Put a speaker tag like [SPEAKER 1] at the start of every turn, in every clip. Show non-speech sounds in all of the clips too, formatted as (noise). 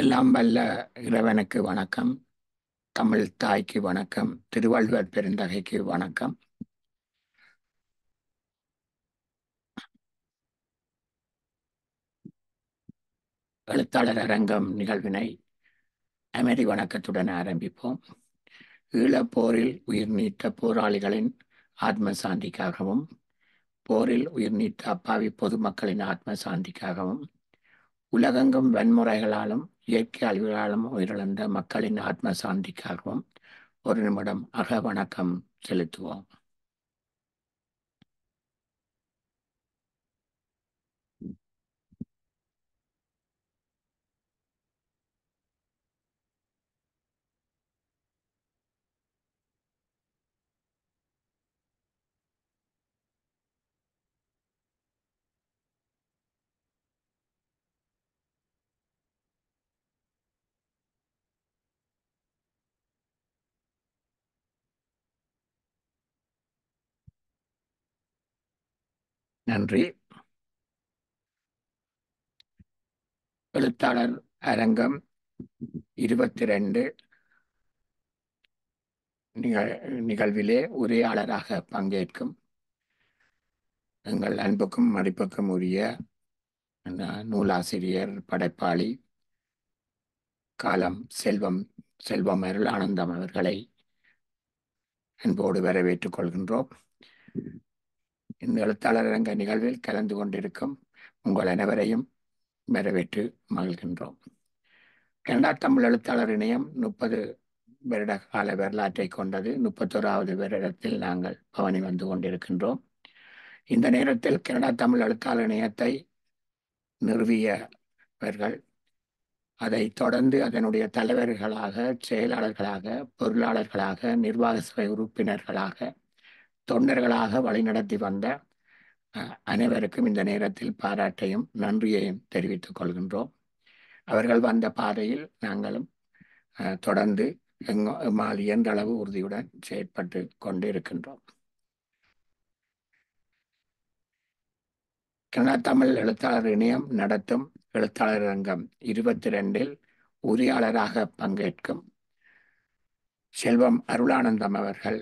[SPEAKER 1] எல்லாம் வல்ல இறைவனுக்கு வணக்கம். தமிழ் தாய்க்கு வணக்கம். திருவள்ளுவர் பெருந்தகைக்கு வணக்கம். எழுத்தாளர் அரங்கம் நிகழ்வினை அமைதி வணக்கத்துடன் ஆரம்பிப்போம். ஈழப்போரில் உயிர் நீத்த போராளிகளின் ஆத்ம சாந்திக்காகவும் போரில் உயிர் நீத்த அப்பாவி பொதுமக்களின் ஆத்ம சாந்திக்காகவும் உலகெங்கும் வன்முறைகளாலும் இயற்கை அழிவுகளாலும் உயிரிழந்த மக்களின் ஆத்ம சாந்திக்காகவும் ஒரு நிமிடம் அக வணக்கம் செலுத்துவோம். நன்றி. எழுத்தாளர் அரங்கம் இருபத்தி ரெண்டு நிகழ் நிகழ்விலே உரையாளராக பங்கேற்கும் எங்கள் அன்புக்கும் மதிப்புக்கும் உரிய நூலாசிரியர் படைப்பாளி காலம் செல்வம் செல்வம் அருள் ஆனந்தம் அவர்களை அன்போடு வரவேற்றுக் கொள்கின்றோம். இந்த எழுத்தாளர் அரங்க நிகழ்வில் கலந்து கொண்டிருக்கும் உங்கள் அனைவரையும் வரவேற்று மகிழ்கின்றோம். கனடா தமிழ் எழுத்தாளர் இணையம் முப்பது வருட கால வரலாற்றை கொண்டது. முப்பத்தோராவது வருடத்தில் நாங்கள் பவனி வந்து கொண்டிருக்கின்றோம். இந்த நேரத்தில் கனடா தமிழ் எழுத்தாளர் இணையத்தை நிறுவியவர்கள் அதை தொடர்ந்து அதனுடைய தலைவர்களாக செயலாளர்களாக பொருளாளர்களாக நிர்வாக சபை உறுப்பினர்களாக தொண்டர்களாக வழிநடத்தி வந்த அனைவருக்கும் இந்த நேரத்தில் பாராட்டையும் நன்றியையும் தெரிவித்துக் கொள்கின்றோம். அவர்கள் வந்த பாதையில் நாங்களும் தொடர்ந்து எம்மால் இயன்ற அளவு உறுதியுடன் செயற்பட்டு கொண்டு இருக்கின்றோம் கனடா தமிழ் எழுத்தாளர் இணையம் நடத்தும் எழுத்தாளர் ரங்கம் இருபத்தி ரெண்டில் உரியாளராக பங்கேற்கும் செல்வம் அருளானந்தம் அவர்கள்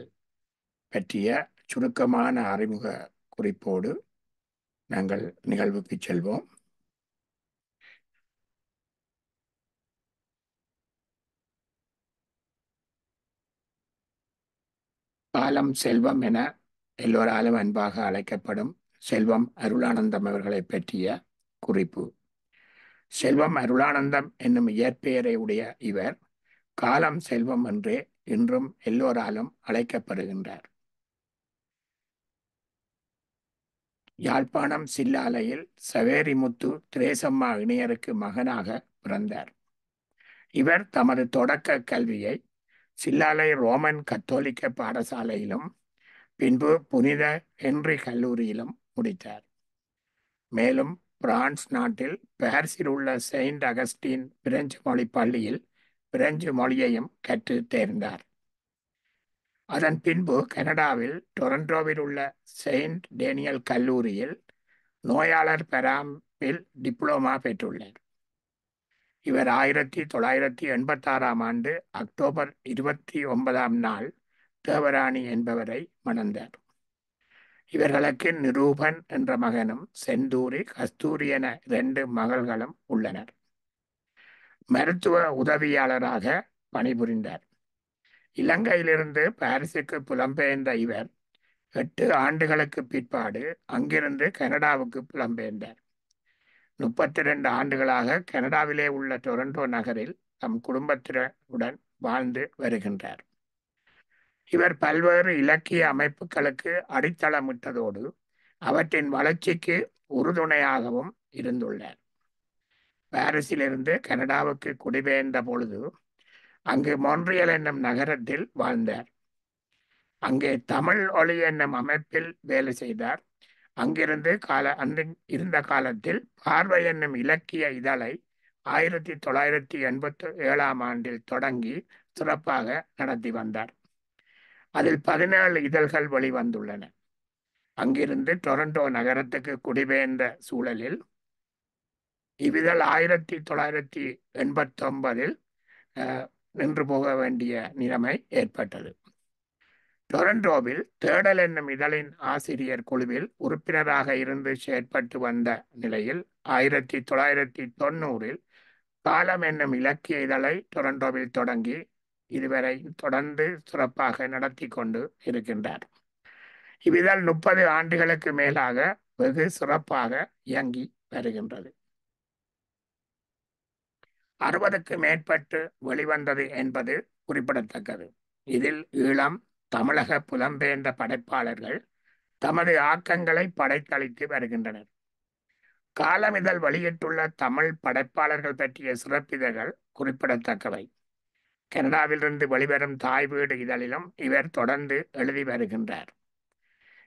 [SPEAKER 1] பற்றிய சுருக்கமான அறிமுக குறிப்போடு நாங்கள் நிகழ்வுக்கு செல்வோம். பாலம் செல்வம் என எல்லோராலும் அன்பாக அழைக்கப்படும் செல்வம் அருளானந்தம் அவர்களை பற்றிய குறிப்பு. செல்வம் அருளானந்தம் என்னும் இயற்பெயரை உடைய இவர் காலம் செல்வம் என்றே இன்றும் எல்லோராலும் அழைக்கப்படுகின்றார். யாழ்ப்பாணம் சில்லாலையில் சவேரிமுத்து திரேசம்மா இணையருக்கு மகனாக பிறந்தார். இவர் தமது தொடக்க கல்வியை சில்லாலை ரோமன் கத்தோலிக்க பாடசாலையிலும் பின்பு புனித ஹென்றி கல்லூரியிலும் முடித்தார். மேலும் பிரான்ஸ் நாட்டில் பாரிஸில் உள்ள செயின்ட் அகஸ்டின் பிரெஞ்சு மொழி பள்ளியில் பிரெஞ்சு மொழியையும் கற்று தேர்ந்தார். அதன் பின்பு கனடாவில் டொரண்டோவில் உள்ள செயின்ட் டேனியல் கல்லூரியில் நோயாளர் பெராமில் டிப்ளோமா பெற்றுள்ளார். இவர் ஆயிரத்தி தொள்ளாயிரத்தி எண்பத்தாறாம் ஆண்டு அக்டோபர் இருபத்தி ஒன்பதாம் நாள் தேவராணி என்பவரை மணந்தார். இவர்களுக்கு நிரூபன் என்ற மகனும் செந்தூரி கஸ்தூரி என இரண்டு மகள்களும் உள்ளனர். மருத்துவ உதவியாளராக பணிபுரிந்தார். இலங்கையிலிருந்து பாரிஸுக்கு புலம்பெயர்ந்த இவர் எட்டு ஆண்டுகளுக்கு பிற்பாடு அங்கிருந்து கனடாவுக்கு புலம்பெயர்ந்தார். முப்பத்தி ரெண்டு ஆண்டுகளாக கனடாவிலே உள்ள டொரண்டோ நகரில் தம் குடும்பத்தினருடன் வாழ்ந்து வருகின்றார். இவர் பல்வேறு இலக்கிய அமைப்புகளுக்கு அடித்தளமிட்டதோடு அவற்றின் வளர்ச்சிக்கு உறுதுணையாகவும் இருந்துள்ளார். பாரிஸிலிருந்து கனடாவுக்கு குடிபெயர்ந்த பொழுது அங்கு மொன்றியல் என்னும் நகரத்தில் வாழ்ந்தார். அங்கே தமிழ் ஒளி என்னும் அமைப்பில் வேலை செய்தார். அங்கிருந்து கால அந்த இருந்த காலத்தில் பார்வை என்னும் இலக்கிய இதழை ஆயிரத்தி தொள்ளாயிரத்தி எண்பத்தி ஏழாம் ஆண்டில் தொடங்கி சிறப்பாக நடத்தி வந்தார். அதில் பதினேழு இதழ்கள் வெளிவந்துள்ளன. அங்கிருந்து டொரண்டோ நகரத்துக்கு குடிபெயர்ந்த சூழலில் இவ்விதழ் ஆயிரத்தி தொள்ளாயிரத்தி எண்பத்தொன்பதில் நின்று போக வேண்டிய நிலைமை ஏற்பட்டது. டொரண்டோவில் தேடல் என்னும் இதழின் ஆசிரியர் குழுவில் உறுப்பினராக இருந்து செயற்பட்டு வந்த நிலையில் ஆயிரத்தி தொள்ளாயிரத்தி தொண்ணூறில் காலம் என்னும் இலக்கிய இதழை டொரண்டோவில் தொடங்கி இதுவரை தொடர்ந்து சிறப்பாக நடத்தி கொண்டு இருக்கின்றார். இவ்விதழ் முப்பது ஆண்டுகளுக்கு மேலாக வெகு சிறப்பாக இயங்கி வருகின்றது. அறுபதுக்கு மேற்பட்டு வெளிவந்தது என்பது குறிப்பிடத்தக்கது. இதில் ஈழம் தமிழக புலம்பெயர்ந்த படைப்பாளர்கள் தமது ஆக்கங்களை படைத்தளித்து வருகின்றனர். காலமிதழ் வெளியிட்டுள்ள தமிழ் படைப்பாளர்கள் பற்றிய சிறப்பிதழ்கள் குறிப்பிடத்தக்கவை. கனடாவிலிருந்து வெளிவரும் தாய் வீடு இதழிலும் இவர் தொடர்ந்து எழுதி வருகின்றார்.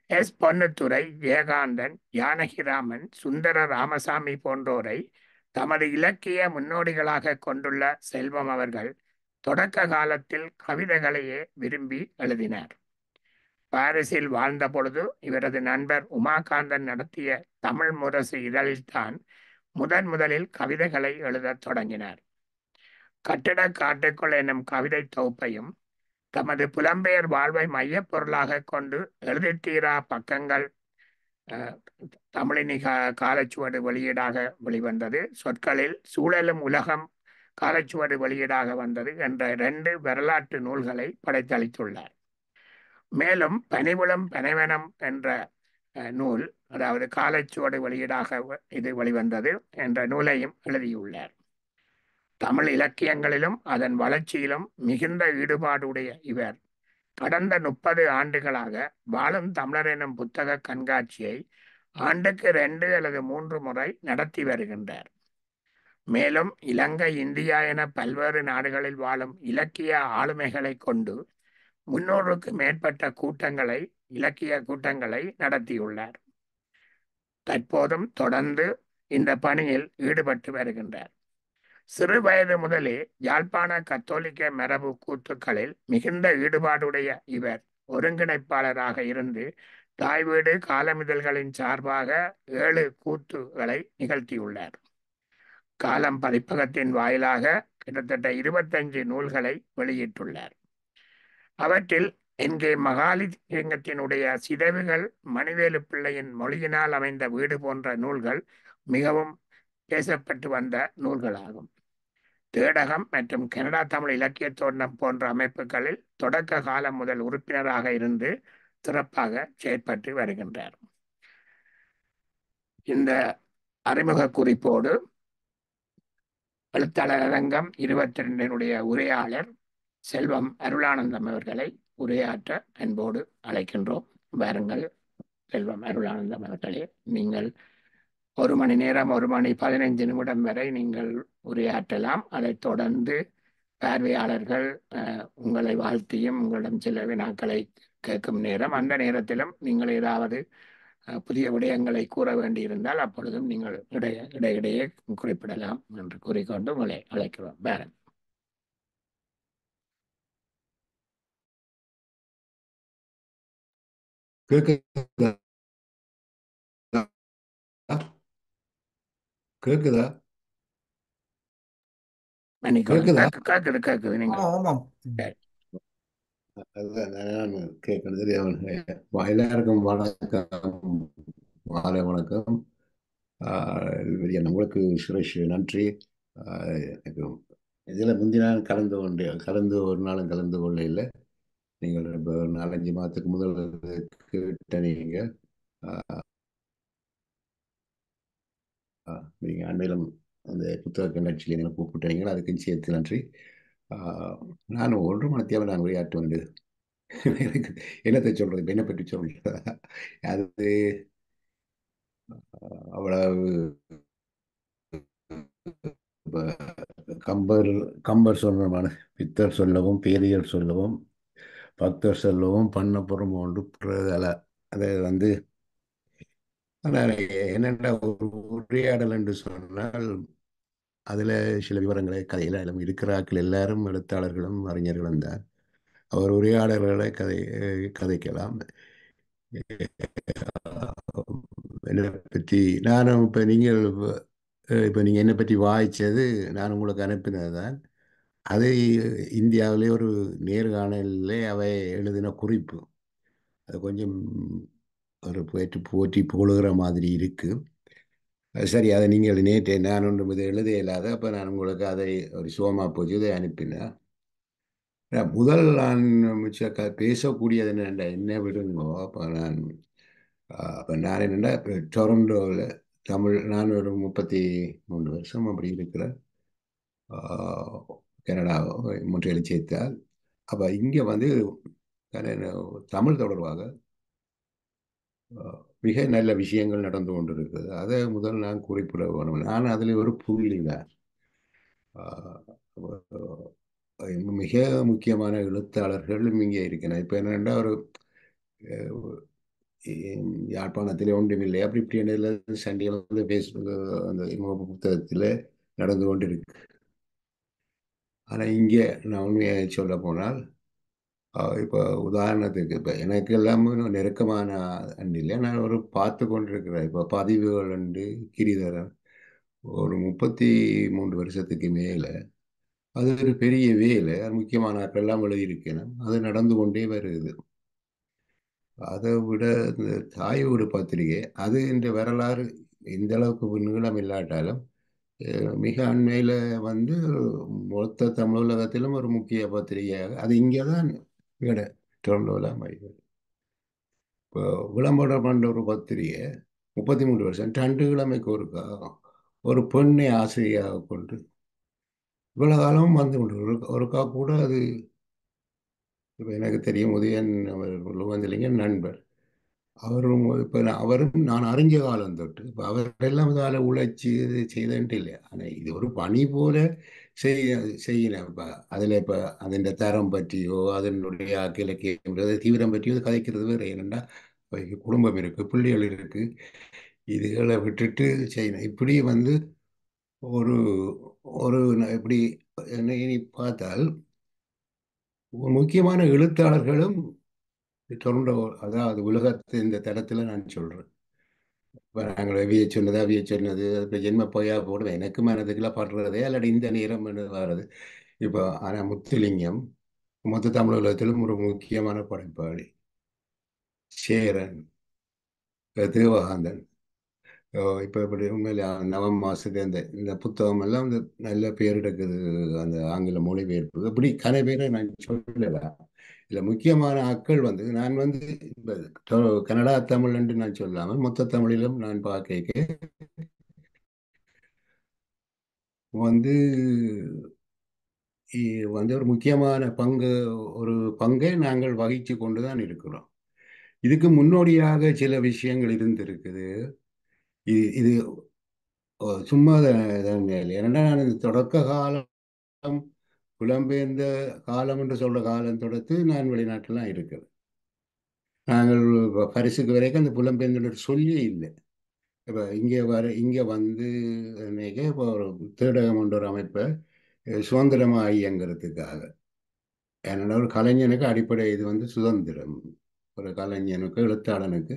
[SPEAKER 1] எஸ். பொன்னுத்துறை ஜெயகாந்தன் ஜானகிராமன் சுந்தர ராமசாமி போன்றோரை தமது இலக்கிய முன்னோடிகளாக கொண்டுள்ள செல்வம் அவர்கள் தொடக்க காலத்தில் கவிதைகளையே விரும்பி எழுதினார். பாரிஸில் வாழ்ந்த பொழுது இவரது நண்பர் உமாகாந்தன் நடத்திய தமிழ் முரசு இதழில்தான் முதன் முதலில் கவிதைகளை எழுதத் தொடங்கினார். கட்டிட காட்டுக்குள் என்னும் கவிதை தொகுப்பையும் தமது புலம்பெயர் வாழ்வை மையப் பொருளாக கொண்டு எழுதித்தீரா பக்கங்கள் தமிழினி கா காலச்சுவடு வெளியீடாக வெளிவந்தது. சொற்களில் சூழலும் உலகம் காலச்சுவடு வெளியீடாக வந்தது என்ற இரண்டு வரலாற்று நூல்களை படைத்தளித்துள்ளார். மேலும் பனிபுலம் பனைவனம் என்ற நூல் அதாவது காலச்சுவடு வெளியீடாக இது வெளிவந்தது என்ற நூலையும் எழுதியுள்ளார். தமிழ் இலக்கியங்களிலும் அதன் வளர்ச்சியிலும் மிகுந்த ஈடுபாடுடைய இவர். கடந்த முப்பது ஆண்டுகளாக வாழும் தமிழர் எனும் புத்தக கண்காட்சியை ஆண்டுக்கு ரெண்டு அல்லது மூன்று முறை நடத்தி வருகின்றார். மேலும் இலங்கை இந்தியா என பல்வேறு நாடுகளில் வாழும் இலக்கிய ஆளுமைகளை கொண்டு முன்னூறுக்கு மேற்பட்ட கூட்டங்களை இலக்கிய கூட்டங்களை நடத்தியுள்ளார். தற்போதும் தொடர்ந்து இந்த பணியில் ஈடுபட்டு வருகின்றார். சிறு வயது முதலே யாழ்ப்பாண கத்தோலிக்க மரபு கூத்துக்களில் மிகுந்த ஈடுபாடுடைய இவர் ஒருங்கிணைப்பாளராக இருந்து தாய் வீடு காலமிதழ்களின் சார்பாக ஏழு கூத்துகளை நிகழ்த்தியுள்ளார். காலம் பதிப்பகத்தின் வாயிலாக கிட்டத்தட்ட இருபத்தஞ்சு நூல்களை வெளியிட்டுள்ளார். அவற்றில் எங்கே மகாலிங்கத்தினுடைய சிதைவுகள் மணிவேலு பிள்ளையின் மொழியினால் அமைந்த வீடு போன்ற நூல்கள் மிகவும் பேசப்பட்டு வந்த நூல்களாகும். தேடகம் மற்றும் கனடா தமிழ் இலக்கிய தோரணம் போன்ற அமைப்புகளில் தொடக்க காலம் முதல் உறுப்பினராக இருந்து சிறப்பாக செயற்பட்டு வருகின்றார். இந்த அறிமுக குறிப்போடு எழுத்தாளர் அரங்கம் இருபத்தி ரெண்டினுடைய உரையாளர் செல்வம் அருளானந்தம் அவர்களை உரையாற்ற அன்போடு அழைக்கின்றோம். வாருங்கள் செல்வம் அருளானந்தம் அவர்களே நீங்கள் ஒரு மணி நேரம் ஒரு மணி பதினைந்து நிமிடம் வரை நீங்கள் உரையாற்றலாம். அதைத் தொடர்ந்து பார்வையாளர்கள் உங்களை வாழ்த்தியும் உங்களிடம் சில வினாக்களை கேட்கும் நேரம். அந்த நேரத்திலும் நீங்கள் ஏதாவது புதிய விடயங்களை கூற வேண்டியிருந்தால் அப்பொழுதும் நீங்கள் இடைய இடையிடையே குறிப்பிடலாம் என்று கூறிக்கொண்டு உங்களை அழைக்கிறோம். பேரன்
[SPEAKER 2] கேட்க கேக்குதா?
[SPEAKER 1] கேக்குது? கேக்குது கேக்குது நீங்க.
[SPEAKER 3] ஆமாம்.
[SPEAKER 2] அதுதான் தெரியும் எல்லாருக்கும் வணக்கம். மாலை வணக்கம். உங்களுக்கு சுரேஷ் நன்றி. இதில் முந்தி நான் கலந்து கொண்டு கலந்து ஒரு நாளும் கலந்து கொள்ள இல்லை நீங்கள் இப்போ நாலஞ்சு மாதத்துக்கு முதல் கேட்ட நீங்கள் நீங்கள் அண்மையிலும் அந்த புத்தக கண்காட்சியில் நீங்கள் கூப்பிட்டீங்களா அதுக்கும் சேர்த்து நன்றி. நான் ஒன்று மணத்தியாவை நான் உரையாற்ற வேண்டியது. எனக்கு என்னத்தை சொல்றது? என்ன பற்றி சொல்றது அது அவ்வளவு கம்பர் கம்பர் சொல்லமான பித்தர் சொல்லவும் பேரியர் சொல்லவும் பக்தர் சொல்லவும் பண்ணப்புறம் ஒன்று அல்ல அதை வந்து என்னென்ன ஒரு உரையாடல் என்று சொன்னால் அதில் சில விவரங்களை கதையில் எல்லாம் இருக்கிறாக்கள் எல்லாரும் எழுத்தாளர்களும் அறிஞர்களும் தான். அவர் உரையாடல்களை கதை கதைக்கலாம். என்னை பற்றி நானும் இப்போ நீங்கள் இப்போ நீங்கள் என்னை பற்றி வாய்ச்சது நான் உங்களுக்கு அனுப்பினது தான். அது இந்தியாவிலே ஒரு நேர்காணலே அவை எழுதின குறிப்பு. அது கொஞ்சம் ஒரு போயிட்டு போற்றி போழுகிற மாதிரி இருக்குது சரி அதை நீங்கள் நேற்று நான் ஒன்றும் இது எழுத இல்லாத அப்போ நான் உங்களுக்கு அதை ஒரு சோமா போச்சு இதை அனுப்பினேன். முதல் நான் மிச்ச க பேசக்கூடியது என்னென்ன என்ன விடுங்கோ அப்போ நான் அப்போ நான் என்னென்னா இப்போ டொரண்டோவில் தமிழ் நான் ஒரு முப்பத்தி மூணு வருஷம் அப்படி இருக்கிறேன். கனடா முற்றிலும் சேர்த்தால். அப்போ இங்கே வந்து தமிழ் தொடர்பாக மிக நல்ல விஷயங்கள் நடந்து கொண்டிருக்குது அதை முதல் நான் குறிப்பிட வேணும் நான் அதில் ஒரு புள்ளி தான் மிக முக்கியமான எழுத்தாளர்களும் இங்கே இருக்கிறேன் இப்போ என்னென்னா ஒரு யாழ்ப்பாணத்தில் ஒன்றுமில்லை. அப்படி இப்படி சண்டையில் வந்து ஃபேஸ்புக் அந்த புத்தகத்தில் நடந்து கொண்டிருக்கு. ஆனால் இங்கே நான் உண்மையை சொல்ல போனால் இப்போ உதாரணத்துக்கு இப்போ எனக்கு எல்லாமே நெருக்கமான இல்லை நான் ஒரு பார்த்து கொண்டிருக்கிறேன் இப்போ பதிவுகள் உண்டு கிரிதரன் ஒரு முப்பத்தி மூன்று வருஷத்துக்கு மேலே. அது ஒரு பெரிய வேலை. முக்கியமான எல்லாம் எழுதியிருக்கணும் அது நடந்து கொண்டே வருது. அதை விட இந்த தாய் வீடு பத்திரிகை அது இந்த வரலாறு இந்த அளவுக்கு நீளம் இல்லாட்டாலும் மிக அண்மையில் வந்து மொத்த தமிழ் உலகத்திலும் ஒரு முக்கிய பத்திரிகையாக அது இங்கே தான் விட டொரண்டோவில் இப்போ விளம்பரம் பண்ண ஒரு பத்திரிகை முப்பத்தி மூன்று வருஷம் ரெண்டு கிழமைக்கு ஒருக்கா ஒரு பெண்ணை ஆசிரியாக கொண்டு இவ்வளோ காலமும் வந்து கொண்டு ஒருக்கா கூட அது இப்போ எனக்கு தெரியும் உதயன் அவர் வந்திலிங்க நண்பர். அவரும் இப்போ அவரும் நான் அறிஞ்ச காலம் தொட்டு இப்போ அவரெல்லாம் இதால் உழைச்சி இது செய்தன்ட்டு இல்லை ஆனால் இது ஒரு பணி போல செய்ய செய்யணும் இப்போ அதில் இப்போ அதன் தரம் பற்றியோ அதனுடைய இலக்கியம்ன்றது தீவிரம் பற்றியோ கதைக்கிறது வேறு. ஏனெண்டா குடும்பம் இருக்குது பிள்ளைகள் இருக்குது இதுகளை விட்டுட்டு செய்யணும். இப்படி வந்து ஒரு ஒரு இப்படி என்னை பார்த்தால் முக்கியமான எழுத்தாளர்களும் தொடர்ந்த அதாவது உலகத்து இந்த தடத்தில் நான் சொல்கிறேன் வராங்களோ நாங்கள் சொன்னதா சொன்னது சொன்னது இப்போ ஜென்ம பொய்யா போடுவேன் எனக்கு மனதுக்குலாம் படுறதே அல்லது இந்த நேரம் வர்றது இப்போ ஆனால் முத்துலிங்கம் மொத்த தமிழ் உலகத்திலும் ஒரு முக்கியமான படைப்பாளி. சேரன் தேவகாந்தன் இப்போ இப்படி உண்மையில் நவம் மாதத்துக்கு அந்த இந்த புத்தகம் எல்லாம் வந்து நல்ல பேர் எடுக்குது அந்த ஆங்கில மொழிபெயர்ப்பு. இப்படி கனை பேரை நான் சொல்லலாம் இதில் முக்கியமான ஆட்கள் வந்து நான் வந்து கனடா தமிழ் என்று நான் சொல்லாமல் மொத்த தமிழிலும் நான் பார்க்க வந்து வந்து ஒரு முக்கியமான பங்கு ஒரு பங்கை நாங்கள் வகித்து கொண்டு தான் இருக்கிறோம். இதுக்கு முன்னோடியாக சில விஷயங்கள் இருந்திருக்குது. இது இது சும்மா ஏன்னா நான் இந்த தொடக்க காலம் புலம்பெயர்ந்த காலம் என்று சொல்ற காலம் தொடர்த்து நான் வெளிநாட்டிலாம் இருக்கிறேன் நாங்கள் பரிசுக்கு வரைக்கும் அந்த புலம்பெயர்ந்த சொல்லியே இல்லை. இப்போ இங்கே வர இங்கே வந்து இப்போ ஒரு தேடகம் என்ற ஒரு அமைப்பை சுதந்திரமாக இயங்கிறதுக்காக ஏன்னா ஒரு கலைஞனுக்கு அடிப்படை இது வந்து சுதந்திரம். ஒரு கலைஞனுக்கு எழுத்தாளனுக்கு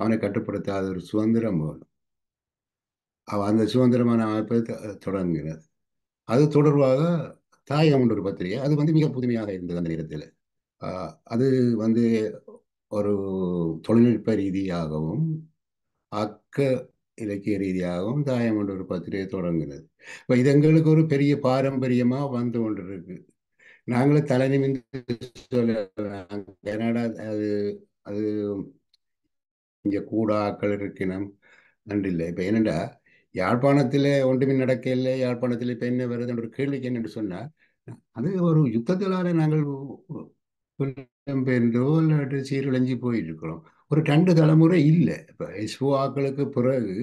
[SPEAKER 2] அவனை கட்டுப்படுத்தாத ஒரு சுதந்திரம் வேணும். அவன் அந்த சுதந்திரமான அமைப்பை தொடங்கினது அது தொடர்பாக தாயகம் ஒரு பத்திரிகை. அது வந்து மிக புதுமையாக இருந்தது அந்த நேரத்தில். அது வந்து ஒரு தொழில்நுட்ப ரீதியாகவும் அக்க இலக்கிய ரீதியாகவும் தாயம் ஒரு பத்திரிகை தொடங்கினது. இப்போ இது எங்களுக்கு ஒரு பெரிய பாரம்பரியமாக வந்து கொண்டிருக்கு. நாங்களும் தலை நிமிந்து சொல்லலாம் கனடா அது அது இங்கே கூடாக்கள் இருக்கணும் நன்றில்லை இப்போ என்னென்னா யாழ்ப்பாணத்தில் ஒன்றுமே நடக்கல யாழ்ப்பாணத்தில் இப்போ என்ன வருதுன்ற ஒரு கேள்விக்கு என்னென்று சொன்னால் அது ஒரு யுத்தத்திலான நாங்கள் புலம்பெயர்ந்தோ இல்லாட்டி சீரழிஞ்சு போயிருக்கிறோம். ஒரு ரெண்டு தலைமுறை இல்லை. இப்போ எஸ்ஓ ஆக்களுக்கு பிறகு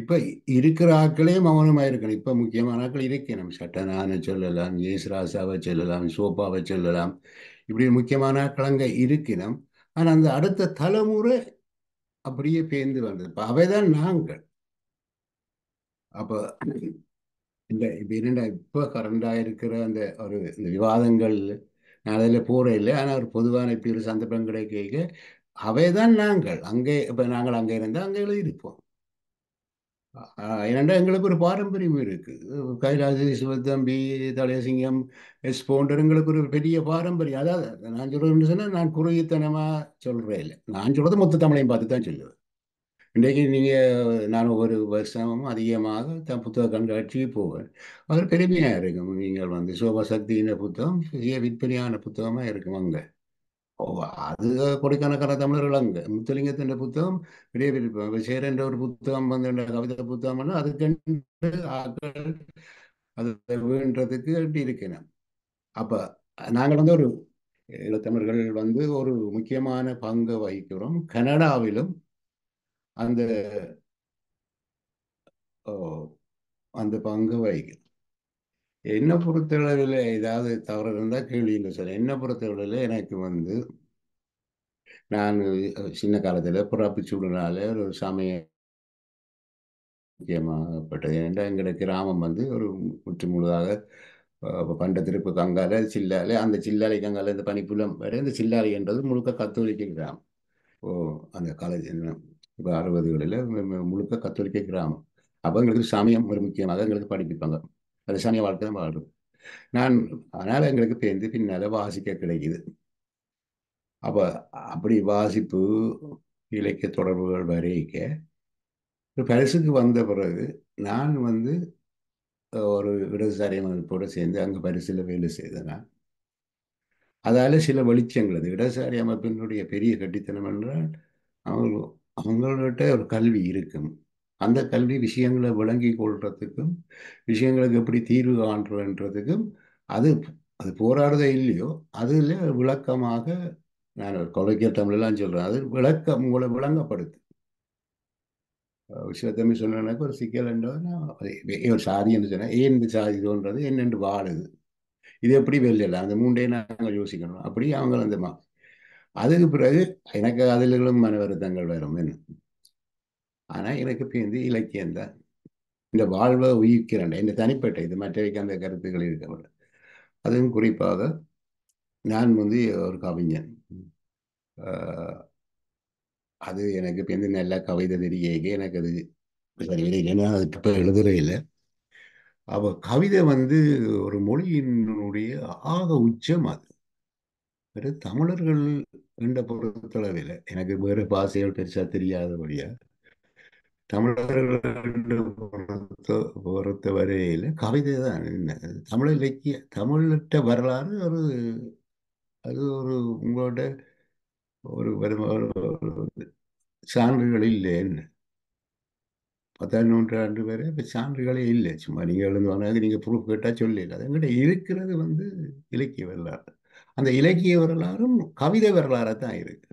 [SPEAKER 2] இப்போ இருக்கிற ஆக்களே மௌனமாக இருக்கணும் இப்போ முக்கியமான ஆக்கள் இருக்கணும். சட்டனான சொல்லலாம் ஏசுராசாவை சொல்லலாம் சோப்பாவை சொல்லலாம். இப்படி முக்கியமான ஆக்கள் அங்கே இருக்கணும். ஆனால் அந்த அடுத்த தலைமுறை அப்படியே பேர்ந்து வந்தது. இப்போ அவை தான் நாங்கள். அப்போ இந்த இப்போ என்னென்ன இப்போ கரண்டாக இருக்கிற அந்த ஒரு இந்த விவாதங்கள் நான் அதில் போகிற இல்லை ஆனால் ஒரு பொதுவான இப்போ ஒரு சந்தர்ப்பம் கிடைக்க அவை தான் நாங்கள். அங்கே இப்போ நாங்கள் அங்கே இருந்தால் அங்கே எழுதியிருப்போம். ஆஹ் ஏனென்றால் எங்களுக்கு ஒரு பாரம்பரியம் இருக்கு. கைலாசி சிவத்தம்பி தலையசிங்கம் எஸ் போன்ற எங்களுக்கு ஒரு பெரிய பாரம்பரியம். அதாவது நான் சொல்கிறேன்னு சொன்னால் நான் குறுகித்தனமா சொல்றேன் இல்லை. நான் சொல்றது மொத்த தமிழையும் பார்த்து தான் சொல்லுவேன். இன்றைக்கு நீங்கள் நான் ஒவ்வொரு வருஷமும் அதிகமாக த புத்தக கண்காட்சிக்கு போவேன். அது பெருமையாக இருக்கும். நீங்கள் வந்து சோபசக்தின்ற புத்தகம் பெரிய விற்பனையான புத்தகமாக இருக்கும் அங்கே. ஓ அது கொடைக்கானக்கார தமிழர்கள் அங்கே. முத்துலிங்கத்தின் புத்தகம் பெரிய விருப்பம் சேரன்ற ஒரு புத்தகம் வந்து கவிதை புத்தகம் அதுக்கு ஆக்கள் அது வேண்டதுக்கு எப்படி இருக்கணும் அப்போ நாங்கள் வந்து ஒரு தமிழர்கள் வந்து ஒரு முக்கியமான பங்கு வகிக்கிறோம். கனடாவிலும் அந்த ஓ, அந்த பங்கு வகிக்கும் என்னை பொறுத்தளவில் ஏதாவது தவறு இருந்தால் கேள்வின்னு சொல்ல. என்னை பொறுத்தளவில் எனக்கு வந்து நான் சின்ன காலத்தில் பிறப்பு ஒரு சமய முக்கியமாகப்பட்டது. ஏனென்றால் எங்களோட கிராமம் வந்து ஒரு முற்று முழுதாக பண்ட திருப்பு கங்கால சில்லாலை அந்த சில்லாலை கங்கால இந்த பனிப்புலம் வரை இந்த சில்லாலை என்றது முழுக்க கத்தோலிக்க கிராமம். ஓ அந்த காலேஜ் இப்போ அறுபதுகளில் முழுக்க கத்தோலிக்க கிராமம். அப்போ எங்களுக்கு சமயம் ஒரு முக்கியமாக எங்களுக்கு படிப்பிப்பாங்க. அது சமய வாழ்க்கை தான் வாழ்றோம் நான் அதனால் எங்களுக்கு பேருந்து பின்னால் வாசிக்க கிடைக்குது. அப்போ அப்படி வாசிப்பு இலக்கிய தொடர்புகள் வரைக்க பரிசுக்கு வந்த பிறகு நான் வந்து ஒரு இடதுசாரி அமைப்போடு சேர்ந்து அங்கே பரிசில் வேலை செய்தேன் நான் அதால் சில வெளிச்சங்கள். அது இடதுசாரி அமைப்பினுடைய பெரிய கட்டித்தனம் என்றால் அவங்க அவங்கள்ட்ட ஒரு கல்வி இருக்கும். அந்த கல்வி விஷயங்களை விளங்கி கொள்றதுக்கும் விஷயங்களுக்கு எப்படி தீர்வு காண்றதுன்றதுக்கும் அது அது போராடுதே இல்லையோ அதில் விளக்கமாக நான் கொலைக்கிய தமிழ்லாம் சொல்கிறேன் அது விளக்கம் உங்களை விளங்கப்படுது விஷயத்தம்பி சொன்னாக்க ஒரு சிக்கல் என்றதுன்னா ஒரு சாதி என்று சொன்னால் ஏன் இந்த சாதி தோன்றது? என்னென்று வாழுது? இது எப்படி வெளியில அந்த மூண்டே நாங்கள் யோசிக்கணும். அப்படி அவங்க அந்த மா அதுக்கு பிறகு எனக்கு அதிலும் மன வருத்தங்கள் வரும். என்ன? ஆனால் எனக்கு பேருந்து இலக்கியம் தான். இந்த வாழ்வை உயிர்க்கிறேன். இந்த தனிப்பட்ட இது மற்றவைக்கு அந்த கருத்துக்கள் இருக்க அதுவும் குறிப்பாக நான் வந்து ஒரு கவிஞன். அது எனக்கு பேருந்து நல்ல கவிதை தெரிய எனக்கு அது சரி இல்லைன்னா அது இப்போ எழுதுறே இல்லை. அவள் கவிதை வந்து ஒரு மொழியினுடைய ஆக உச்சம் அது. வேறு தமிழர்கள் என்ற பொறுத்தளவில் எனக்கு வேறு பாசைகள் பெருசாக தெரியாதபடியா தமிழர்கள் பொறுத்த பொறுத்த வரையில் கவிதை தான். என்ன தமிழ் இலக்கிய தமிழ்கிட்ட வரலாறு ஒரு அது ஒரு உங்களோட ஒரு சான்றுகள் இல்லை என்ன? பத்தாம் நூற்றாண்டு வரை இப்போ சான்றுகளே இல்லை. சும்மா நீங்கள் எழுந்தோன்னாங்க நீங்கள் ப்ரூஃப் கேட்டால் சொல்லல அது எங்கிட்ட இருக்கிறது வந்து இலக்கிய வரலாறு. அந்த இலக்கிய வரலாறும் கவிதை வரலாறாக தான் இருக்கு.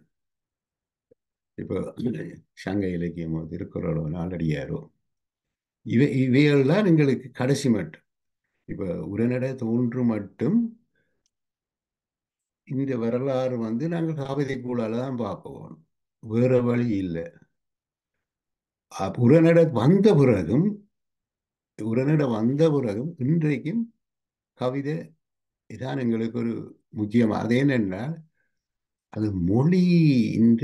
[SPEAKER 2] இப்போ சங்க இலக்கியமோ திருக்குறளோ நாளடியாரோ இவை இவைகள் தான் எங்களுக்கு கடைசி மட்டும். இப்போ உரைநடை தோன்று மட்டும் இந்த வரலாறு வந்து நாங்கள் கூழால தான் பார்ப்போம். வேற வழி இல்லை. உரநட வந்த பிறகும் உரநட வந்த பிறகும் இன்றைக்கும் கவிதை இதான் எங்களுக்கு ஒரு முக்கியமாக அது என்னென்னா அது மொழின்ற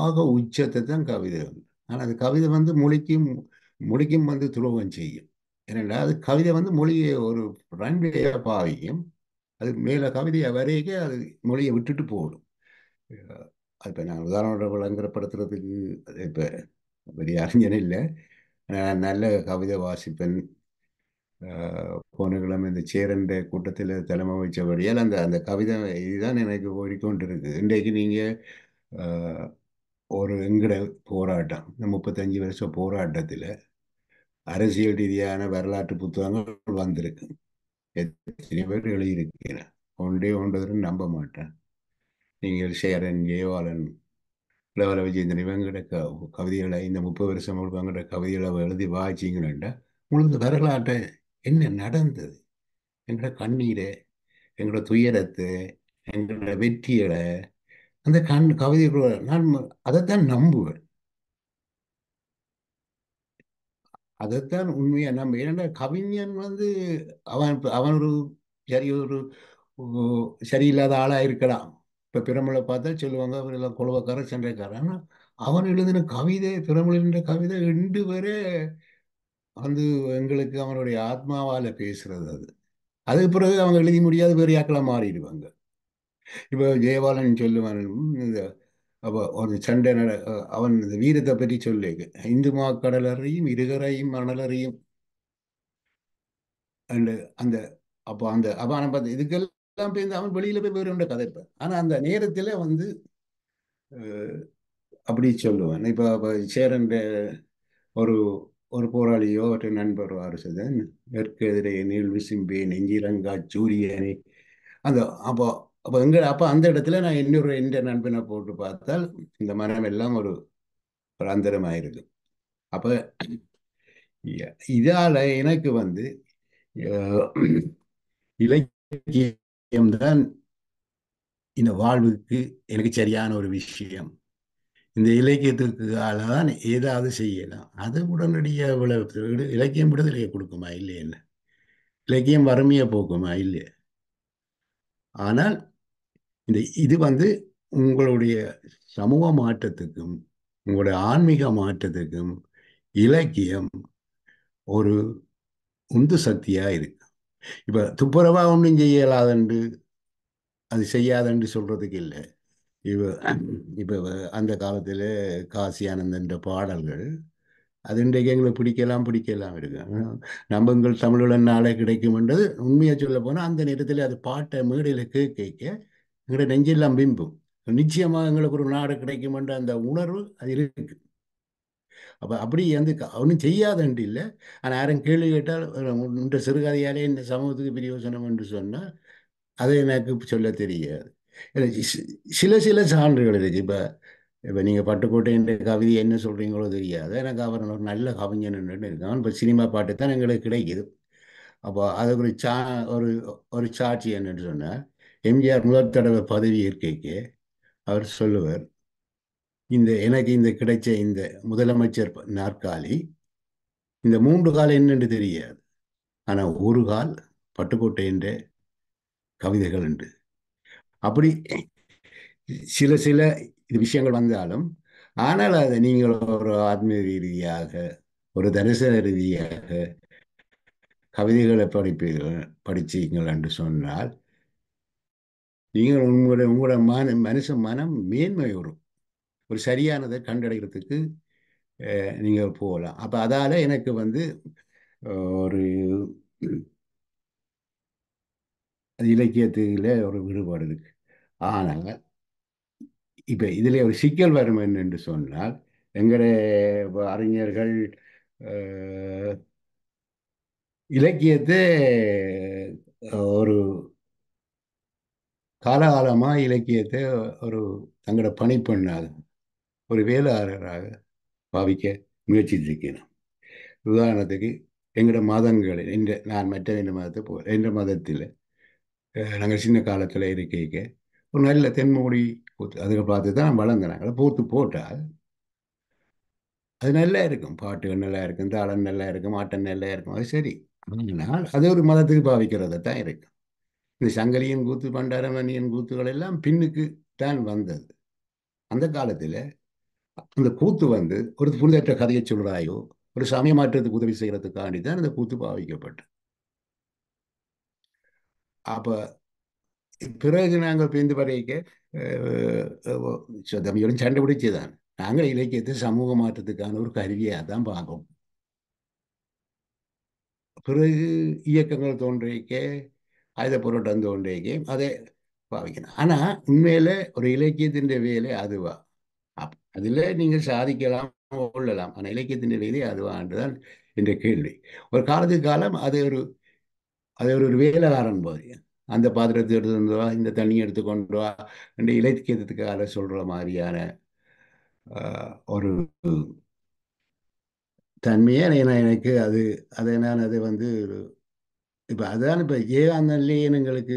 [SPEAKER 2] ஆக உச்சத்தை தான் கவிதை வந்து. ஆனால் அது கவிதை வந்து மொழிக்கும் மொழிக்கும் வந்து துரோகம் செய்யும். ஏனென்றால் அது கவிதை வந்து மொழியை ஒரு ரன்வேயாக பாவிக்கும். அது மேலே கவிதையை வரைக்க அது மொழியை விட்டுட்டு போடும். இப்போ நான் உதாரணம் விளங்குறப்படுத்துறதுக்கு இப்போ பெரிய அறிஞன் இல்லை. நல்ல கவிதை வாசிப்பேன். போன கிழமை இந்த சேரண்ட கூட்டத்தில் தலைமை வச்சபடியால் அந்த அந்த கவிதை இதுதான் எனக்கு ஓடிக்கொண்டிருக்கு. இன்றைக்கு நீங்கள் ஒரு எங்கட போராட்டம் இந்த முப்பத்தஞ்சு வருஷம் போராட்டத்தில் அரசியல் ரீதியான வரலாற்று புத்தகங்கள் வந்திருக்கு. எத்தனை பேர் எழுதியிருக்கிறேன் ஒன்றே ஒன்றதுன்னு நம்ப மாட்டேன். நீங்கள் சேரன் ஜெயவாளன் இளவல விஜயந்திரன் இவங்கிட்ட க கவிதைகளை இந்த முப்பது வருஷம் இவங்கிட்ட கவிதைகளை எழுதி வாய்ச்சிங்கன்னா உங்களுக்கு வரலாற்றை என்ன நடந்தது? எங்களோட கண்ணீரை எங்களோட துயரத்தை எங்களோட வெற்றிகளை அந்த கண் கவிதைகளோட நான் அதைத்தான் நம்புவேன். அதைத்தான் உண்மையாக நம்ப ஏன்னா கவிஞன் வந்து அவன் அவன் ஒரு சரி ஒரு சரியில்லாத ஆளாக இருக்கலாம். இப்போ பிரமலை பார்த்தா சொல்லுவாங்க அவர் எல்லாம் சண்டைக்காரன் ஆனால் அவன் எழுதின கவிதை பிரமலின்ற கவிதை இன்று வரை வந்து எங்களுக்கு அவனுடைய ஆத்மாவால் பேசுறது அது. அதுக்கு பிறகு அவங்க எழுதி முடியாத வேறு யாக்கெல்லாம் மாறிடுவாங்க. இப்போ ஜெயபாலன் சொல்லுவான் இந்த அப்போ ஒரு சண்டை நட அவன் இந்த வீரத்தை பற்றி சொல்லு. இந்து கடலறையும் இருகரையும் மணலறையும் அண்டு அந்த அப்போ அந்த அவன் பார்த்து இதுக்கெல்லாம் போய் அவன் வெளியில போய் வேறு கதைப்பான் ஆனா அந்த நேரத்துல வந்து அப்படி சொல்லுவான். இப்போ சேரன் ஒரு ஒரு போராளியோ ஒரு நண்பரோ அரசுதன் நெற்கெதிரை எதிரே நீள் விசும்பே நெஞ்சிரங்கா சூரியனே. அந்த அப்போ அப்போ எங்க அப்போ அந்த இடத்துல நான் இன்னொரு எந்த நண்பனை போட்டு பார்த்தால் இந்த மனம் எல்லாம் ஒரு ஒரு அந்தரமாயிருக்கு அப்போ இதால எனக்கு வந்து இலக்கியம்தான் இந்த வாழ்வுக்கு எனக்கு சரியான ஒரு விஷயம். இந்த இலக்கியத்துக்கால தான் ஏதாவது செய்யலாம். அது உடனடியாக விளைவு இலக்கியம் விடுதலையை கொடுக்குமா இல்லைன்னு இலக்கியம் வறுமையை போக்குமா இல்லையே? ஆனால் இந்த இது வந்து உங்களுடைய சமூக மாற்றத்துக்கும் உங்களுடைய ஆன்மீக மாற்றத்துக்கும் இலக்கியம் ஒரு உந்து சக்தியாக இருக்கு. இப்போ துப்புரவாக ஒன்றும் செய்யலாதென்று அது செய்யாதென்று சொல்கிறதுக்கு இல்லை. இவ இப்போ அந்த காலத்தில் காசி ஆனந்தன்ற பாடல்கள் அது இன்றைக்கு எங்களுக்கு பிடிக்கலாம் பிடிக்கலாம் இருக்கு நம்பங்கள் தமிழுடன் நாளே கிடைக்கும்ன்றது உண்மையாக சொல்ல போனால் அந்த நேரத்தில் அது பாட்டை மேடையில் கேட்க எங்களோட நெஞ்செல்லாம் பிம்பும் நிச்சயமாக எங்களுக்கு ஒரு நாடு கிடைக்குமென்ற அந்த உணர்வு அது இருக்கு. அப்போ அப்படி வந்து ஒன்றும் செய்யாதண்டு இல்லை. ஆனால் யாரும் கேள்வி கேட்டால் இந்த சிறுகதையாலே இந்த சமூகத்துக்கு பிரியோசனம் என்று சொன்னால் அதை எனக்கு சொல்ல தெரியாது. சில சில சான்றுகள் இருக்கு. இப்போ இப்போ நீங்கள் பட்டுக்கோட்டைன்ற கவிதை என்ன சொல்கிறீங்களோ தெரியாது. எனக்கு அவர் ஒரு நல்ல கவிஞன் இருக்கான். இப்போ சினிமா பாட்டு தான் எங்களுக்கு கிடைக்குது. அப்போ அது ஒரு சா ஒரு ஒரு சாட்சி என்னன்னு சொன்னால் எம்ஜிஆர் முதல் தடவை பதவி ஏற்கைக்கு அவர் சொல்லுவார் இந்த எனக்கு இந்த கிடைச்ச இந்த முதலமைச்சர் நாற்காலி இந்த மூன்று கால் என்னென்று தெரியாது. ஆனால் ஒரு கால் பட்டுக்கோட்டை என்ற கவிதைகள் உண்டு. அப்படி சில சில இது விஷயங்கள் வந்தாலும் ஆனால் அதை நீங்கள் ஒரு ஆத்மீக ரீதியாக ஒரு தரிசன ரீதியாக கவிதைகளை படிப்பீர்கள் படிச்சீங்கள் என்று சொன்னால் நீங்கள் உங்களுடைய உங்களோட மன மனுஷ மனம் மேன்மை வரும் ஒரு சரியானதை கண்டடைகிறதுக்கு நீங்கள் போகலாம். அப்போ அதால் எனக்கு வந்து ஒரு அது இலக்கியத்தில் ஒரு விடுபாடு இருக்கு. ஆனால் இப்போ இதில் ஒரு சிக்கல் வரும் என்று சொன்னால் எங்களுடைய அறிஞர்கள் இலக்கியத்தை ஒரு காலகாலமாக இலக்கியத்தை ஒரு தங்களோட பணிப்பெண்ணாக ஒரு வேளாளராக பாவிக்க முயற்சித்திருக்கிறோம். உதாரணத்துக்கு எங்களோட மதங்கள் என்ற நான் மற்ற என்ற மதத்தை போ என்ற மதத்தில் நாங்கள் சின்ன காலத்தில் இருக்க ஒரு நல்ல தென்மொழி பூத்து அதுக்கு பார்த்து தான் வளர்ந்தாங்க பூத்து போட்டால் அது நல்லா இருக்கும். பாட்டுகள் நல்லா இருக்கும். தாளம் நல்லா இருக்கும். ஆட்டம் நல்லா இருக்கும். அது சரி. ஆனால் அது ஒரு மதத்துக்கு பாவிக்கிறத தான் இருக்கும் இந்த சங்கலியின் கூத்து பண்டாரமணியின் கூத்துகள் எல்லாம் பின்னுக்கு தான் வந்தது. அந்த காலத்தில் அந்த கூத்து வந்து ஒரு புனிதற்ற கதையை சொல்கிறாயோ ஒரு சமய மாற்றத்துக்கு உதவி செய்யறதுக்காண்டி தான் அந்த கூத்து பாவிக்கப்பட்டது. அப்ப பிறகு நாங்கள் பிரிந்து வரைக்க தம்பியோடும் சண்டை பிடிச்சதான் நாங்கள் இலக்கியத்தை சமூக மாற்றத்துக்கான ஒரு கருவியாக தான் பார்க்கணும் பிறகு இயக்கங்கள் தோன்றிக்க ஆயுத போராட்டம் தோன்றிக்க அதை பாவிக்கணும். ஆனால் உண்மையில ஒரு இலக்கியத்தின் வேலை அதுவா? அப் அதில் நீங்கள் சாதிக்கலாம் கொள்ளலாம். ஆனால் இலக்கியத்தின் வேலை அதுவான்றதான் என்ற கேள்வி. ஒரு காலத்துக்கு காலம் அது ஒரு அது ஒரு வேலைக்காரன் போது அந்த பாத்திரத்தை எடுத்து வா இந்த தண்ணியை எடுத்துக்கொண்டு வா என்ற இலக்கியத்துக்காக சொல்ற மாதிரியான ஒரு தன்மையை எனக்கு அது அதை நான் அதை வந்து இப்போ அதான் இப்போ ஏகாந்தன்லேயே எங்களுக்கு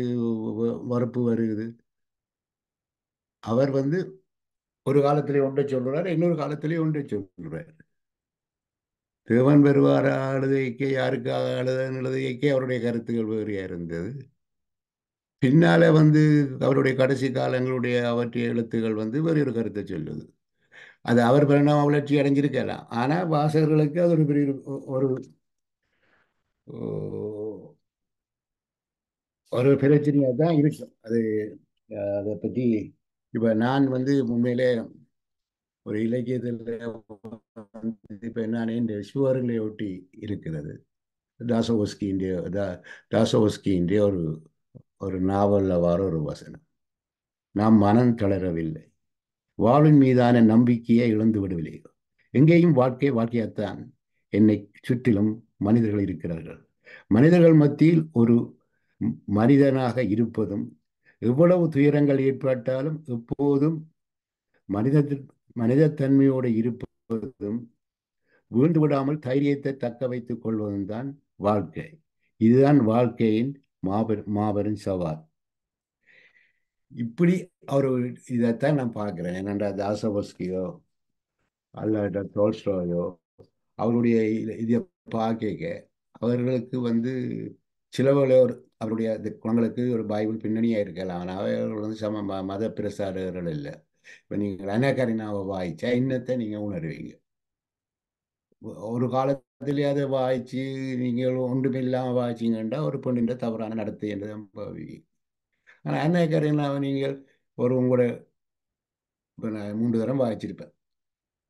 [SPEAKER 2] வரப்பு வருது. அவர் வந்து ஒரு காலத்திலே ஒன்றை சொல்றார் இன்னொரு காலத்திலே ஒன்றை சொல்கிறார் தேவன் பெறுவார் அழுதைக்கே யாருக்காக அழுதன்னுள்ளதைக்கே அவருடைய கருத்துக்கள் வேறையாக இருந்தது. பின்னால வந்து அவருடைய கடைசி காலங்களுடைய அவற்றைய எழுத்துகள் வந்து வேறு ஒரு கருத்தை சொல்லுது. அது அவர் பரிணாம வளர்ச்சி அடைஞ்சிருக்கலாம் ஆனால் வாசகர்களுக்கு அது ஒரு பெரிய ஒரு ஒரு பிரச்சனையாக தான் இருக்கும். அது அதை பற்றி இப்போ நான் வந்து உண்மையிலே ஒரு இலக்கியத்தில் இப்போ நான் இந்த சுவர்களை ஒட்டி இருக்கிறது. தாசோஸ்கின்ற தாசோஸ்கின்ற ஒரு ஒரு நாவலில் வர ஒரு வசனம். நாம் மனம் தளரவில்லை. வாழ்வின் மீதான நம்பிக்கையை இழந்து விடவில்லை. எங்கேயும் வாழ்க்கை வாழ்க்கையாத்தான் என்னை சுற்றிலும் மனிதர்கள் இருக்கிறார்கள். மனிதர்கள் மத்தியில் ஒரு மனிதனாக இருப்பதும் எவ்வளவு துயரங்கள் ஏற்பட்டாலும் எப்போதும் மனித மனிதத்தன்மையோடு இருப்பதும் வீழ்ந்து விடாமல் தைரியத்தை தக்க வைத்துக் கொள்வதும் தான் வாழ்க்கை. இதுதான் வாழ்க்கையின் மாபெரும் மாபெரும் சவால். இப்படி அவர் இதைத்தான் நான் பார்க்குறேன். என்னண்டா தாசபஸ்கியோ அல்ல டோல்ஸ்டோயோ அவருடைய இதை பார்க்க அவர்களுக்கு வந்து சிலவர்களே ஒரு அவருடைய குணங்களுக்கு ஒரு பைபிள் பின்னணியாக இருக்கலாம். ஆனால் அவர்கள் வந்து சம மத பிரசாரர்கள் இல்லை. இப்போ நீங்கள் அனகரினாவை வாய்ச்சா இன்னத்தை நீங்கள் உணர்வீங்க. ஒரு காலத்திலே அதை வாய்ச்சி நீங்கள் ஒன்றுமே இல்லாமல் ஒரு பெண்ணின் தவறான நடத்தை என்று தான் ஆனா ஆனால் அன்னகரினாவை நீங்கள் ஒரு உங்களோட இப்போ நான் மூன்று தரம் வாய்ச்சிருப்பேன்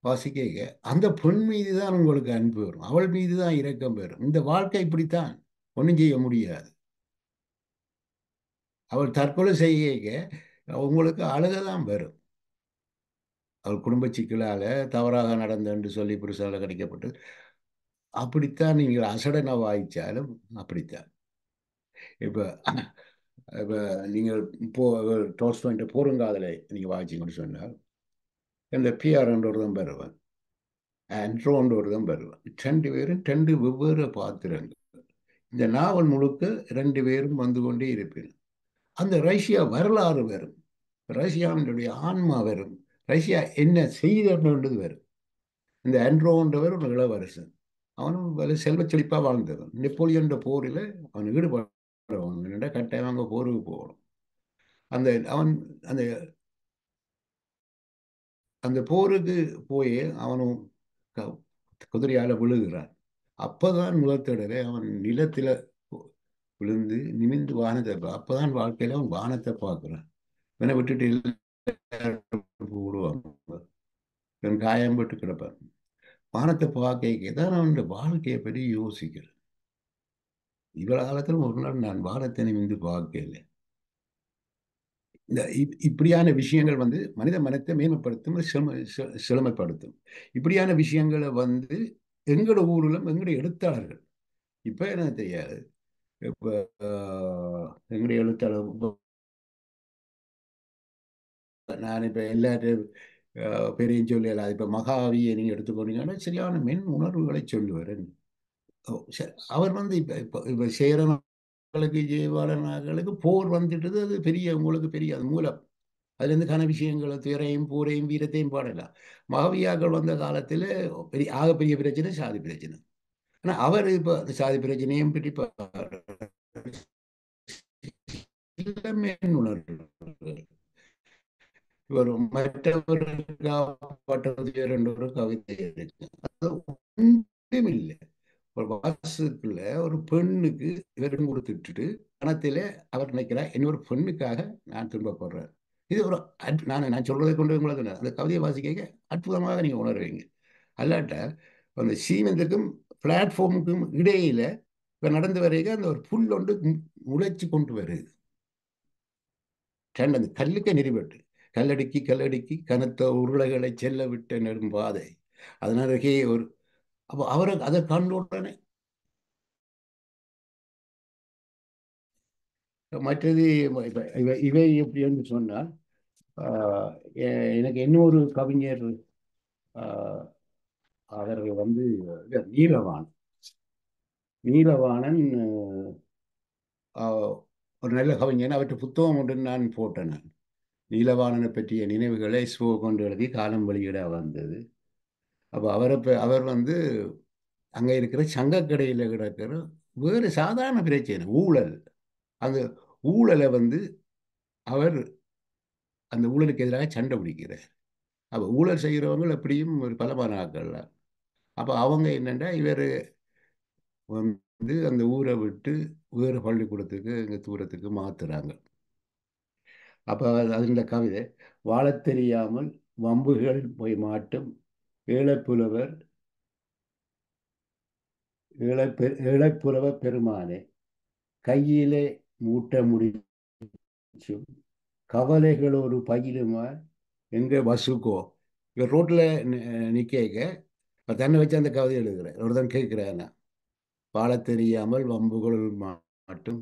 [SPEAKER 2] வாசிக்க அந்த பெண் மீது தான் உங்களுக்கு அன்பு வரும் அவள் மீது தான் இரக்கம் பெறும் இந்த வாழ்க்கை இப்படித்தான் ஒன்றும் செய்ய முடியாது அவள் தற்கொலை செய்ய உங்களுக்கு அழுக தான் வரும் அவள் குடும்ப சிக்கலால் தவறாக நடந்த என்று சொல்லி புருஷால் கிடைக்கப்பட்டு அப்படித்தான் நீங்கள் அசடனை வாய்ச்சாலும் அப்படித்தான். இப்போ இப்போ நீங்கள் போ டோஸ்டோன்ட்டு போருங்காதலை நீங்கள் வாய்ச்சிங்கன்னு சொன்னால் இந்த பிஆர்ன்ற ஒரு தான் பெறுவேன் ஆண்ட்ரோன்ற ஒரு தான் பெறுவேன் ரெண்டு பேரும் ரெண்டு வெவ்வேறு பாத்திரங்கள். இந்த நாவல் முழுக்க ரெண்டு பேரும் வந்து கொண்டே இருப்பேன் அந்த ரஷ்யா வரலாறு வரும். ரஷ்யாவினுடைய ஆன்மா வரும். ரஷ்யா என்ன செய்தது வரும். இந்த ஆண்ட்ரோன்றவர் ஒரு இளவரசன். அவனும் செல்வ செழிப்பாக வாழ்ந்தவன். நெப்போலியன் போரில் அவன் ஈடுபடுறவன் கட்டாயம் அங்கே போருக்கு போகணும். அந்த அவன் அந்த அந்த போருக்கு போய் அவனும் குதிரையால் விழுகிறான். அப்போதான் முதல் தடவை அவன் நிலத்தில் விழுந்து நிமிந்து வானத்தை அப்போதான் வாழ்க்கையில் அவன் வானத்தை பார்க்குறான். இவனை விட்டுட்டு விடுவாங்க இவன் காயம்பட்டு கிடப்பான். வானத்தை பார்க்க தான் அவன் வாழ்க்கையை பற்றி யோசிக்கிறேன் இவ்வளோ காலத்தில் ஒரு நாள் நான் வானத்தை நிமிந்து பார்க்கல. இந்த இப்படியான விஷயங்கள் வந்து மனித மனத்தை மேம்படுத்தும் செழுமைப்படுத்தும். இப்படியான விஷயங்களை வந்து எங்களோட ஊரிலும் எங்களுடைய எழுத்தாளர்கள் இப்போ என்ன தெரியாது. இப்போ எங்களுடைய எழுத்தாளர் நான் இப்போ எல்லாரும் பெரியும் சொல்லலாம் இப்போ மகாவியை நீங்கள் எடுத்துக்கொண்டீங்கன்னா சரியான மென் உணர்வுகளை சொல்லுவார். அவர் வந்து இப்போ இப்போ இப்போ சேரனுக்கு ஜெயபாலனாக்களுக்கு போர் வந்துட்டது அது பெரிய உங்களுக்கு பெரிய அது மூலம். அதுலேருந்து கன விஷயங்களை துயரையும் போரையும் வீரத்தையும் பாடலாம் மகாவியாக்கள் வந்த காலத்தில் பெரிய ஆக பெரிய பிரச்சனை சாதி பிரச்சனை. ஆனால் அவர் இப்போ அந்த சாதி பிரச்சனையும் பற்றி உணர்வு இவர் மற்றவர்களுக்காகப்பட்டது என்ற ஒரு கவிதை இருக்கு அது ஒன்றும் இல்லை ஒரு வாசுக்குள்ள ஒரு பெண்ணுக்கு இவரும் கொடுத்துட்டு பணத்தில அவர் நினைக்கிறார் இன்னொரு பெண்ணுக்காக நான் துன்பப்படுறேன் இது ஒரு நான் நான் சொல்றதை கொண்டு உங்களுக்கு அந்த கவிதையை வாசிக்க அற்புதமாக நீங்க உணர்வீங்க. அல்லாட்ட அந்த சீமந்துக்கும் பிளாட்ஃபார்முக்கும் இடையில இப்போ நடந்து வரைக்கும் அந்த ஒரு புல் ஒன்று முளைச்சு கொண்டு வருது. அந்த கல்லுக்கு நெறிபட்டு. கல்லடுக்கி கல்லடுக்கி கனத்த உருளைகளை செல்ல விட்ட நெடும் பாதை. அதனாலே ஒரு அப்போ அவரை அதை கண்டு உடனே மற்றது இவை இவை எப்படி என்று சொன்னால் எனக்கு இன்னொரு கவிஞர் அவர்கள் வந்து நீலவாணன். நீலவாணன் ஒரு நல்ல கவிஞன். அவற்றை புத்தகம் ஒன்று நான் போட்டேன் நான். நீலவாணனை பற்றிய நினைவுகளை ஸ்போ கொண்டு எழுதி காலம் வெளியிட வந்தது. அப்போ அவரை அவர் வந்து அங்கே இருக்கிற சங்கக்கடையில் கிடக்கிற வேறு சாதாரண பிரச்சனை ஊழல். அந்த ஊழலை வந்து அவர் அந்த ஊழலுக்கு எதிராக சண்டை பிடிக்கிறார். அப்போ ஊழல் செய்கிறவங்க எப்படியும் ஒரு பலமான ஆக்கள் அப்போ அவங்க என்னென்னா இவர் வந்து அந்த ஊரை விட்டு வேறு பள்ளிக்கூடத்துக்கு இங்கே தூரத்துக்கு மாற்றுறாங்க அப்போ அதில் கவிதை. வாழத் தெரியாமல் வம்புகள் போய் மாட்டும் ஏழப்புலவர் இழப்பெ இழப்புலவ பெருமானே. கையிலே மூட்ட முடிச்சும் கவலைகள் ஒரு பயிலுமா எங்கே வசுக்கோ? இவர் ரோட்டில் நிற்க தன்னை வச்சு அந்த கவிதை எழுதுகிறேன் ஒருத்தன் தான் கேட்குறேன் வாழ தெரியாமல் வம்புகள் மாட்டும்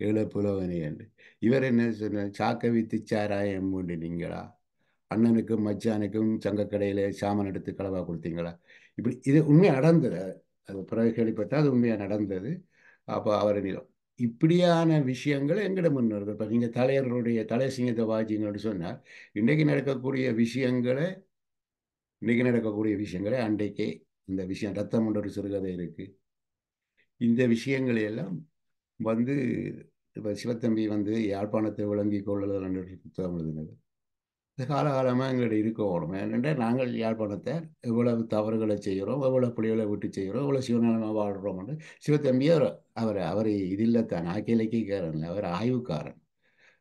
[SPEAKER 2] இழப்புலவனே என்று. இவர் என்ன சொன்னார்? சாக்க வித்து சாராயம் நீங்களா? அண்ணனுக்கும் மச்சானுக்கும் சங்கக்கடையில் சாமன் எடுத்து களவா கொடுத்தீங்களா? இப்படி இது உண்மையாக நடந்தது. அது பிறகு கேள்விப்பட்டால் அது உண்மையாக நடந்தது. அப்போ அவர் இப்படியான விஷயங்கள் எங்கட முன்னோர்கள் இப்போ நீங்கள் தலைவர்களுடைய தலை சிங்கத்தை வாஜிங்கன்னு சொன்னால் இன்றைக்கு நடக்கக்கூடிய விஷயங்களை இன்றைக்கு நடக்கக்கூடிய விஷயங்களை அன்றைக்கே இந்த விஷயம் ரத்தம் ஒன்று சிறுகதை இருக்குது இந்த விஷயங்களை எல்லாம் வந்து இப்போ சிவத்தம்பி வந்து யாழ்ப்பாணத்தை விளங்கி கொள்ளல் என்ற புத்தகம் எழுதினது. இது காலகாலமாக எங்கள்கிட்ட இருக்கணும் ஏனென்றால் நாங்கள் யாழ்ப்பாணத்தை எவ்வளவு தவறுகளை செய்கிறோம் எவ்வளோ பிள்ளைகளை விட்டு செய்கிறோம் எவ்வளோ சிவநலமாக வாழ்கிறோம் என்று அவர் அவர் அவர் இதில் தான் ஆக்கிய இல்லை அவர் ஆய்வுக்காரன்.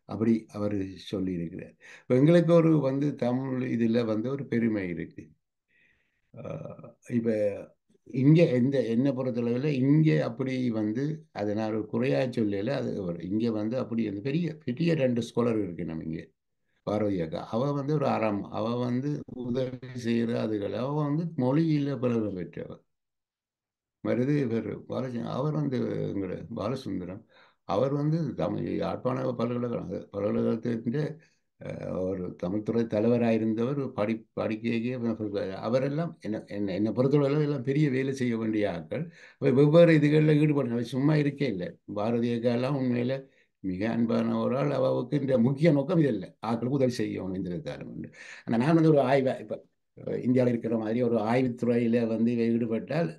[SPEAKER 2] அப்படி அவர் சொல்லியிருக்கிறார். இப்போ எங்களுக்கு ஒரு வந்து தமிழ் இதில் வந்து ஒரு பெருமை இருக்குது இப்போ இங்கே எந்த என்ன பொறுத்தளவில் இங்கே அப்படி வந்து அதை நான் ஒரு குறையாக சொல்லல. அது இங்கே வந்து அப்படி அந்த பெரிய பெரிய ரெண்டு ஸ்காலர் இருக்கு நம்ம இங்கே. பார்வதி அக்கா. அவள் வந்து ஒரு அறம் அவள் வந்து உதவி செய்கிற அதுகள் அவள் வந்து மொழியில் பலவை பெற்றவர் மருது இவர் பாலச்சந்திரன் அவர் வந்து எங்களோட பாலசுந்தரம். அவர் வந்து தமிழ் யாழ்ப்பாண பல்கலைக்கழக பல்கலைக்கழகத்தின் ஒரு தமிழ்துறை தலைவராக இருந்தவர் படி படிக்க அவரெல்லாம் என்ன என்ன என்னை பொறுத்தவரை எல்லாம் பெரிய வேலை செய்ய வேண்டிய ஆட்கள். வெவ்வேறு இதுகளில் ஈடுபடுறாங்க சும்மா இருக்கே இல்லை. பாரதிய காலம் உண்மையில் மிக அன்பான ஒரு ஆள். அவளுக்கு இந்த முக்கிய நோக்கம் இது இல்லை. ஆக்களுக்கு உதவி செய்யணும் இந்த காலம் உண்டு ஆனால் நான் வந்து ஒரு ஆய்வை இப்போ இந்தியாவில் இருக்கிற மாதிரி ஒரு ஆய்வுத்துறையில் வந்து ஈடுபட்டால்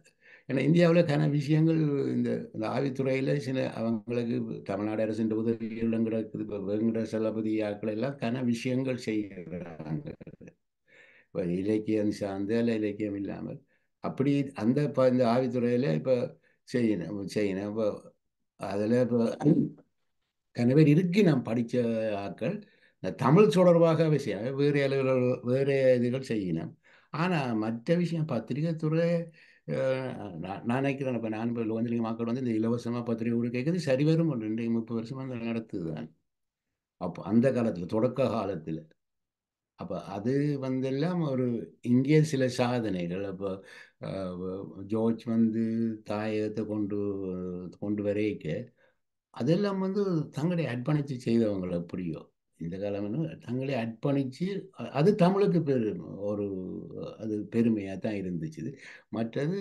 [SPEAKER 2] ஏன்னா இந்தியாவில் கன விஷயங்கள் இந்த இந்த ஆய்வுத்துறையில் சில அவங்களுக்கு தமிழ்நாடு அரசின் உதவிகளும் கிடக்குது. இப்போ வெங்கட சலபதி ஆக்கள் எல்லாம் கன விஷயங்கள் செய்கிறாங்க. இப்போ இலக்கியம் சார்ந்த இலக்கியம் இல்லாமல். அப்படி அந்த இப்போ இந்த ஆவித்துறையில் இப்போ செய்யணும் செய்யணும். இப்போ அதில் இப்போ கன பேர் இருக்கு. நான் படித்த ஆக்கள். இந்த தமிழ் தொடர்பாக விஷயம் வேறு அளவில் வேறு இதுகள் செய்யணும். ஆனால் மற்ற விஷயம் பத்திரிகை துறை நான் நான் நினைக்கிறேன். இப்போ நான் இப்போ லோஞ்சலிங்க மக்கள் வந்து இந்த இலவசமாக பத்திரிகை கூட கேட்குறது சரி வரும். ஒரு ரெண்டு முப்பது வருஷமாக நடத்துது தான் அப்போ அந்த காலத்தில் தொடக்க காலத்தில். அப்போ அது வந்தெல்லாம் ஒரு இங்கே சில சாதனைகள். அப்போ ஜோர்ஜ் வந்து தாயகத்தை கொண்டு கொண்டு வரைக்க அதெல்லாம் வந்து தங்களை அர்ப்பணித்து செய்தவங்க எப்படியோ இந்த காலம் தங்களை அர்ப்பணித்து அது தமிழுக்கு பெரு ஒரு அது பெருமையாக தான் இருந்துச்சு மற்றது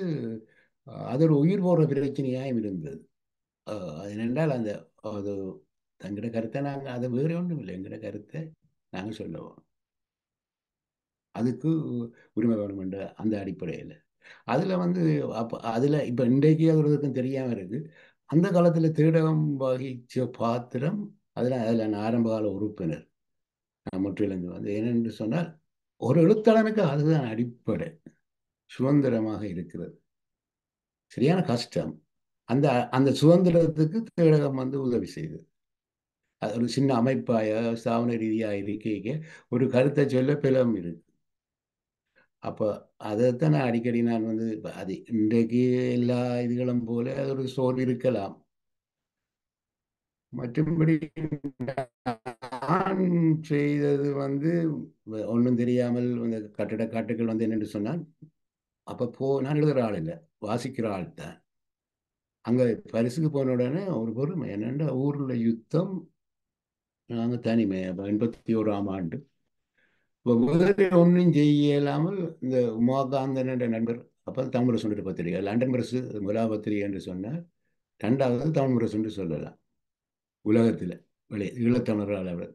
[SPEAKER 2] அது ஒரு உயிர் போகிற பிரச்சனையாகவும் இருந்தது. அது என்னென்றால் அந்த அது தங்களோட கருத்தை நாங்கள் அது வேறு ஒன்றும் இல்லை. எங்களோட கருத்தை நாங்கள் சொல்லுவோம் அதுக்கு உரிமை வேணும் என்ற அந்த அடிப்படையில். அதில் வந்து அப்போ அதில் இப்போ இன்றைக்கு அவர்களுக்கும் தெரியாமல் இருக்குது அந்த காலத்தில் திருடம் வகிச்ச பாத்திரம் அதில் அதில் நான் ஆரம்பகால உறுப்பினர் நான் முற்றிலிருந்து வந்து என்னென்று சொன்னால் ஒரு எழுத்தாளனுக்கு அதுதான் அடிப்படை. சுதந்திரமாக இருக்கிறது. சரியான கஷ்டம். அந்த அந்த சுதந்திரத்துக்கு தேடகம் வந்து உதவி செய்தது அது ஒரு சின்ன அமைப்பாய ஸ்தாபன ரீதியாக இருக்க ஒரு கருத்தை சொல்ல பிலம் இருக்கு. அப்போ அதைத்தான் நான் அடிக்கடி நான் வந்து அது இன்றைக்கு எல்லா இதுகளும் போல அது ஒரு சோல் இருக்கலாம். மற்றபடி நான் செய்தது வந்து ஒன்றும் தெரியாமல் இந்த கட்டிட காட்டுகள் வந்து என்னென்று சொன்னால் அப்போ போ நான் எழுதுகிற ஆள் இல்லை வாசிக்கிற ஆள் தான். அங்கே பரிசுக்கு போன உடனே ஒரு பொறுமை என்னென்னா ஊரில் யுத்தம் நாங்கள் தனிமை எண்பத்தி ஓராம் ஆண்டு. இப்போ வேறு ஒன்றும் செய்ய இல்லாமல் இந்த உமாகாந்தன் என்ற நண்பர் அப்போ தமிழ் பிரஸ் பத்திரிகை லண்டன் பிரஸ் முலா பத்திரிகை என்று சொன்னால் ரெண்டாவது தமிழ் பிரஸ் என்று சொல்லலாம். உலகத்தில் வெளியே ஈழத்தமிழர் அளவில்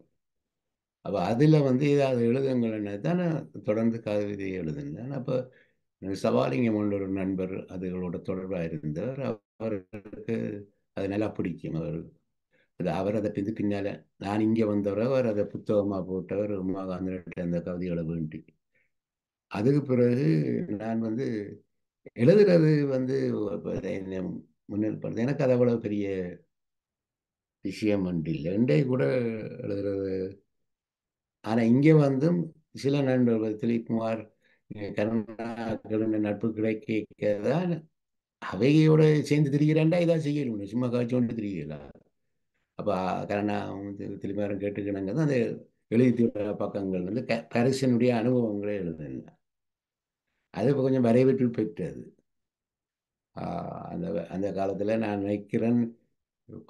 [SPEAKER 2] அப்போ அதில் வந்து ஏதாவது எழுதுங்கள்னு தானே தொடர்ந்து கவிதை எழுதுனேன் அப்போ சவாலிங்கம் ஒரு நண்பர் அதுகளோட தொடர்பாக இருந்தவர் அவருக்கு அது நல்லா பிடிக்கும். அவர் அது அவர் அதை பிந்து பின்னால் நான் இங்கே வந்தவர் அவர் அதை புத்தகமாக போட்டவர் உமாகாந்தன் அந்த கவிதைகளை வேண்டி. அதுக்கு பிறகு நான் வந்து எழுதுறது வந்து முன்னேற்படுது எனக்கு அது அவ்வளோ பெரிய விஷயம் ஒன்று இல்லை. இன்றைய கூட எழுதுறது. ஆனால் இங்கே வந்தும் சில நண்பர்கள் திலீப்குமார் கருணாகரன் நட்பு கிடைக்கதான் அவையோட சேர்ந்து திரிகிறாண்டா? இதாக செய்யணும் சும்மா காய்ச்சி கொண்டு திரிகலாம் அப்போ கருணா வந்து திரும்பியாரும் கேட்டுக்கினாங்க தான் அந்த எழுதி பக்கங்கள் வந்து க கரிசனுடைய அனுபவங்களே எழுதுங்க அது இப்போ கொஞ்சம் வரவேற்று பெற்றது. அந்த அந்த காலத்தில் நான் நினைக்கிறேன்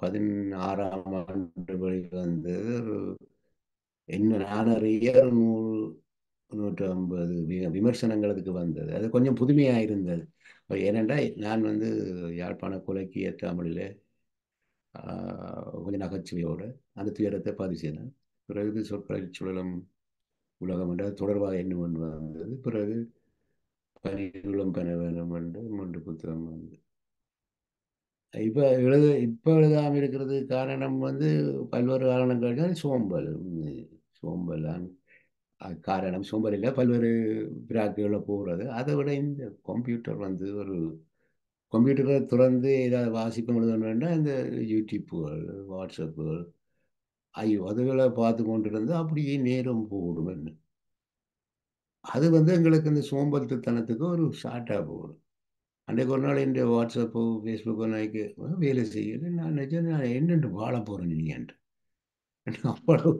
[SPEAKER 2] பதினாறாம் ஆண்டு வந்து என்ன நான் நூல் நூறு நூற்றி ஐம்பது விமர்சனங்களுக்கு வந்தது. அது கொஞ்சம் புதுமையாக இருந்தது ஏனென்றால் நான் வந்து யாழ்ப்பாண கொலைக்கிய தமிழில் கொஞ்சம் நகைச்சுவையோடு அந்த துயரத்தை பதிவு செய்தேன். பிறகு சொற்களை சுழலும் உலகம் என்ற தொடர்பாக என்ன ஒன்று வந்தது. பிறகு பனிகுளம் பெற என்று மூன்று புத்தகம் வந்து இப்போ எழுத இப்போ எழுதாமல் இருக்கிறது காரணம் வந்து பல்வேறு காரணங்கள். சோம்பல். சோம்பல் காரணம். சோம்பல் இல்லை பல்வேறு பிராக்குகளில் போகிறது. அதை விட இந்த கம்ப்யூட்டர் வந்து ஒரு கம்ப்யூட்டரை திறந்து ஏதாவது வாசிப்பு எழுதணும்னா இந்த யூடியூப்புகள் வாட்ஸ்அப்புகள் ஐயோ அதுகளை பார்த்து கொண்டு இருந்து அப்படியே நேரம் போடும். அது வந்து எங்களுக்கு இந்த சோம்பல்தனத்துக்கு ஒரு ஷார்ட்டாக போடும் அன்றைக்கு ஒரு நாள் இந்த வாட்ஸ்அப்பு ஃபேஸ்புக்கோ நாய்க்கு வேலை செய்யல நான் நிஜம் நான் என்னென்று வாழ போகிறேன் நீங்கள் (laughs) அவ்வளவு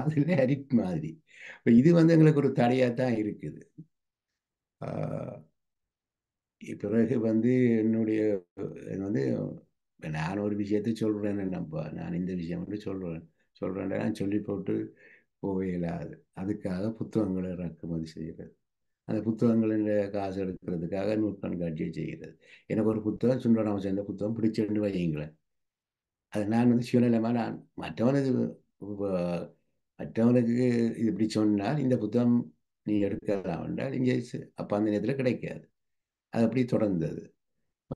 [SPEAKER 2] அதில் அரிப் மாதிரி. இப்போ இது வந்து எங்களுக்கு ஒரு தடையாக தான் இருக்குது. பிறகு வந்து என்னுடைய வந்து நான் ஒரு விஷயத்தை சொல்கிறேன் நம்ப நான் இந்த விஷயம் வந்து சொல்கிறேன் சொல்கிறேன் நான் சொல்லி போட்டு போவே இல்லாது. அதுக்காக புத்தகங்களை இறக்குமதி செய்கிறது. அந்த புத்தகங்களின் காசு எடுக்கிறதுக்காக நூற்கண்காட்சியை செய்கிறது. எனக்கு ஒரு புத்தகம் சுந்தரராம சேர்ந்த புத்தகம் பிடிச்சிருந்து வையுங்களேன். அது நான் வந்து சுயநலமாக நான் மற்றவனுக்கு மற்றவனுக்கு இது இப்படி சொன்னால் இந்த புத்தகம் நீ எடுக்கலாம் என்றால் இங்கே அப்போ அந்த நேரத்தில் கிடைக்காது. அது அப்படி தொடர்ந்தது.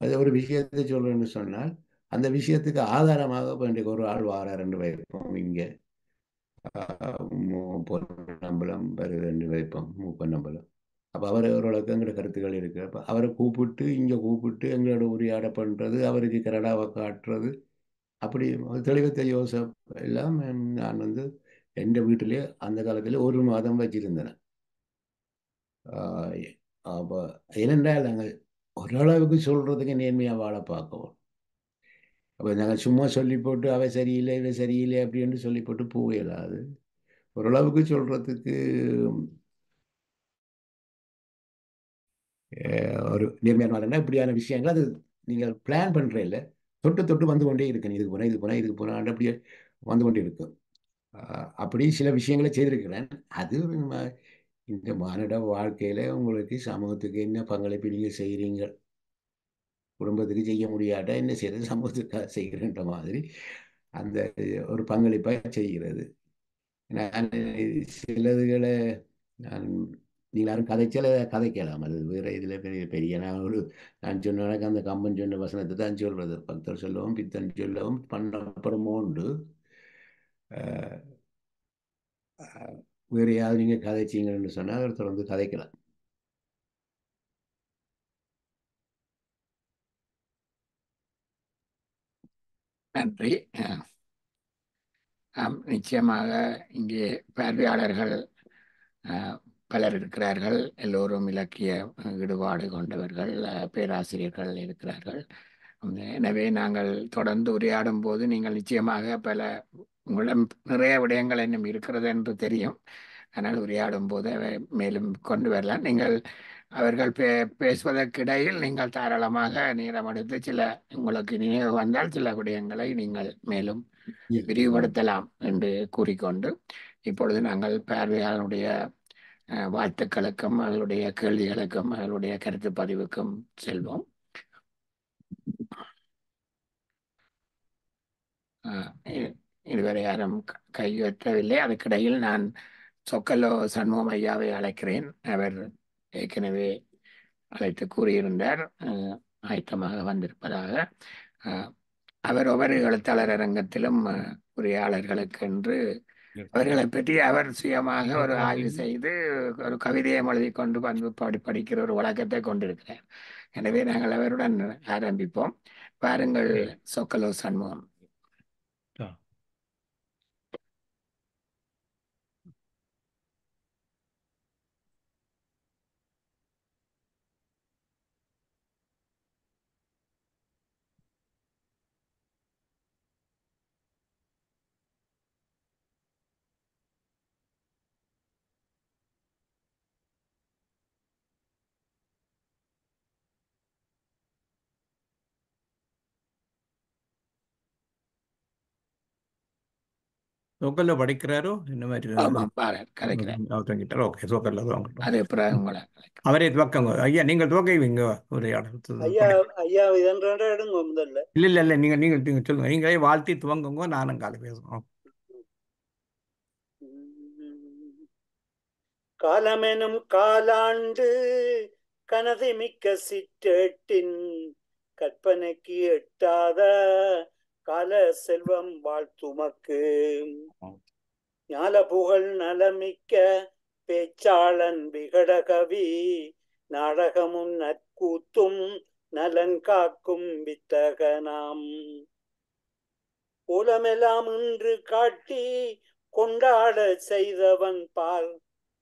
[SPEAKER 2] அது ஒரு விஷயத்தை சொல்கிறேன்னு சொன்னால் அந்த விஷயத்துக்கு ஆதாரமாக இப்போ இன்றைக்கு ஒரு ஆள் வாரார் ரெண்டு வைப்போம். இங்கே பொன்னம்பலம் வேறு ரெண்டு வைப்போம். மூப்பன்னம்பலம் அப்போ அவர் ஓரளவுக்கு எங்களோட கருத்துக்கள் இருக்குது அப்போ அவரை கூப்பிட்டு இங்கே கூப்பிட்டு எங்களோட உரையாட பண்ணுறது அவருக்கு கனடாவை காட்டுறது அப்படி தெளிவத்தை யோசப் எல்லாம் நான் வந்து எந்த வீட்டிலே அந்த காலத்தில் ஒரு மாதம் வச்சிருந்தேன். அப்போ ஏனென்றால் நாங்கள் ஓரளவுக்கு சொல்கிறதுக்கு நேர்மையாக வாழ பார்க்கவும். அப்போ நாங்கள் சும்மா சொல்லி போட்டு அவை சரியில்லை இவை சரியில்லை அப்படின்னு சொல்லி போட்டு போயிடாது ஓரளவுக்கு சொல்கிறதுக்கு ஒரு நேர்மையான இப்படியான விஷயங்கள் அது நீங்கள் பிளான் பண்ணுற இல்லை. தொட்டு தொட்டு வந்து கொண்டே இருக்கணும் இதுக்கு போனால் இதுக்கு போனால் இதுக்கு போனால் அப்படியே வந்து கொண்டே இருக்கும் அப்படி சில விஷயங்களை செய்திருக்கிறேன். அது இந்த மானிட வாழ்க்கையில் உங்களுக்கு சமூகத்துக்கு என்ன பங்களிப்பு நீங்கள் செய்கிறீங்க குடும்பத்துக்கு செய்ய முடியாட்டா என்ன செய்யறது சமூகத்துக்காக செய்கிறன்ற மாதிரி அந்த ஒரு பங்களிப்பாக செய்கிறது. நான் சிலதுகளை நான் நீங்கள் யாரும் கதைச்சல கதைக்கலாம் அது வேறு இதில் பெரிய பெரிய நான் ஒரு நான் சொன்னேன் அந்த கம்பன் சொன்ன வசனத்தை தான் சொல்கிறது பக்தர் சொல்லவும் பித்தன் சொல்லவும் பண்ணப்புறமோ உண்டு. வேறு யாரும் நீங்கள் கதைச்சிங்கன்னு சொன்னால் ஒருத்தர் வந்து கதைக்கலாம்.
[SPEAKER 1] நன்றி. நிச்சயமாக இங்கே பார்வையாளர்கள் பலர் இருக்கிறார்கள். எல்லோரும் இலக்கிய ஈடுபாடு கொண்டவர்கள் பேராசிரியர்கள் இருக்கிறார்கள். எனவே நாங்கள் தொடர்ந்து உரையாடும் போது நீங்கள் நிச்சயமாக பல உங்களிடம் நிறைய விடயங்கள் இன்னும் இருக்கிறது என்று தெரியும். ஆனால் உரையாடும் போது அவை மேலும் கொண்டு வரலாம். நீங்கள் அவர்கள் பே பேசுவதற்கிடையில் நீங்கள் தாராளமாக நேரம் எடுத்து சில உங்களுக்கு நினைவு வந்தால் சில விடயங்களை நீங்கள் மேலும் விரிவுபடுத்தலாம் என்று கூறிக்கொண்டு இப்பொழுது நாங்கள் பார்வையாளருடைய வாழ்த்துக்களுக்கும் அவர்களுடைய கேள்விகளுக்கும் அவர்களுடைய கருத்து பதிவுக்கும் செல்வோம். இதுவரை யாரும் கையெழுத்தவில்லை அதுக்கிடையில் நான் சொக்கலோ சண்முகம் ஐயாவை அழைக்கிறேன். அவர் ஏற்கனவே அழைத்து கூறியிருந்தார். ஆயத்தமாக வந்திருப்பதாக. அவர் ஒவ்வொரு எழுத்தாளர் அரங்கத்திலும் உரையாளர்களுக்கு என்று அவர்களை பற்றி அவர் சுயமாக ஒரு ஆய்வு செய்து ஒரு கவிதையை எழுதி கொண்டு வந்து படி படிக்கிற ஒரு வழக்கத்தை கொண்டிருக்கிறார். எனவே நாங்கள் அவருடன் ஆரம்பிப்போம். பாருங்கள் சொக்கலோ சண்முகம்.
[SPEAKER 3] லோக்கல்ல படிக்கிறாரோ? என்ன மாதிரி அவர்கிட்ட. ஓகே லோக்கல்ல தான் அவரே துவக்கங்க ஐயா நீங்கள் துவக்குவீங்க உரையாடல்.
[SPEAKER 4] ஐயா ஐயா இதன்றா எடுங்க முதல்ல.
[SPEAKER 3] இல்ல இல்ல இல்ல நீங்க நீங்க நீங்க சொல்லுங்க. நீங்களே வாழ்த்தி துவங்குங்க நானும் காலை பேசுவோம்
[SPEAKER 4] காலமெனும் காலாண்டு கனதை மிக்க சிற்றேட்டின் கற்பனைக்கு எட்டாத கால செல்வம் வாழ்த்துமக்கு. ஞால புகழ் நலமிக்க பேச்சாளன் விகடகவி நாடகமும் நற்கூத்தும் நலங்காக்கும் வித்தகனாம். உலமெல்லாம் இன்று காட்டி கொண்டாட செய்தவன் பால்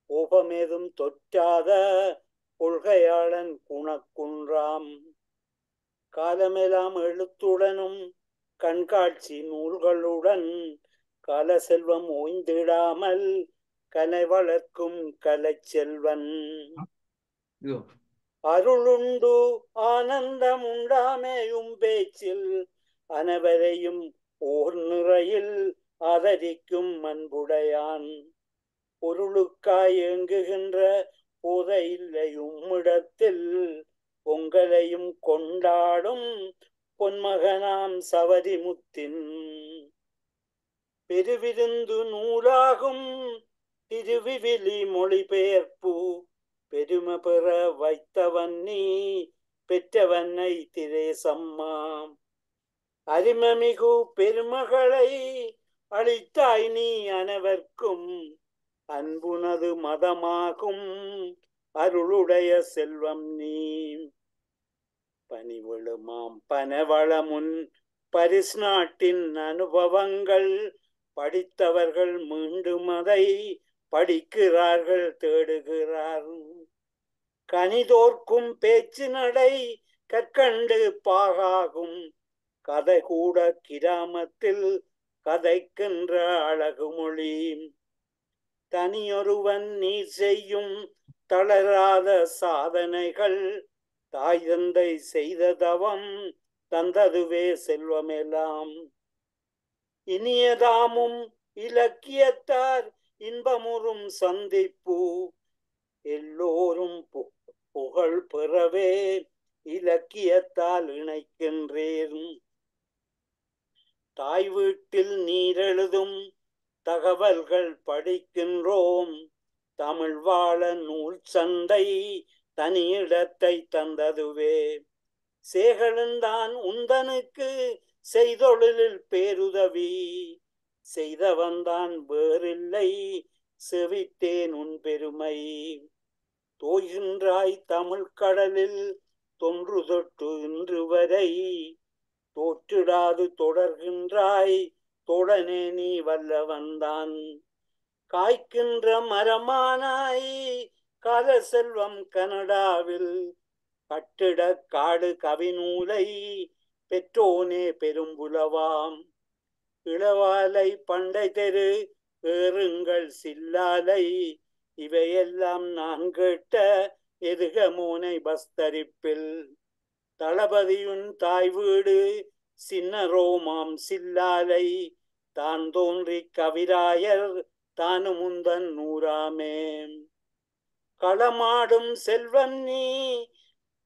[SPEAKER 4] கோபமேதும் தொற்றாத கொள்கையாளன் குணக்குன்றாம். காலமெல்லாம் எழுத்துடனும் கண்காட்சி நூல்களுடன் கால செல்வம் ஓய்ந்திடாமல் கலை வளர்க்கும் கலை செல்வன். அருளுண்டு ஆனந்தம் உண்டாமேயும் பேச்சில் அனைவரையும் ஓர் நிறையில் ஆதரிக்கும் அன்புடையான். பொருளுக்காய் இயங்குகின்ற போதை இல்லையும் இடத்தில் பொங்கலையும் கொண்டாடும் பொன்மகனாம் சவதி முத்தின் பெருவிருந்து நூலாகும் திருவிவிலி மொழிபெயர்ப்பு. பெருமை பெற வைத்தவன் நீ பெற்றவனை திரேசம்மா அருமமிகு பெருமகளை அளித்தாய் நீ அனைவர்க்கும். அன்புனது மதமாகும் அருளுடைய செல்வம் நீ. பனிவெளுமாம் பனவளமுன் பரிஸ் நாட்டின் அனுபவங்கள் படித்தவர்கள் மீண்டும் அதை படிக்கிறார்கள் தேடுகிறார். கனிதோர்க்கும் பேச்சு நடை கற்கண்டு பாகாகும். கதை கூட கிராமத்தில் கதைக்கின்ற அழகு மொழி. தனியொருவன் நீ செய்யும் தளராத சாதனைகள் தாய் தந்தை செய்த தவம் தந்ததுவே செல்வமெல்லாம். இனியதாமும் இலக்கியத்தார் இன்பமுறும் சந்திப்பு எல்லோரும் புகழ் பெறவே இலக்கியத்தால் இணைக்கின்றேன். தாய் வீட்டில் நீரெழுதும் தகவல்கள் படிக்கின்றோம். தமிழ் வாழ நூல் சந்தை தனியிடத்தை தந்ததுவே. சேகழுந்தான் உந்தனுக்கு செய்தொழிலில் பேருதவி. செய்தவன்தான் வேறில்லை செவித்தேன் உன் பெருமை. தோய்கின்றாய் தமிழ் கடலில் தொன்று தொட்டு இன்று வரை. தோற்றிடாது தொடர்கின்றாய் தொடனே நீ வல்லவன்தான் காய்க்கின்ற மரமானாய் கால செல்வம் கனடாவில் கட்டிட காடு கவிநூலை பெற்றோனே பெரும்புலவாம். இளவாலை பண்டை தெரு ஏறுங்கள் சில்லாலை இவையெல்லாம் நான் கேட்ட எதுகமோனை பஸ்தரிப்பில். தளபதியுன் தாய் வீடு சின்ன ரோமாம் சில்லாலை தான் தோன்றி கவிராயர் தானு முந்தன் நூறாமே. களமாடும் செல்வன் நீ.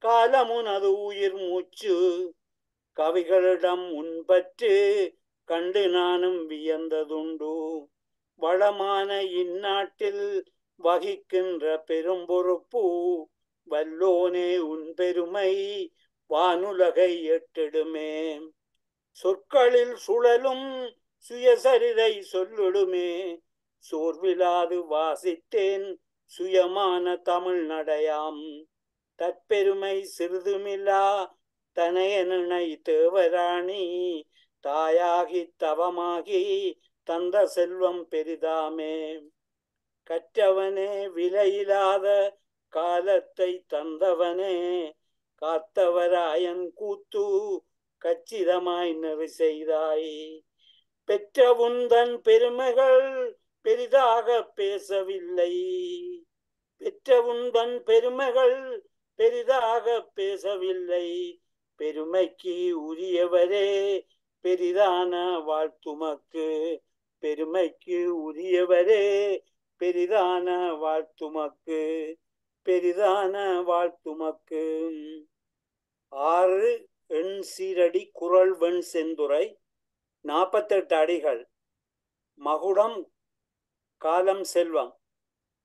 [SPEAKER 4] காலமுனது உயிர் மூச்சு. கவிகளிடம் உன்பற்று கண்டு நானும் வியந்ததுண்டு. வளமான இந்நாட்டில் வகிக்கின்ற பெரும் பொறுப்பு வல்லோனே உன் பெருமை வானுலகை எட்டிடுமே சொற்களில் சுழலும் சுயசரிதை சொல்லிடுமே. சோர்விலாது வாசித்தேன் சுயமான தமிழ் நடையாம். தற்பெருமை சிறிதுமில்லா தனையனை தேவராணி தாயாகி தவமாகி தந்த செல்வம் பெரிதாமே. கற்றவனே விலையில்லாத காலத்தை தந்தவனே காத்தவராயன் கூத்து கச்சிதமாய் நெறி செய்தாய் பெற்ற உந்தன் பெருமைகள் பெரிதாக பேசவில்லை. பெற்ற உண்பன் பெருமைகள் பெரிதாக பேசவில்லை. பெருமைக்கு உரியவரே பெரிதான வாழ்த்துமக்கு. பெருமைக்கு உரியவரே பெரிதான வாழ்த்துமக்கு. பெரிதான வாழ்த்துமக்கு. ஆறு எண் சீரடி குரல் வெண் செந்துரை நாற்பத்தெட்டு அடிகள். மகுடம் காலம் செல்வம்.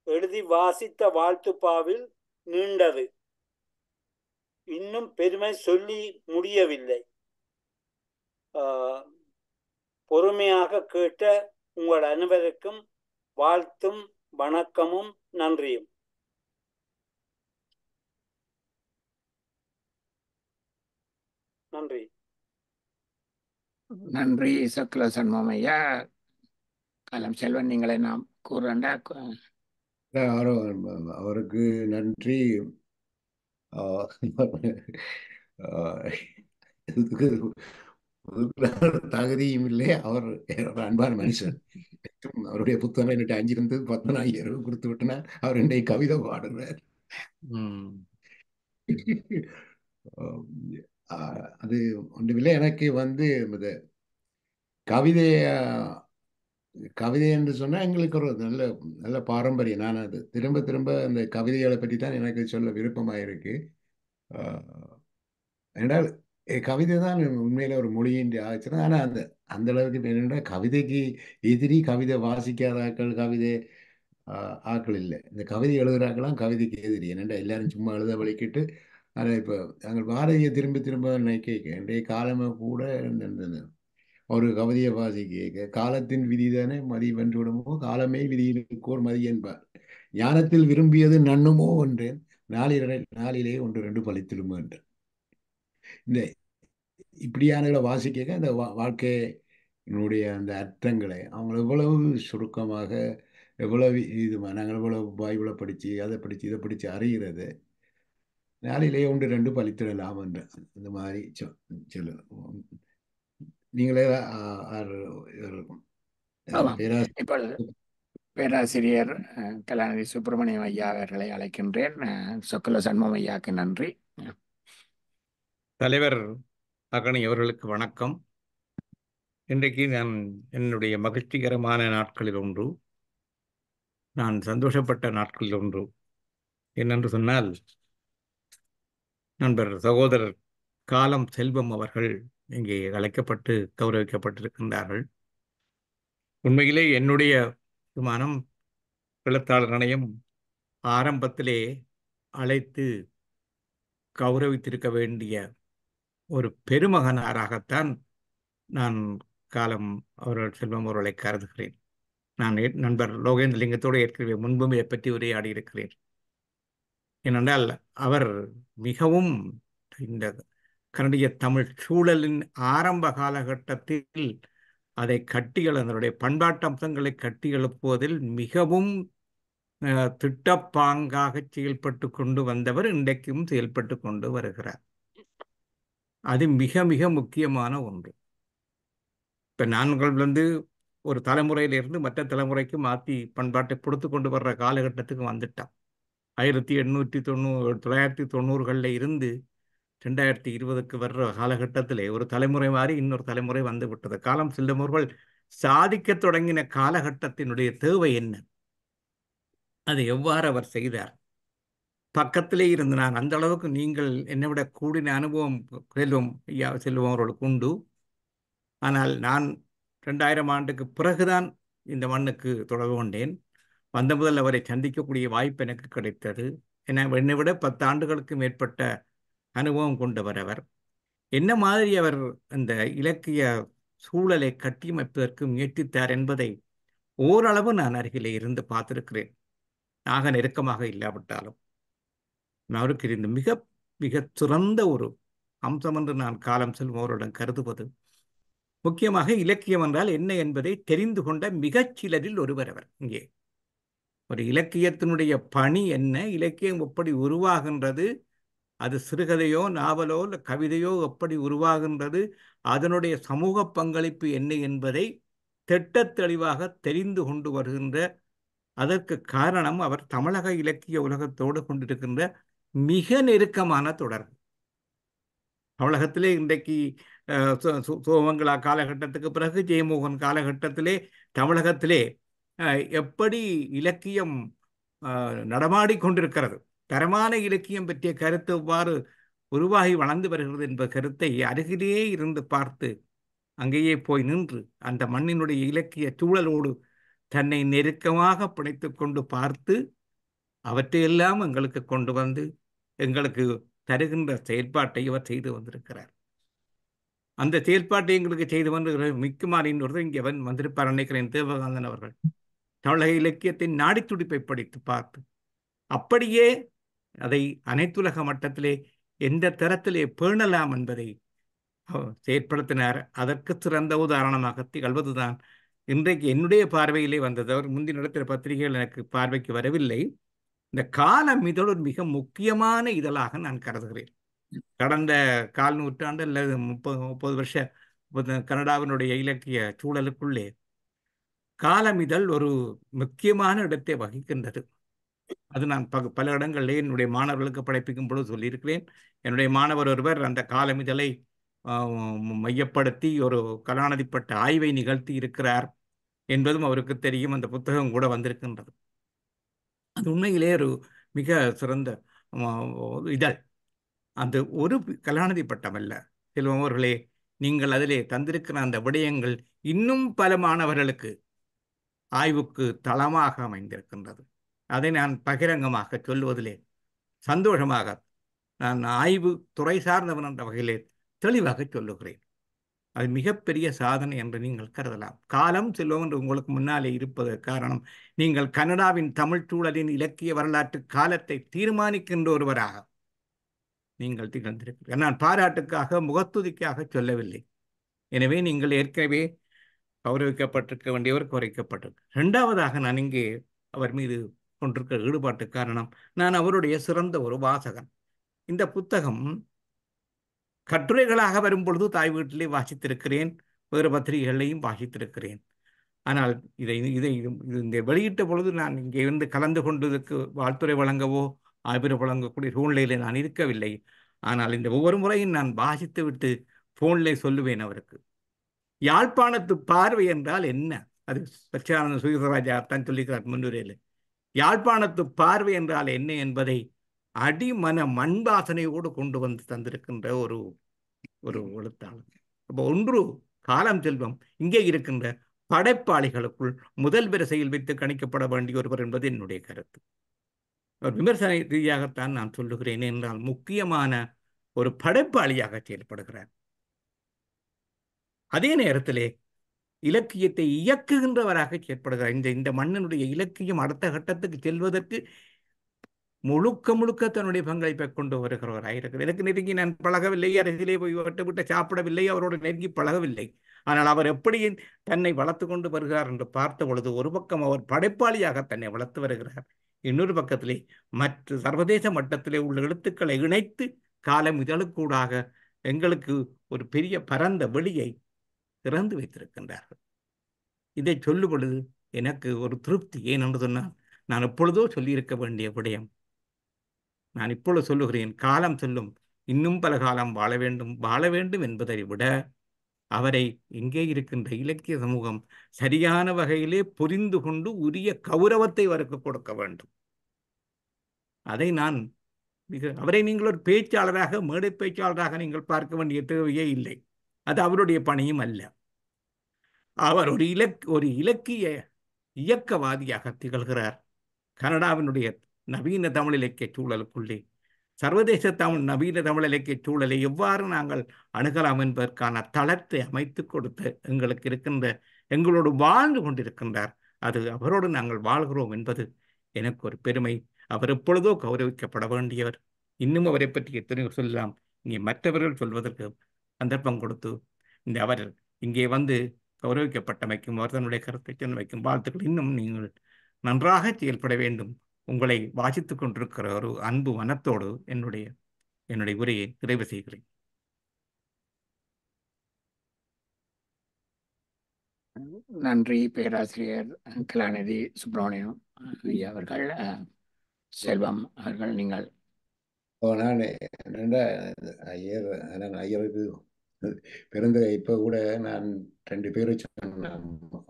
[SPEAKER 4] எழுதி வாசித்த வாழ்த்துப்பாவில் நீண்டது. இன்னும் பெருமை சொல்லி முடியவில்லை. ஆஹ், பொறுமையாக கேட்ட உங்கள் அனைவருக்கும் வாழ்த்தும் வணக்கமும் நன்றியும். நன்றி.
[SPEAKER 1] நன்றி சக்ல சண்முகம் ஐயா காலம் செல்வன் நீங்களை நாம்.
[SPEAKER 2] அவருக்கு நன்றி. தகுதியும் இல்லை. அவர் அன்பான மனுஷன் அவருடைய புத்தகம் என்னட்டு அஞ்சிருந்து பத்தனாயிரம் கொடுத்து விட்டனா. அவர் இன்றைய கவிதை பாடுறார் அது ஒன்றுமில்லை எனக்கு வந்து இந்த கவிதைய கவிதை என்று சொன்னால் எங்களுக்கு ஒரு நல்ல நல்ல பாரம்பரியம். நான் அது திரும்ப திரும்ப அந்த கவிதைகளை பற்றி தான் எனக்கு சொல்ல விருப்பமாக இருக்கு. என்றால் கவிதை தான் உண்மையில் ஒரு மொழியின் ஆச்சுன்னா ஆனால் அந்த அந்த அளவுக்கு என்னென்னா கவிதைக்கு எதிரி கவிதை வாசிக்காத ஆக்கள் கவிதை ஆக்கள் இல்லை. இந்த கவிதை எழுதுகிறாக்களாம் கவிதைக்கு எதிரி. என்னென்னா எல்லாரும் சும்மா எழுத வலிக்கிட்டு ஆனால் இப்போ நாங்கள் பாரதியை திரும்ப திரும்ப நினைக்க இன்றைய காலமே கூட இந்த ஒரு கவிதையை வாசிக்க காலத்தின் விதி தானே மதி வென்று விடுமோ காலமே விதியிலுக்கு மதி என்பார். ஞானத்தில் விரும்பியது நன்னுமோ? என்றேன். நாளிலே நாளிலே ஒன்று ரெண்டு பழித்திடுமோ? என்றேன். இந்த இப்படியானகளை வாசிக்க அந்த வா வாழ்க்கையினுடைய அந்த அர்த்தங்களை அவங்க எவ்வளவு சுருக்கமாக எவ்வளவு இது நாங்கள் எவ்வளவு பைபிளை படித்து அதை படித்து இதை படித்து அறிகிறது. நாளிலே ஒன்று ரெண்டு பழித்திடலாம் என்று அந்த மாதிரி சொ- சொல்லு நீங்களே. பேராசிரியர்
[SPEAKER 1] கலாநிதி சுப்பிரமணியம் ஐயா அவர்களை அழைக்கின்றேன். சொக்குல சண்முகம் ஐயாவுக்கு நன்றி.
[SPEAKER 3] தலைவர் அகணி அவர்களுக்கு வணக்கம். இன்றைக்கு நான் என்னுடைய மகிழ்ச்சிகரமான நாட்களில் ஒன்று நான் சந்தோஷப்பட்ட நாட்களில் ஒன்று. என்னென்று சொன்னால் நண்பர் சகோதரர் காலம் செல்வம் அவர்கள் இங்கே அழைக்கப்பட்டு கௌரவிக்கப்பட்டிருக்கின்றார்கள். உண்மையிலே என்னுடைய விமானம் எழுத்தாளர் நிலையம் ஆரம்பத்திலே அழைத்து கௌரவித்திருக்க வேண்டிய ஒரு பெருமகனாராகத்தான் நான் காலம் அவர்கள் செல்வம் அவர்களை கருதுகிறேன். நான் ஏ- நண்பர் லோகேந்திரலிங்கத்தோடு ஏற்கனவே முன்பும் இதை பற்றி உரையாடி இருக்கிறேன் ஏனென்றால் அவர் மிகவும் இந்த கனடிய தமிழ் சூழலின் ஆரம்ப காலகட்டத்தில் அதை கட்டிகள் அதனுடைய பண்பாட்டு அம்சங்களை கட்டியெழுப்புவதில் மிகவும் அஹ், திட்டப்பாங்காக செயல்பட்டு கொண்டு வந்தவர் இன்றைக்கும் செயல்பட்டு கொண்டு வருகிறார். அது மிக மிக முக்கியமான ஒன்று. இப்போ நாங்கள் வந்து ஒரு தலைமுறையிலிருந்து மற்ற தலைமுறைக்கு மாற்றி பண்பாட்டை கொடுத்து கொண்டு வர்ற காலகட்டத்துக்கு வந்துட்டான் ஆயிரத்தி எண்ணூற்றி தொண்ணூறு தொள்ளாயிரத்தி தொண்ணூறுகளில் இருந்து ரெண்டாயிரத்தி இருபதுக்கு வர்ற காலகட்டத்திலே ஒரு தலைமுறை மாறி இன்னொரு தலைமுறை வந்து விட்டது. காலம் செல்லுமவர்கள் சாதிக்கத் தொடங்கின காலகட்டத்தினுடைய தேவை என்ன? அதை எவ்வாறு அவர் செய்தார்? பக்கத்திலே இருந்து நான் அந்த அளவுக்கு நீங்கள் என்னை விட கூடின அனுபவம் செல்வம் ஐயா செல்வம் அவர்களுக்கு உண்டு. ஆனால் நான் ரெண்டாயிரம் ஆண்டுக்கு பிறகுதான் இந்த மண்ணுக்கு தொடர்பு கொண்டேன். வந்த முதல் அவரை சந்திக்கக்கூடிய வாய்ப்பு எனக்கு கிடைத்தது. என்னை என்னை விட பத்து ஆண்டுகளுக்கு மேற்பட்ட அனுபவம் கொண்டவர் அவர். என்ன மாதிரி அவர் அந்த இலக்கிய சூழலை கட்டியமைப்பதற்கு முயற்சித்தார் என்பதை ஓரளவு நான் அருகிலே இருந்து பார்த்திருக்கிறேன். ஆக நெருக்கமாக இல்லாவிட்டாலும். அவருக்கு இருந்த மிக மிக சிறந்த ஒரு அம்சம் என்று நான் காலம் செல்வோருடன் கருதுவது. முக்கியமாக இலக்கியம் என்றால் என்ன என்பதை தெரிந்து கொண்ட மிகச் சிலரில் ஒருவர் அவர் இங்கே. ஒரு இலக்கியத்தினுடைய பணி என்ன? இலக்கியம் எப்படி உருவாகின்றது? அது சிறுகதையோ நாவலோ இல்லை கவிதையோ எப்படி உருவாகின்றது அதனுடைய சமூக பங்களிப்பு என்ன என்பதை திட்டத்தெளிவாக தெரிந்து கொண்டு வருகின்ற அதற்கு காரணம் அவர் தமிழக இலக்கிய உலகத்தோடு கொண்டிருக்கின்ற மிக நெருக்கமான தொடர்பு தமிழகத்திலே இன்றைக்கு சோமங்களா காலகட்டத்துக்கு பிறகு ஜெயமோகன் காலகட்டத்திலே தமிழகத்திலே எப்படி இலக்கியம் நடமாடிக்கொண்டிருக்கிறது கொண்டிருக்கிறது. தரமான இலக்கியம் பற்றிய கருத்து எவ்வாறு உருவாகி வளர்ந்து வருகிறது என்ற கருத்தை அருகிலேயே இருந்து பார்த்து அங்கேயே போய் நின்று அந்த மண்ணினுடைய இலக்கிய சூழலோடு தன்னை நெருக்கமாக பிணைத்துக் கொண்டு பார்த்து அவற்றையெல்லாம் எங்களுக்கு கொண்டு வந்து எங்களுக்கு தருகின்ற செயல்பாட்டை இவர் செய்து வந்திருக்கிறார். அந்த செயல்பாட்டை எங்களுக்கு செய்து வந்திருக்கிற மிக்குமாரின் ஒருத்தர் இங்கே அவன் வந்திருப்பார் நினைக்கிறேன் தேவகாந்தன் அவர்கள். தமிழக இலக்கியத்தின் நாடித்துடிப்பை படித்து பார்த்து அப்படியே அதை அனைத்துலக மட்டத்திலே எந்த தரத்திலே பேணலாம் என்பதை செயற்படுத்தினார். அதற்கு சிறந்த உதாரணமாக திகழ்வதுதான் இன்றைக்கு என்னுடைய பார்வையிலே வந்தது. அவர் முந்தி நடத்தின பத்திரிகைகள் எனக்கு பார்வைக்கு வரவில்லை. இந்த காலம் இதழ் ஒரு மிக முக்கியமான இதழாக நான் கருதுகிறேன். கடந்த கால் நூற்றாண்டு அல்லது முப்பது முப்பது வருஷ கனடாவினுடைய இலக்கிய சூழலுக்குள்ளே காலம் இதழ் ஒரு முக்கியமான இடத்தை வகிக்கின்றது. அது நான் ப பல இடங்களிலே என்னுடைய மாணவர்களுக்கு படைப்பிக்கும் பொழுது சொல்லியிருக்கிறேன். என்னுடைய மாணவர் ஒருவர் அந்த காலம் இதழை மையப்படுத்தி ஒரு கலாநிதிப்பட்ட ஆய்வை நிகழ்த்தி இருக்கிறார் என்பதும் அவருக்கு தெரியும். அந்த புத்தகம் கூட வந்திருக்கின்றது. அது உண்மையிலே ஒரு மிக சிறந்த இதழ். அந்த ஒரு கலாநிதி பட்டம் அல்ல. செல்வம் அவர்களே நீங்கள் அதிலே தந்திருக்கிற அந்த விடயங்கள் இன்னும் பல மாணவர்களுக்கு ஆய்வுக்கு தளமாக அமைந்திருக்கின்றது. அதை நான் பகிரங்கமாக சொல்லுவதிலே சந்தோஷமாக நான் ஆய்வு துறை சார்ந்தவன் என்ற வகையிலே தெளிவாக சொல்லுகிறேன். அது மிகப்பெரிய சாதனை என்று நீங்கள் கருதலாம். காலம் செல்வம் என்று உங்களுக்கு முன்னாலே இருப்பது காரணம் நீங்கள் கனடாவின் தமிழ் சூழலின் இலக்கிய வரலாற்று காலத்தை தீர்மானிக்கின்ற ஒருவராக நீங்கள் திகழ்ந்திருக்கிறீர்கள். நான் பாராட்டுக்காக முகத்துதிக்காக சொல்லவில்லை. எனவே நீங்கள் ஏற்கனவே கௌரவிக்கப்பட்டிருக்க வேண்டியவர் குறைக்கப்பட்டிருக்கு ரெண்டாவதாக நான் இங்கே அவர் மீது கொண்டிருக்கிற ஈடுபாட்டு காரணம். நான் அவருடைய சிறந்த ஒரு வாசகன். இந்த புத்தகம் கட்டுரைகளாக வரும்பொழுது தாய் வீட்டிலே வாசித்திருக்கிறேன் வேறு பத்திரிகைகளையும் வாசித்திருக்கிறேன். ஆனால் இதை இதை இது இந்த வெளியிட்ட பொழுது நான் இங்கே இருந்து கலந்து கொண்டதற்கு வாழ்த்துறை வழங்கவோ ஆய்வு வழங்கக்கூடிய சூழ்நிலையில் நான் இருக்கவில்லை. ஆனால் இந்த ஒவ்வொரு முறையும் நான் வாசித்து விட்டு போனிலே சொல்லுவேன் அவருக்கு. யாழ்ப்பாணத்து பார்வை என்றால் என்ன? அது சச்சியானந்த சுயசராஜா தான் சொல்லிக்கிறார் முன்னுரையில். யாழ்ப்பாணத்து பார்வை என்றால் என்ன என்பதை அடிமன மண் வாசனையோடு கொண்டு வந்து தந்திருக்கின்ற ஒரு ஒரு எழுத்தாளர். அப்போ ஒன்று காலம் செல்வம் இங்கே இருக்கின்ற படைப்பாளிகளுக்குள் முதல் வரிசையில் வைத்து கணிக்கப்பட வேண்டிய ஒருவர் என்பது என்னுடைய கருத்து. ஒரு விமர்சன ரீதியாகத்தான் நான் சொல்லுகிறேன் என்றால் முக்கியமான ஒரு படைப்பாளியாக செயல்படுகிறார். அதே நேரத்திலே இலக்கியத்தை இயக்குகின்றவராக செயற்படுகிறார் இந்த இந்த மண்ணினுடைய இலக்கியம் அடுத்த கட்டத்துக்கு செல்வதற்கு முழுக்க முழுக்க தன்னுடைய பங்களிப்பை கொண்டு வருகிறவராக இருக்கிறார் எனக்கு நெருங்கி நான் பழகவில்லை அரசியலே போய் விட்டு விட்டு சாப்பிடவில்லை அவரோடு நெருங்கி பழகவில்லை. ஆனால் அவர் எப்படி தன்னை வளர்த்து கொண்டு வருகிறார் என்று பார்த்த பொழுது ஒரு பக்கம் அவர் படைப்பாளியாக தன்னை வளர்த்து வருகிறார். இன்னொரு பக்கத்திலே மற்ற சர்வதேச மட்டத்திலே உள்ள எழுத்துக்களை இணைத்து காலம் இதழுக்கூடாக எங்களுக்கு ஒரு பெரிய பரந்த வெளியை திறந்து வைத்திருக்கின்றார்கள். இதை சொல்லும் பொழுது எனக்கு ஒரு திருப்தி. ஏனென்று சொன்னால் நான் எப்பொழுதோ சொல்லியிருக்க வேண்டிய விடயம். நான் இப்பொழுது சொல்லுகிறேன் காலம் சொல்லும். இன்னும் பல காலம் வாழ வேண்டும். வாழ வேண்டும் என்பதை விட அவரை இங்கே இருக்கின்ற இலக்கிய சமூகம் சரியான வகையிலே புரிந்து கொண்டு உரிய கௌரவத்தை அவருக்கு கொடுக்க வேண்டும். அதை நான் மிக அவரை நீங்கள் ஒரு பேச்சாளராக மேடை பேச்சாளராக நீங்கள் பார்க்க வேண்டிய தேவையே இல்லை. அது அவருடைய பணியும் அல்ல. அவர் ஒரு இலக் ஒரு இலக்கிய இயக்கவாதியாக திகழ்கிறார். கனடாவினுடைய நவீன தமிழ் இலக்கிய சூழலுக்குள்ளே சர்வதேச தமிழ் நவீன தமிழ் இலக்கிய சூழலை எவ்வாறு நாங்கள் அணுகலாம் என்பதற்கான தளத்தை அமைத்து கொடுத்து எங்களுக்கு இருக்கின்ற எங்களோடு வாழ்ந்து கொண்டிருக்கின்றார். அது அவரோடு நாங்கள் வாழ்கிறோம் என்பது எனக்கு ஒரு பெருமை. அவர் எப்பொழுதோ கௌரவிக்கப்பட வேண்டியவர். இன்னும் அவரை பற்றி எத்தனையோ சொல்லலாம். இங்கே மற்றவர்கள் சொல்வதற்கு சந்தர்ப்பம் கொடுத்து இந்த அவர் இங்கே வந்து கௌரவிக்கப்பட்டமைக்கும் அவர் தன்னுடைய கருத்தை சொன்னமைக்கும் வாழ்த்துக்கள். இன்னும் நீங்கள் நன்றாக செயல்பட வேண்டும். உங்களை வாசித்துக் கொண்டிருக்கிற ஒரு அன்பு மனத்தோடு என்னுடைய என்னுடைய உரையை நிறைவு செய்கிறேன்.
[SPEAKER 1] நன்றி பேராசிரியர் கலாநிதி சுப்பிரமணியம் ஐயா அவர்கள் செல்வம் அவர்கள் நீங்கள்.
[SPEAKER 2] நான் ஐயர் நான் ஐயருக்கு பிறந்த இப்போ கூட நான் ரெண்டு பேரை சொன்னேன்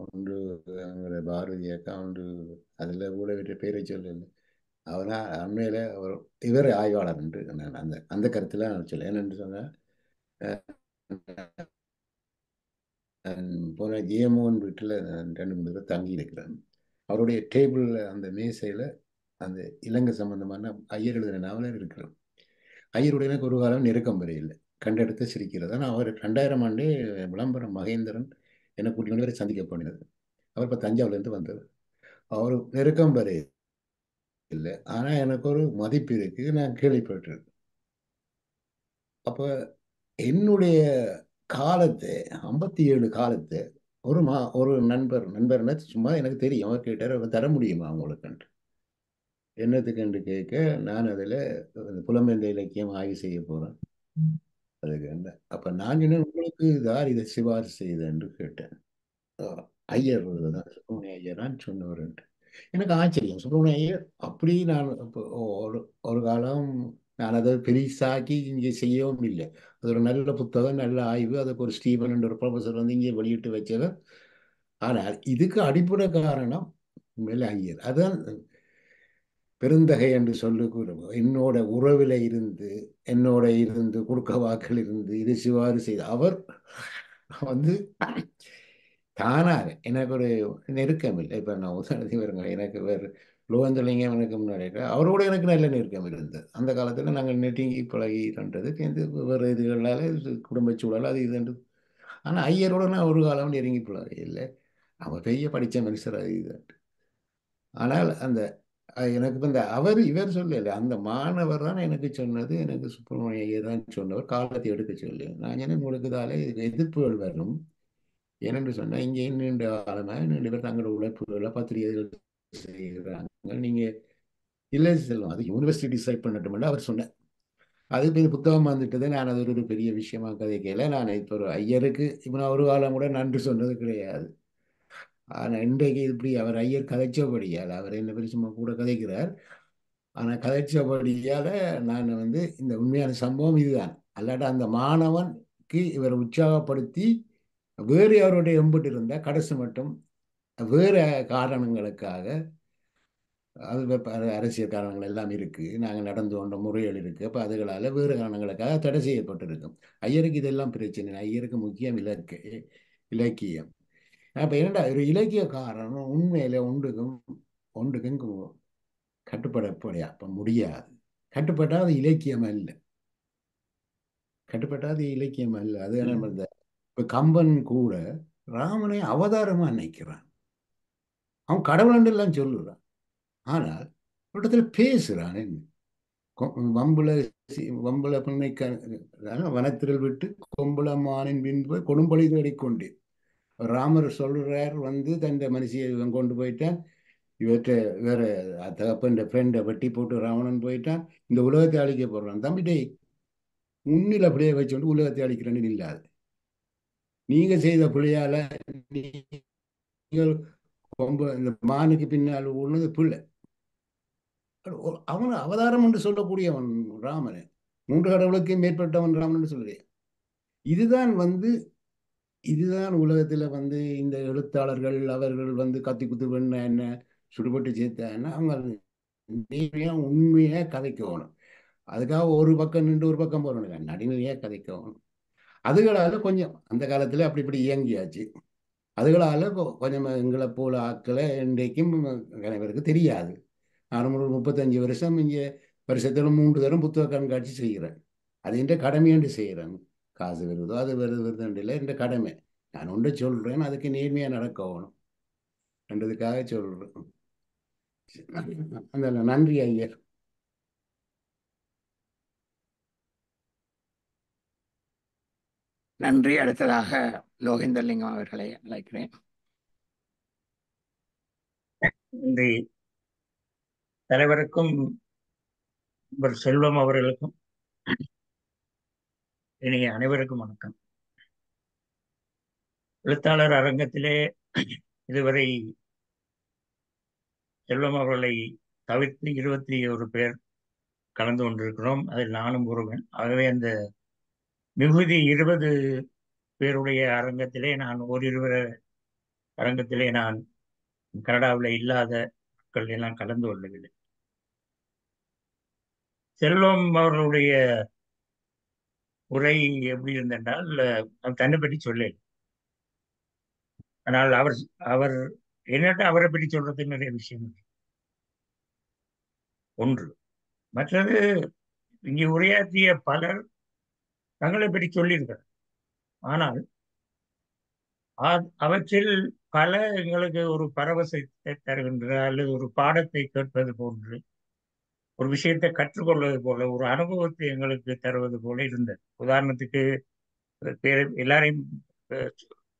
[SPEAKER 2] ஒன்று எங்களோட பாரதி அக்கா ஒன்று அதில் கூட வீட்டு பேரை சொல்லல அவனா உண்மையில் அவர் இவர் ஆய்வாளர் என்று நான் அந்த அந்த கருத்தில் நான் சொல்ல ஏன்னு சொன்னால் போன ஜிஎம்ஓன் வீட்டில் நான் ரெண்டு மூணு தடவை தங்கி இருக்கிறேன் அவருடைய டேபிளில் அந்த மேசையில் அந்த இலங்கை சம்பந்தமான ஐயர் எழுதின நாவலர் இருக்கிறோம் ஐயருடைய ஒரு காலம் நெருக்கம் வரையில்லை. கண்டெடுத்து சிரிக்கிறது. ஆனால் அவர் ரெண்டாயிரம் ஆண்டே விளம்பரம் மகேந்திரன் என்னை கூட்டிக் கொண்டு வரை சந்திக்க போனது. அவர் இப்போ தஞ்சாவூர்லேருந்து வந்தது. அவர் நெருக்கம் வரை இல்லை. ஆனால் எனக்கு ஒரு மதிப்பு இருக்குது நான் கேள்விப்பட்டிருக்கேன். அப்போ என்னுடைய காலத்தை ஐம்பத்தி ஏழு காலத்தை ஒரு மா ஒரு நண்பர் நண்பர்னா சும்மா எனக்கு தெரியும். அவர் கேட்டார் அவர் தர முடியுமா அவங்களுக்குன்ட்டு என்னத்துக்குன்ட்டு கேட்க நான் அதில் புலம்பெயர்ந்த இலக்கியம் ஆய்வு செய்ய போகிறேன் அதுக்கு என்ன? அப்போ நான் சொன்னேன் உங்களுக்கு யார் இதை சிபாரிசு செய்தேன்னு கேட்டேன். ஐயர் தான் சுப்பிரமணிய ஐயரான்னு சொன்னவர் எனக்கு ஆச்சரியம். சுப்பிரமணிய ஐயர் அப்படி நான் இப்போ ஒரு ஒரு காலம் நான் அதை பெரிசாக்கி இங்கே செய்யவும் இல்லை. அது ஒரு நல்ல புத்தகம் நல்ல ஆய்வு. அதுக்கு ஒரு ஸ்டீவன் என்ற ஒரு ப்ரொஃபஸர் வந்து இங்கே வெளியிட்டு வச்சவர். ஆனால் இதுக்கு அடிப்படை காரணம் உண்மையிலே ஐயர் அதுதான் பெருந்தகை என்று சொல்லி என்னோட உறவில் இருந்து என்னோட இருந்து குறுக்க வாக்கில் இருந்து இது சிவாறு செய்த அவர் வந்து தானாக எனக்கு ஒரு நெருக்கம் இல்லை. இப்போ நான் உதாரணத்தை வருங்க எனக்கு வேறு லோகந்தலிங்கம் எனக்கு முன்னாடி அவரோட எனக்கு நல்ல நெருக்கம் இருந்தது. அந்த காலத்தில் நாங்கள் நெட்டிங்கி பழகின்றது சேர்ந்து வேறு இதுகளால் குடும்ப சூழல் அது இதுன்றது ஆனால் ஐயரோட நான் ஒரு காலம் நெருங்கி பழகி இல்லை அவர் பெரிய படித்த மனுஷர் அது இதுன்ட்டு ஆனால் அந்த எனக்கு இந்த அவர் இவர் சொல்லல. அந்த மாணவர் தான் எனக்கு சொன்னது. எனக்கு சுப்பிரமணிய ஐயர் தான் சொன்னவர். காலத்தை எடுக்க சொல்லு. நான் என்ன உங்களுக்கு தாலே இதுக்கு எதிர்ப்புகள் வரும் ஏனென்று சொன்னால் இங்கே நீண்ட காலமாக ரெண்டு பேர் தங்களோட உழைப்புகளை பத்திரிகைகள் செய்கிறாங்க. நீங்கள் இல்லை செல்வம் அது யூனிவர்சிட்டி டிசைட் பண்ணட்டும் அவர் சொன்னேன் அது இப்போ புத்தகம் வந்துட்டது. நான் அது ஒரு பெரிய விஷயமா கதை கேட்கல நான் இப்போ ஒரு ஐயருக்கு இப்போ நான் ஒரு காலம் கூட நன்றி சொன்னது கிடையாது. ஆனால் இன்றைக்கு இப்படி அவர் ஐயர் கதைச்சபடியால் அவர் என்ன பெருசுமா சும்மா கூட கதைக்கிறார். ஆனால் கதைச்சபடியால் நான் வந்து இந்த உண்மையான சம்பவம் இதுதான். அல்லாட்ட அந்த மாணவனுக்கு இவரை உற்சாகப்படுத்தி வேறு அவருடைய எம்பிட்டு இருந்தால் கடைசி மட்டும் வேறு காரணங்களுக்காக அது அரசியல் காரணங்கள் எல்லாம் இருக்குது நாங்கள் நடந்து கொண்ட முறைகள் இருக்குது அப்போ அதுகளால் வேறு காரணங்களுக்காக தடை செய்யப்பட்டிருக்கும். ஐயருக்கு இதெல்லாம் பிரச்சனை ஐயருக்கு முக்கியம் இலக்கு இலக்கியம். அப்போ என்னடா ஒரு இலக்கியக்காரன் உண்மையில ஒன்றுக்கும் ஒன்றுக்கும் கட்டுப்படப்படியா அப்போ முடியாது. கட்டுப்பட்டால் அது இலக்கியம் அல்ல. கட்டுப்பட்டால் அது இலக்கியம் அல்ல. அது இந்த இப்போ கம்பன் கூட ராமனை அவதாரமா நினைக்கிறான். அவன் கடவுள் எல்லாம் சொல்லுறான். ஆனால் இடத்துல பேசுறான் என்ன? வம்புல வம்புல பின்னை வனத்திரல் விட்டு கொம்புல மானின் பின் போய் கொடும்பொழி தேடிக்கொண்டு ராமர் சொல்றார் வந்து தன் மனுஷியை இவன் கொண்டு போயிட்டான். இவற்றை வேற தகப்பன் ஃப்ரெண்டை வெட்டி போட்டு ராவணன் போயிட்டான். இந்த உலகத்தை அழிக்க போடுறான் தம்பி டேய் முன்னில் அப்படியே வச்சுட்டு உலகத்தை அழிக்கிறேன்னு இல்லாது நீங்க செய்த பிள்ளையால நீங்கள் கொம்பு இந்த மானுக்கு பின்னால் உள்ளது பிள்ளை அவன் அவதாரம் என்று சொல்லக்கூடியவன் ராமன். மூன்று கடவுளுக்கு மேற்பட்டவன் ராமன் சொல்கிறேன் இதுதான் வந்து இதுதான் உலகத்துல வந்து இந்த எழுத்தாளர்கள் அவர்கள் வந்து கத்தி குத்து பண்ண என்ன சுடுபட்டு சேர்த்தா என்ன அவங்க நேர்மையா உண்மையா கதைக்கணும் அதுக்காக ஒரு பக்கம் நின்று ஒரு பக்கம் போறணும் நடுநிலையாக கதைக்கணும் அதுகளால கொஞ்சம் அந்த காலத்துல அப்படி இப்படி இயங்கியாச்சு. அதுகளால கொஞ்சம் எங்களை போல ஆக்களை இன்றைக்கும் கணவருக்கு தெரியாது. நான் ஒரு முப்பத்தஞ்சு வருஷம் இங்கே வருஷத்துல மூன்று தரம் புத்தக கண்காட்சி செய்கிறேன். அது என்ற கடமையாண்டு என்று செய்கிறேன். காசு வருதோ அது வருது வருதுன்னு இல்லை என்ற கடமை. நான் ஒன்றை சொல்றேன் அதுக்கு நேர்மையா நடக்கணும். என்றதுக்காக சொல்றேன். அந்த நன்றி ஐயர்
[SPEAKER 1] நன்றி. அடுத்ததாக லோகேந்தர்லிங்கம் அவர்களை அழைக்கிறேன்.
[SPEAKER 5] நன்றி. தலைவருக்கும் செல்வம் அவர்களுக்கும் இனிய அனைவருக்கும் வணக்கம். எழுத்தாளர் அரங்கத்திலே இதுவரை செல்வம் அவர்களை தவிர்த்து இருபத்தி ஒரு பேர் கலந்து கொண்டிருக்கிறோம். அதில் நானும் ஒருவன். ஆகவே அந்த மிகுதி இருபது பேருடைய அரங்கத்திலே நான் ஓரிருவர அரங்கத்திலே நான் கனடாவில் இல்லாத மக்கள் எல்லாம் கலந்து கொள்ளவில்லை. செல்வம் அவர்களுடைய உரை எப்படி இருந்தென்றால் தன்னை பற்றி சொல்லல. ஆனால் அவர் அவர் என்னட்ட அவரை பற்றி சொல்றது நிறைய விஷயம் ஒன்று. மற்றது இங்கே உரையாற்றிய பலர் தங்களை பற்றி சொல்லியிருக்கிறார். ஆனால் ஆ- அவற்றில் பல எங்களுக்கு ஒரு பரவசத்தை தருகின்ற அல்லது ஒரு பாடத்தை கேட்பது போன்று ஒரு விஷயத்தை கற்றுக்கொள்வது போல ஒரு அனுபவத்தை எங்களுக்கு தருவது போல இருந்தது. உதாரணத்துக்கு பேர் எல்லாரையும்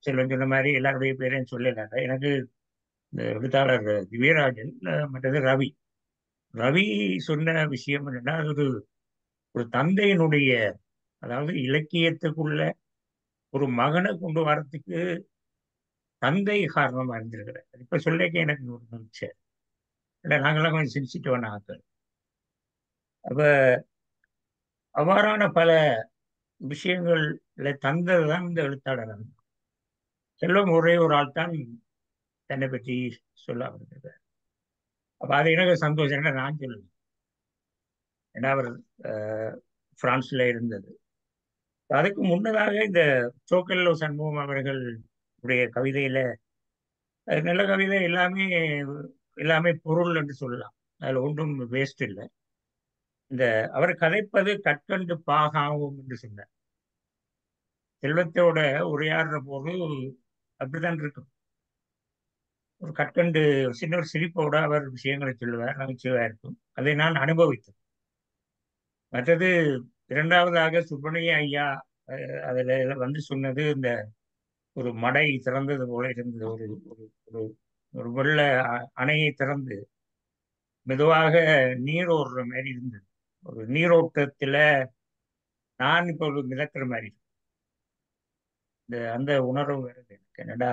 [SPEAKER 5] செல்வன் சொன்ன மாதிரி எல்லாருடைய பேரையும் சொல்லல எனக்கு இந்த எழுத்தாளர் திவ்யராஜன் மற்றது ரவி. ரவி சொன்ன விஷயம் என்னன்னா அது ஒரு ஒரு தந்தையினுடைய அதாவது இலக்கியத்துக்குள்ள ஒரு மகனை கொண்டு வரத்துக்கு தந்தை காரணமாக இருந்திருக்கிறார். இப்ப சொல்லிக்க எனக்கு ஒரு மகிழ்ச்சி இல்லை நாங்களாம் கொஞ்சம் சிரிச்சிட்டு ஆக்கள் அப்ப அவ்வாறான பல விஷயங்கள்ல தந்தது தான் இந்த எழுத்தாளர் செல்வம் ஒரே ஒரு ஆள் தான் தன்னை பற்றி சொல்ல வந்திருக்கார் அப்ப அது எனக்கு சந்தோஷம். என்ன நான் சொல்லுவேன் ஏன்னா அவர் அஹ், பிரான்ஸ்ல இருந்தது. அதுக்கு முன்னதாக இந்த சோக்கல்லோ சண்முகம் அவர்கள் உடைய கவிதையில நல்ல கவிதை. எல்லாமே எல்லாமே பொருள் என்று சொல்லலாம். அதுல ஒன்றும் வேஸ்ட் இல்லை. இந்த அவர் கதைப்பது கற்கண்டு பாகாவும் என்று சொன்னார். செல்வத்தோட உரையாடுற போது அப்படித்தான் இருக்கும். ஒரு கற்கண்டு சின்ன ஒரு சிரிப்போட அவர் விஷயங்களை சொல்லுவார் நகைச்சுவையா இருக்கும். அதை நான் அனுபவித்தேன். மற்றது இரண்டாவதாக சுப்பிரமணிய ஐயா அஹ், அதுல வந்து சொன்னது இந்த ஒரு மடை திறந்தது போல இருந்தது. ஒரு ஒரு ஒரு ஒரு வெள்ள அ- அணையை திறந்து மெதுவாக நீர் ஓடுற மாதிரி இருந்தது. ஒரு நீரோட்டத்துல நான் இப்போ ஒரு மிதக்கிற மாதிரி. இந்த அந்த உணர்வு வருது எனக்கு. என்னடா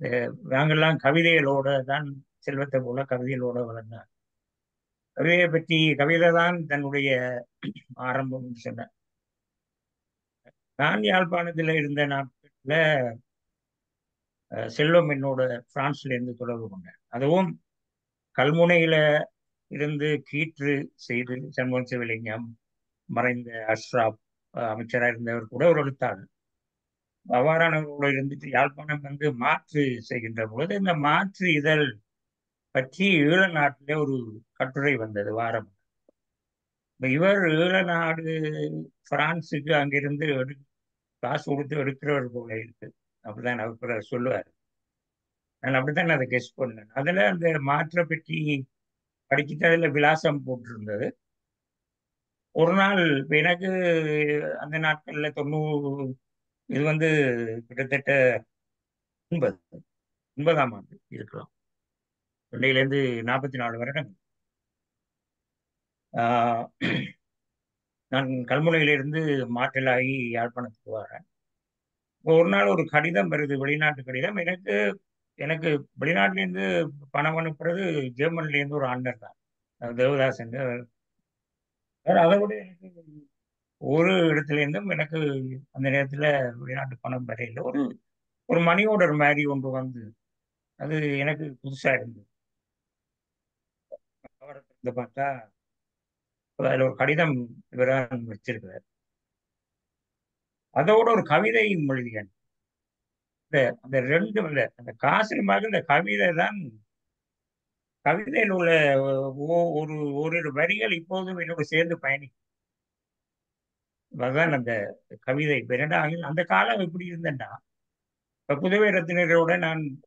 [SPEAKER 5] நாங்கள்லாம் நாங்கெல்லாம் கவிதைகளோட தான் செல்வத்தை போல கவிதைகளோட வளர்ந்தார் கவிதையை பற்றி கவிதை தான் தன்னுடைய ஆரம்பம் சொன்னேன் நான் யாழ்ப்பாணத்தில் இருந்த நாட்களில் செல்வம் என்னோட பிரான்ஸ்ல இருந்து தொடர்பு கொண்டேன் அதுவும் கல்முனையில இருந்து கீற்று செய்து சண்முகம் சிவலிங்கம் மறைந்த அஷ்ராப் அமைச்சராக இருந்தவர் கூட ஒரு எழுத்தாளர். அவ்வாறானவர்களோடு இருந்துட்டு யாழ்ப்பாணம் வந்து மாற்று செய்கின்ற பொழுது இந்த மாற்று இதழ் பற்றி ஈழ நாட்டிலே ஒரு கட்டுரை வந்தது வாரம். இவர் ஈழ நாடு பிரான்சுக்கு அங்கிருந்து எடு காசு கொடுத்து எடுக்கிறவர் போல இருக்கு. அப்படிதான் அவர் சொல்லுவார். நான் அப்படித்தான் அதை கெஸ் பண்ணேன். அதுல அந்த மாற்றை பற்றி படிச்சுட்டு அதுல விலாசம் போட்டிருந்தது. ஒரு நாள் இப்போ எனக்கு அந்த நாட்கள்ல தொண்ணூறு இது வந்து கிட்டத்தட்ட ஒன்பது ஒன்பதாம் ஆண்டு இருக்கலாம். சென்னையிலேருந்து நாற்பத்தி நாலு வருடம் ஆஹ் நான் கல்முனையிலிருந்து மாற்றலாகி யாழ்ப்பாணத்துக்கு வரேன். ஒரு நாள் ஒரு கடிதம் வருது வெளிநாட்டு கடிதம். எனக்கு எனக்கு வெளிநாட்டிலேருந்து பணம் அனுப்புறது ஜெர்மனிலேருந்து ஒரு அண்ணர் தான். தேவதாசன். அதை விட எனக்கு ஒரு இடத்துல இருந்தும் எனக்கு அந்த நேரத்துல வெளிநாட்டு பணம் வரையில ஒரு ஒரு மணி ஆர்டர் மாதிரி ஒன்று வந்து அது எனக்கு புதுசா இருந்தது. அவரை பார்த்தா அதுல ஒரு கடிதம் இவரான் வச்சிருக்கிறார். அதோட ஒரு கவிதை எழுதியன். இந்த அந்த ரெண்டு இல்ல அந்த காசிரமாக இந்த கவிதை தான். கவிதையில் உள்ள ஓ- ஒரு ஓரிரு வரிகள் இப்போதும் என்னோட சேர்ந்து பயணி. அதான் அந்த கவிதை இப்ப அந்த காலம் எப்படி இருந்தேன்னா இப்ப புதுவை ரத்தினரோட நான்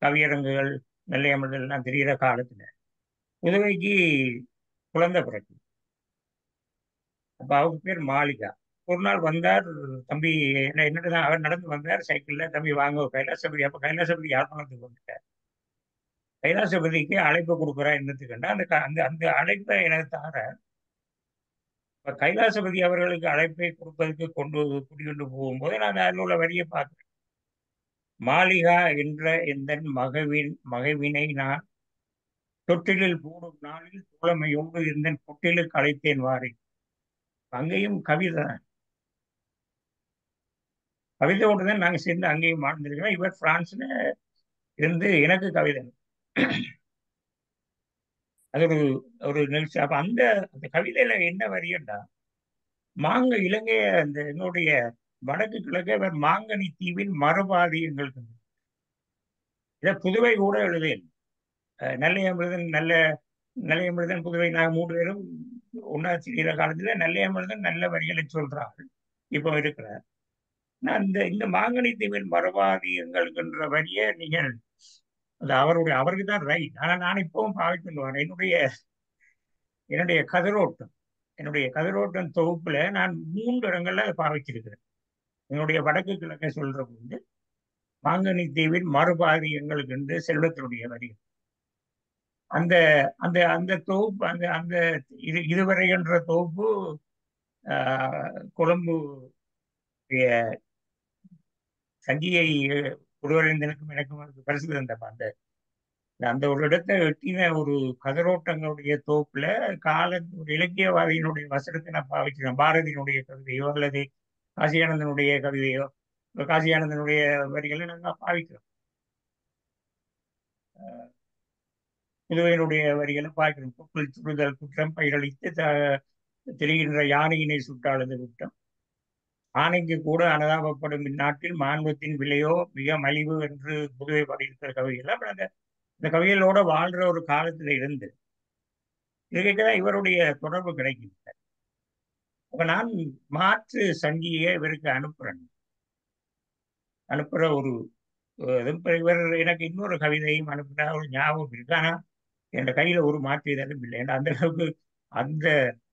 [SPEAKER 5] கவியரங்குகள் நெல்லையமிழ்லாம் தெரிகிற காலத்துல புதுவைக்கு குழந்தை பிறகு அப்ப அவங்க பேர் மாளிகா. ஒரு நாள் வந்தார் தம்பி என்ன என்னட்டு தான் அவர் நடந்து வந்தார் சைக்கிள்ல தம்பி வாங்க கைலாசபதி அப்ப கைலாசபதி யாழ்ப்பாணத்துக்கு வந்துட்டார்? கைலாசபதிக்கு அழைப்பு கொடுக்குறா என்னத்துக்குண்டா அந்த க- அந்த அந்த அழைப்பை எனக்கு தார இப்ப கைலாசபதி அவர்களுக்கு அழைப்பை கொடுப்பதற்கு கொண்டு குடிக்கொண்டு போகும்போது நான் அதில் உள்ள வரியை பார்க்குறேன். மாளிகா என்ற எந்த மகவின் மகவினை நான் தொட்டிலில் போடும் நாளில் தோழமையோடு இருந்த பொட்டிலுக்கு அழைத்தேன் வாரி. அங்கேயும் கவிதை கவிதையோடு தான் நாங்கள் சேர்ந்து அங்கேயும் மாட்டிருக்கிறோம் இவர் பிரான்ஸ்ல இருந்து எனக்கு கவிதை. அது ஒரு ஒரு நிகழ்ச்சி. அப்ப அந்த அந்த கவிதையில என்ன வரியண்டா மாங்க இலங்கைய அந்த என்னுடைய வடக்கு கிழக்கு அவர் மாங்கனி தீவின் மறுபாதி எங்களுக்கு இதை புதுவை கூட எழுதேன். நல்லையமிருதன் நல்ல நல்லையமிருதன் புதுவை நாங்கள் மூன்று பேரும் ஒன்னா சிறிய காலத்துல நல்லையமிருதன் நல்ல வரிகளை சொல்றாள் இப்போ இருக்கிறார். நான் இந்த இந்த மாங்கனி தீவின் மறுபாதி எங்களுக்குன்ற வரியை நீங்கள் அது அவருடைய அவருக்கு தான் ரைட் ஆனால் நான் இப்பவும் பாவித்துட்டு வரேன் என்னுடைய என்னுடைய கதிரோட்டம் என்னுடைய கதிரோட்டம் தொகுப்புல நான் மூன்று இடங்கள்ல அதை பாவிச்சிருக்கிறேன். என்னுடைய வடக்கு கிழக்கை சொல்ற போது மாங்கனி தீவின் மறுபாதி எங்களுக்கு என்று செல்வத்தினுடைய வரி. அந்த அந்த அந்த தொகுப்பு அந்த அந்த இது இதுவரை என்ற தொகுப்பு கொழும்பு சங்கியை ஒருவரைந்தனுக்கும் எனக்கும் பரிசு தந்த அந்த அந்த ஒரு இடத்தை எட்டின ஒரு கதரோட்டங்களுடைய தோப்புல கால ஒரு இலக்கியவாதியினுடைய வசனத்தை நான் பாவிக்கிறேன் பாரதியினுடைய கவிதையோ அல்லது காசியானந்தனுடைய கவிதையோ காசியானந்தனுடைய வரிகளை நாங்கள் பாவிக்கிறோம். புதுவையினுடைய வரிகளை பார்க்கிறோம் குப்பல் சுடுதல் குற்றம் பயிரளித்து த- திரிகின்ற யானையினை சுட்டாளது குற்றம். ஆணைக்கு கூட அனுதாபப்படும் இந்நாட்டில் மாண்பத்தின் விலையோ மிக மலிவு என்று புதுவை பாடியிருக்கிற கவிகள் அப்புறம் அந்த இந்த கவிகளோட வாழ்ற ஒரு காலத்துல இருந்து இதுதான் இவருடைய தொடர்பு கிடைக்கும் அப்ப நான் மாற்று சங்கியை இவருக்கு அனுப்புறேன். அனுப்புற ஒரு இது இவர் எனக்கு இன்னொரு கவிதையும் அனுப்பினா ஒரு ஞாபகம் இருக்கு. ஆனா என் கையில ஒரு மாற்று இதழும் இல்லை. ஏன்னா அந்த அளவுக்கு அந்த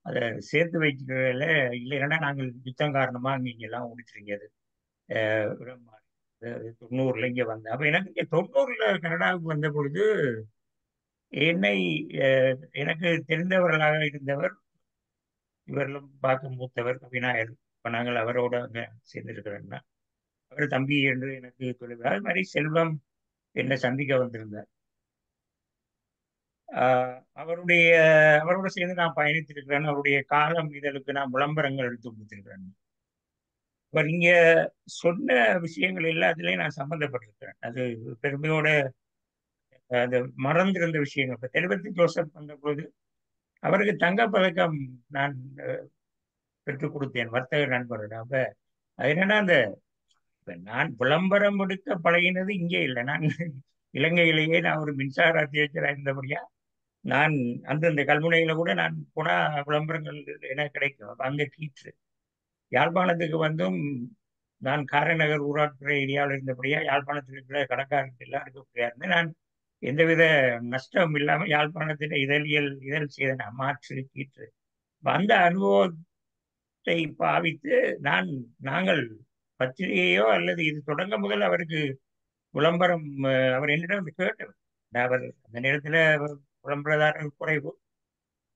[SPEAKER 5] அதை சேர்த்து வைக்கிறதுல இல்லைன்னா நாங்கள் யுத்தம் அங்கே நீங்க எல்லாம் முடிச்சிருங்க தொண்ணூறுல இங்கே வந்தேன். அப்போ எனக்கு இங்கே தொண்ணூறுல கனடாவுக்கு வந்த பொழுது என்னை எனக்கு தெரிந்தவர்களாக இருந்தவர் இவர்களும் பார்க்க மூத்தவர் விநாயகர் இப்போ நாங்கள் அவரோட அங்கே சேர்ந்திருக்கிறோம்னா அவர் தம்பி என்று எனக்கு சொல்லுவார். அது மாதிரி செல்வம் என்னை சந்திக்க வந்திருந்தார். அவருடைய அவரோட சேர்ந்து நான் பயணித்திருக்கிறேன். அவருடைய காலம் இதழுக்கு நான் விளம்பரங்கள் எடுத்து கொடுத்திருக்கிறேன். அவர் இங்க சொன்ன விஷயங்கள் எல்லாத்துலயும் நான் சம்மந்தப்பட்டிருக்கிறேன் அது பெருமையோட அந்த மறந்திருந்த விஷயங்கள். இப்ப தெளிவத்தி ஜோசப் வந்த போது அவருக்கு தங்கப்பதக்கம் நான் பெற்றுக் கொடுத்தேன். வர்த்தக நண்பர்கள் அப்ப அது என்னன்னா அந்த நான் விளம்பரம் எடுக்க பழகினது இங்கே இல்லை. நான் இலங்கையிலேயே நான் ஒரு மின்சார அத்தியட்சராக இருந்தபடியா நான் அந்தந்த கல்முனையில கூட நான் புறா விளம்பரங்கள் என கிடைக்கும். அங்கே கீற்று யாழ்ப்பாணத்துக்கு வந்தும் நான் காரைநகர் ஊராட்சி ஏரியாவில் இருந்தபடியா யாழ்ப்பாணத்தில் இருக்கிற கடைக்காரர்கள் எல்லாம் இருக்கக்கூடியா இருந்து நான் எந்தவித நஷ்டம் இல்லாமல் யாழ்ப்பாணத்தில் இதழியல் இதழ் செய்த நான் மாற்று கீற்று அந்த அனுபவத்தை பாவித்து நான் நாங்கள் பத்திரிகையோ அல்லது இது தொடங்க முதல் அவருக்கு விளம்பரம் அவர் என்னிடம் கேட்டவர். அவர் அந்த நேரத்தில் விளம்பரதாரர் குறைவு.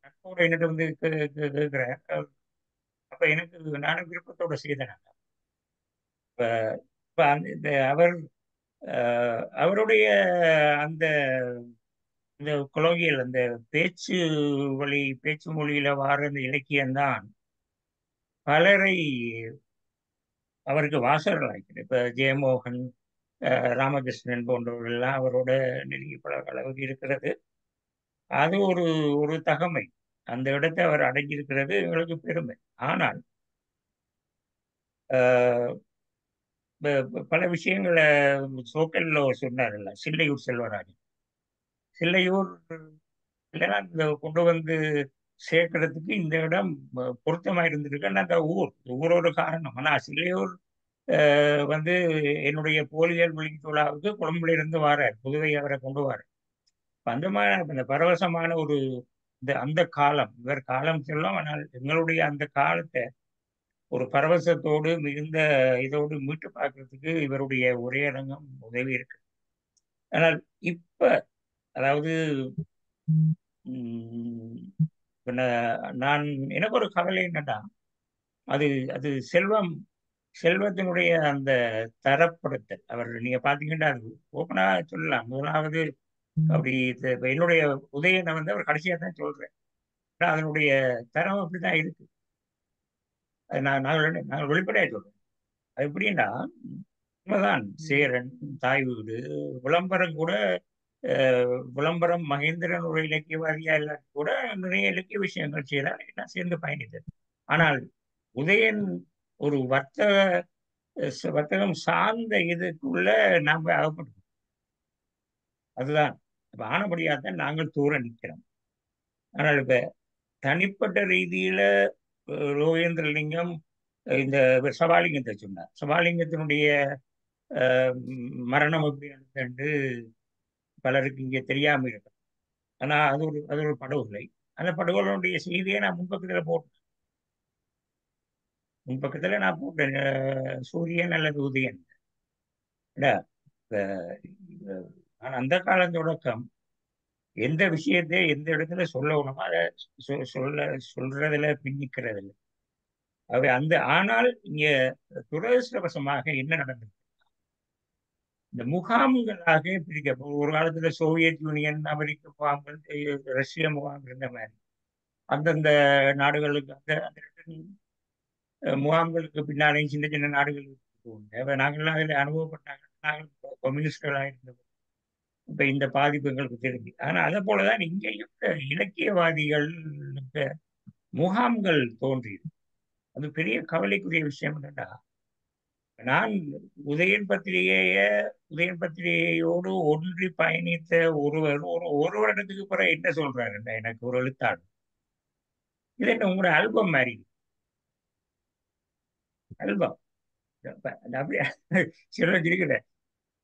[SPEAKER 5] நட்போட என்னிடம் வந்து கே- அப்போ அப்ப எனக்கு நானும் விருப்பத்தோட செய்தேன். இப்ப இப்போ அந்த இந்த அவர் அவருடைய அந்த இந்த கொலோகியல் அந்த பேச்சு வழி பேச்சு மொழியில வார அந்த இலக்கியம்தான் பலரை அவருக்கு வாசகர்களாக்கிறது இப்ப ஜெயமோகன் ராமகிருஷ்ணன் போன்றவர்கள் எல்லாம் அவரோட நெருங்கி பல அளவுக்கு இருக்கிறது. அது ஒரு ஒரு தகமை. அந்த இடத்தை அவர் அடங்கியிருக்கிறது எங்களுக்கு பெருமை. ஆனால் பல விஷயங்களை சோக்கல்ல சொன்னார்ல சில்லையூர் செல்வராஜன் சில்லையூர் இல்லைன்னா இந்த கொண்டு வந்து சேர்க்கறதுக்கு இந்த இடம் அஹ், பொருத்தமா அந்த ஊர். ஊரோட காரணம். ஆனா சில்லையூர் வந்து என்னுடைய போலியல் விழித்தோழாவுக்கு குழம்புல இருந்து வாரார். புதுவை அவரை கொண்டு வர அந்த மாதிரி அந்த பரவசமான ஒரு இந்த அந்த காலம் இவர் காலம் சொல்லும் ஆனால் எங்களுடைய அந்த காலத்தை ஒரு பரவசத்தோடு மிகுந்த இதோடு மீட்டு பார்க்கறதுக்கு இவருடைய ஒரே அரங்கம் உதவி இருக்கு. ஆனால் இப்ப அதாவது உம், நான் எனக்கு ஒரு கவலை என்னடா அது அது செல்வம் செல்வத்தினுடைய அந்த தரப்படுத்தல் அவர் நீங்க பாத்தீங்கன்னா அது ஓப்பனா சொல்லலாம். முதலாவது அப்படி என்னுடைய உதயனை வந்து அவர் கடைசியா தான் சொல்றேன். ஆனா அதனுடைய தரம் அப்படிதான் இருக்கு. அது நான் நாங்கள் நாங்கள் வெளிப்படையா சொல்றோம் அது எப்படின்னா உண்மைதான். சேரன் தாய் வீடு விளம்பரம் கூட விளம்பரம் மகேந்திரன் ஒரு இலக்கியவாதியா இல்லாட்டி கூட நிறைய இலக்கிய விஷயங்கள் செய்யலாம் எல்லாம் சேர்ந்து பயணித்தது. ஆனால் உதயன் ஒரு வர்த்தக வர்த்தகம் சார்ந்த இதுக்குள்ள நாம அகப்பட்டோம் அதுதான். இப்ப ஆனபடியாத்தான் நாங்கள் தூர நிற்கிறோம். ஆனால் இப்ப தனிப்பட்ட ரீதியில அஹ், ரோகேந்திரலிங்கம் இந்த சபாலிங்கத்தை சொன்னார். சபாலிங்கத்தினுடைய மரணம் எப்படி நடந்தது பலருக்கு இங்கே தெரியாம இருக்கு ஆனா அது ஒரு அது ஒரு படுகொலை. அந்த படுகொலையுடைய செய்தியை நான் முன்பக்கத்துல போட்டேன். முன்பக்கத்துல நான் போட்டேன். சூரியன் அல்லது உதயன். ஆனா அந்த காலம் தொடக்கம் எந்த விஷயத்தை எந்த இடத்துல சொல்லணுமோ அதை சொ- சொல்ல சொல்றதுல பின்னிக்கிறது இல்லை அவை அந்த ஆனால் இங்க துரதிருஷ்டவசமாக என்ன நடந்தது? இந்த முகாம்களாக பிரிக்க ஒரு காலத்துல சோவியத் யூனியன் அமெரிக்க முகாம்கள் ரஷ்ய முகாம் இருந்த மாதிரி. அந்தந்த நாடுகளுக்கு அந்த அந்த முகாம்களுக்கு பின்னாலே சின்ன சின்ன நாடுகள் இருக்கு. அப்ப அதில் அனுபவப்பட்டாங்க. நாங்கள் கம்யூனிஸ்டர்களாக இருந்தோம். இப்ப இந்த பாதிப்பு எங்களுக்கு தெரிஞ்சு ஆனா அதை போலதான் இங்கேயும் இந்த இலக்கியவாதிகள் முகாம்கள் தோன்றியது. அது பெரிய கவலைக்குரிய விஷயம் என்னன்னா நான் உதயன் பத்திரிகைய உதயன் பத்திரிகையோடு ஒன்றி பயணித்த ஒருவர் ஒரு ஒரு வருடத்துக்கு பிறகு என்ன சொல்றாருன்னா எனக்கு ஒரு எழுத்தாடு இது என்ன உங்களோட ஆல்பம் மாதிரி? ஆல்பம். அப்படியே சில இருக்கிற